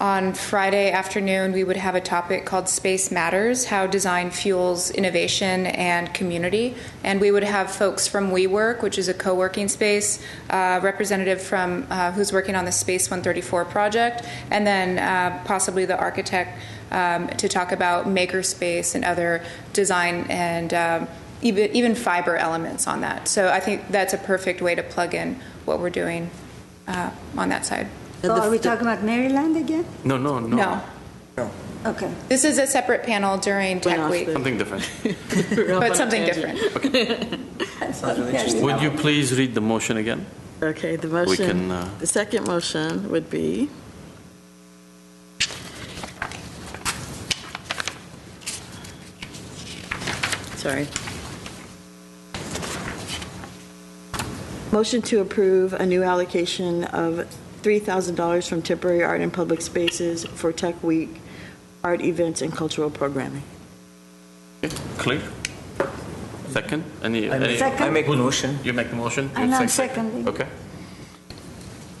on Friday afternoon, we would have a topic called Space Matters How Design Fuels Innovation and Community. And we would have folks from WeWork, which is a co working space, uh, representative from uh, who's working on the Space 134 project, and then uh, possibly the architect um, to talk about makerspace and other design and um, even, even fiber elements on that. So I think that's a perfect way to plug in what we're doing uh, on that side. So are we talking about Maryland again? No, no, no. No. Okay. This is a separate panel during Tech Week, Something different. but something different. Okay. Would you please read the motion again? Okay, the We motion, can, uh, the second motion would be sorry. Motion to approve a new allocation of $3,000 from temporary art and public spaces for Tech Week art events and cultural programming. Clear? Second? Any? I make- any- Second. I make the motion. You make the motion? And I'm say seconding. Okay.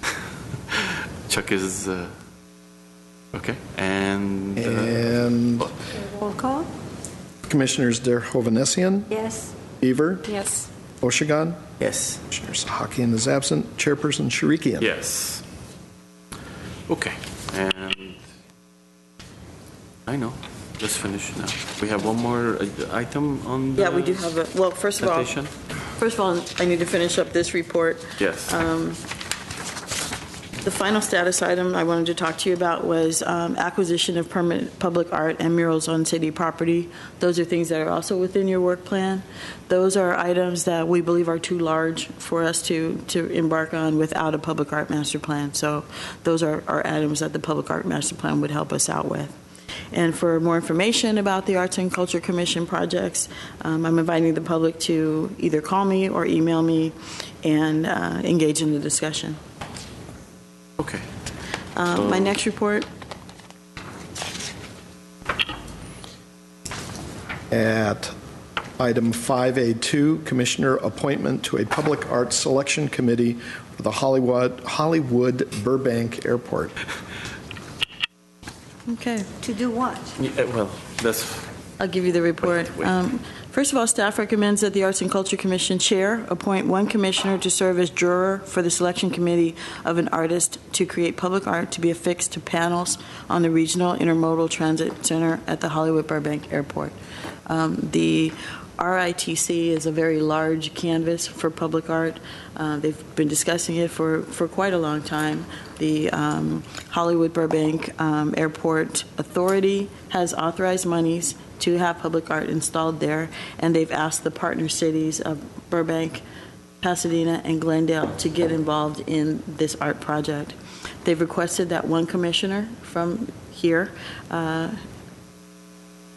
Chuck is, uh, okay, and. uh, And Roll call? Commissioners Der Hovnessian, Yes. Beaver, Yes. Oshagan, Yes. Commissioner Sahakian is absent, Chairperson Sharikian. Yes. Okay, and I know, let's finish now. We have one more uh, item on the. Yeah, we do have a, well, first of all, presentation? first of all, I need to finish up this report. Yes. Um, The final status item I wanted to talk to you about was um, acquisition of permanent public art and murals on city property. Those are things that are also within your work plan. Those are items that we believe are too large for us to, to embark on without a public art master plan. So those are, are items that the public art master plan would help us out with. And for more information about the Arts and Culture Commission projects, um, I'm inviting the public to either call me or email me and uh, engage in the discussion. Okay. Um, My next report, At item 5A2, Commissioner appointment to a Public Arts Selection Committee for the Hollywood, Hollywood Burbank Airport. okay, To do what? Yeah, Well, that's, I'll give you the report. Wait, wait. Um, First of all, staff recommends that the Arts and Culture Commission Chair appoint one commissioner to serve as juror for the selection committee of an artist to create public art to be affixed to panels on the Regional Intermodal Transit Center at the Hollywood Burbank Airport. Um, The RITC is a very large canvas for public art. Uh, They've been discussing it for, for quite a long time. The um, Hollywood Burbank um, Airport Authority has authorized monies to have public art installed there, and they've asked the partner cities of Burbank, Pasadena, and Glendale to get involved in this art project. They've requested that one commissioner from here uh,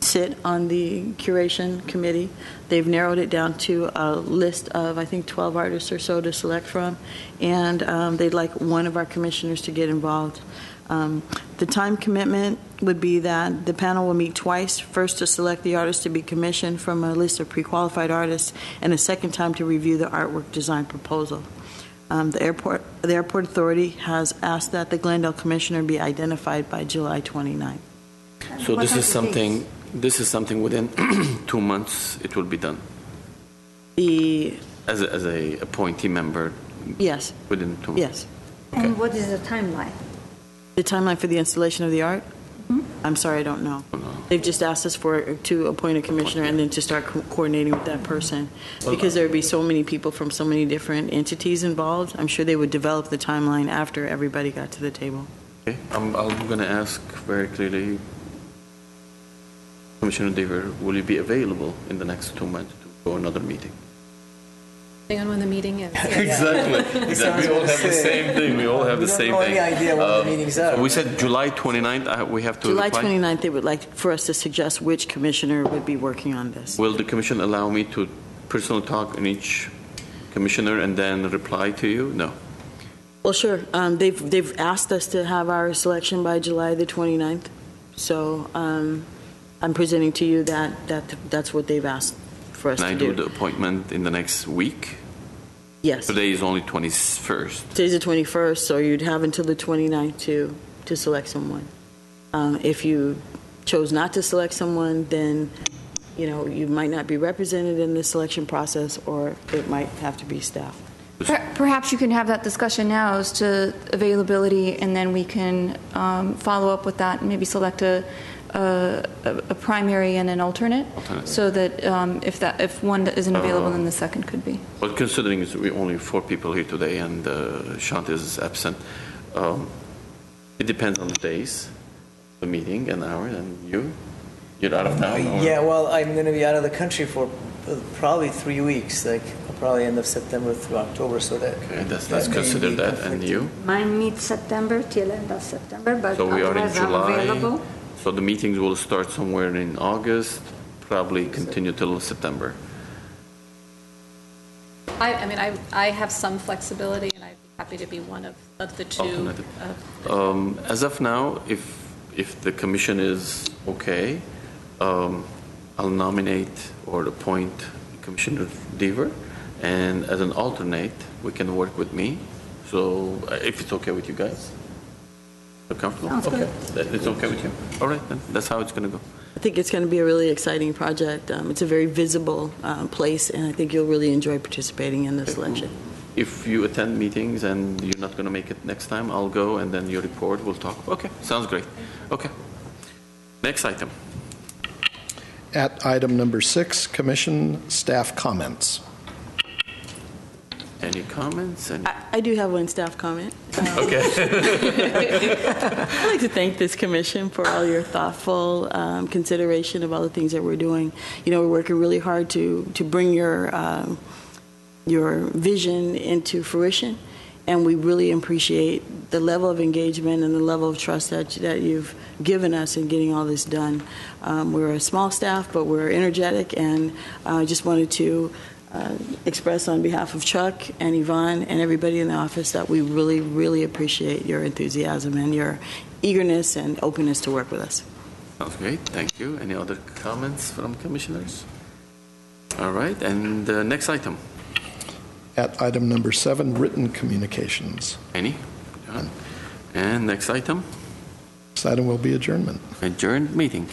sit on the curation committee. They've narrowed it down to a list of, I think, 12 artists or so to select from, and um, they'd like one of our commissioners to get involved. Um, The time commitment would be that the panel will meet twice, first to select the artist to be commissioned from a list of pre-qualified artists, and a second time to review the artwork design proposal. Um, The airport, the airport authority has asked that the Glendale commissioner be identified by July 29th. So this is the something, this is something within two months, it will be done? The, As a, as a appointee member? Yes. Within two months? Yes. And what is the timeline? The timeline for the installation of the art? Hmm? I'm sorry, I don't know. They've just asked us for, to appoint a commissioner and then to start co- coordinating with that person. Because there would be so many people from so many different entities involved, I'm sure they would develop the timeline after everybody got to the table. Okay, I'm, I'm going to ask very clearly, Commissioner Dever, will you be available in the next two months to go another meeting? Depending on when the meeting is. Exactly. Exactly. We all have the same thing. We all have the We don't same know thing. any idea when the Um, meetings are, We said July 29th, uh, we have to July reply? 29th, they would like for us to suggest which commissioner would be working on this. Will the commission allow me to personal talk in each commissioner and then reply to you? No. Well, sure. Um, They've, they've asked us to have our selection by July the 29th. So um, I'm presenting to you that, that that's what they've asked for us Can I to do do. the appointment in the next week? Yes. Today is only 21st. Today's the 21st, so you'd have until the 29th to, to select someone. Um, If you chose not to select someone, then, you know, you might not be represented in the selection process, or it might have to be staff. Per- Perhaps you can have that discussion now as to availability, and then we can um, follow up with that and maybe select a, a, a primary and an alternate, Alternate. so that um, if that, if one that isn't available, then the second could be. Well, considering it's we only four people here today and uh, Shant is absent, um, it depends on the days, the meeting, and hour, and you? You're out of town? or- Yeah, well, I'm going to be out of the country for uh, probably three weeks, like probably end of September through October, so that. Okay, that's, let's that may consider be that, and conflicting. you? Mine mid-September till end of September, but So we are in otherwise I'm July, available. So the meetings will start somewhere in August, probably continue till September. I, I mean, I, I have some flexibility, and I'd be happy to be one of, of the two. Um, As of now, if, if the commission is okay, um, I'll nominate or appoint Commissioner Deaver, and as an alternate, we can work with me. So uh, if it's okay with you guys? You're comfortable? Sounds good. Okay. That- It's okay with you? All right, then, that's how it's going to go. I think it's going to be a really exciting project. Um, It's a very visible uh, place, and I think you'll really enjoy participating in this election. If you attend meetings and you're not going to make it next time, I'll go, and then you report, we'll talk. Okay, sounds great. Okay. Next item. At item number six, commission staff comments. Any comments? Any- I do have one staff comment. Okay. I'd like to thank this commission for all your thoughtful um, consideration of all the things that we're doing. You know, we're working really hard to to bring your um, your vision into fruition, and we really appreciate the level of engagement and the level of trust that that you've given us in getting all this done. Um, we're a small staff, but we're energetic, and I just wanted to uh, express on behalf of Chuck and Yvonne and everybody in the office that we really, really appreciate your enthusiasm and your eagerness and openness to work with us. Sounds great, thank you. Any other comments from commissioners? All right, and the next item. At item number seven, written communications. Any? None. And next item, This item will be adjournment. adjourned meeting.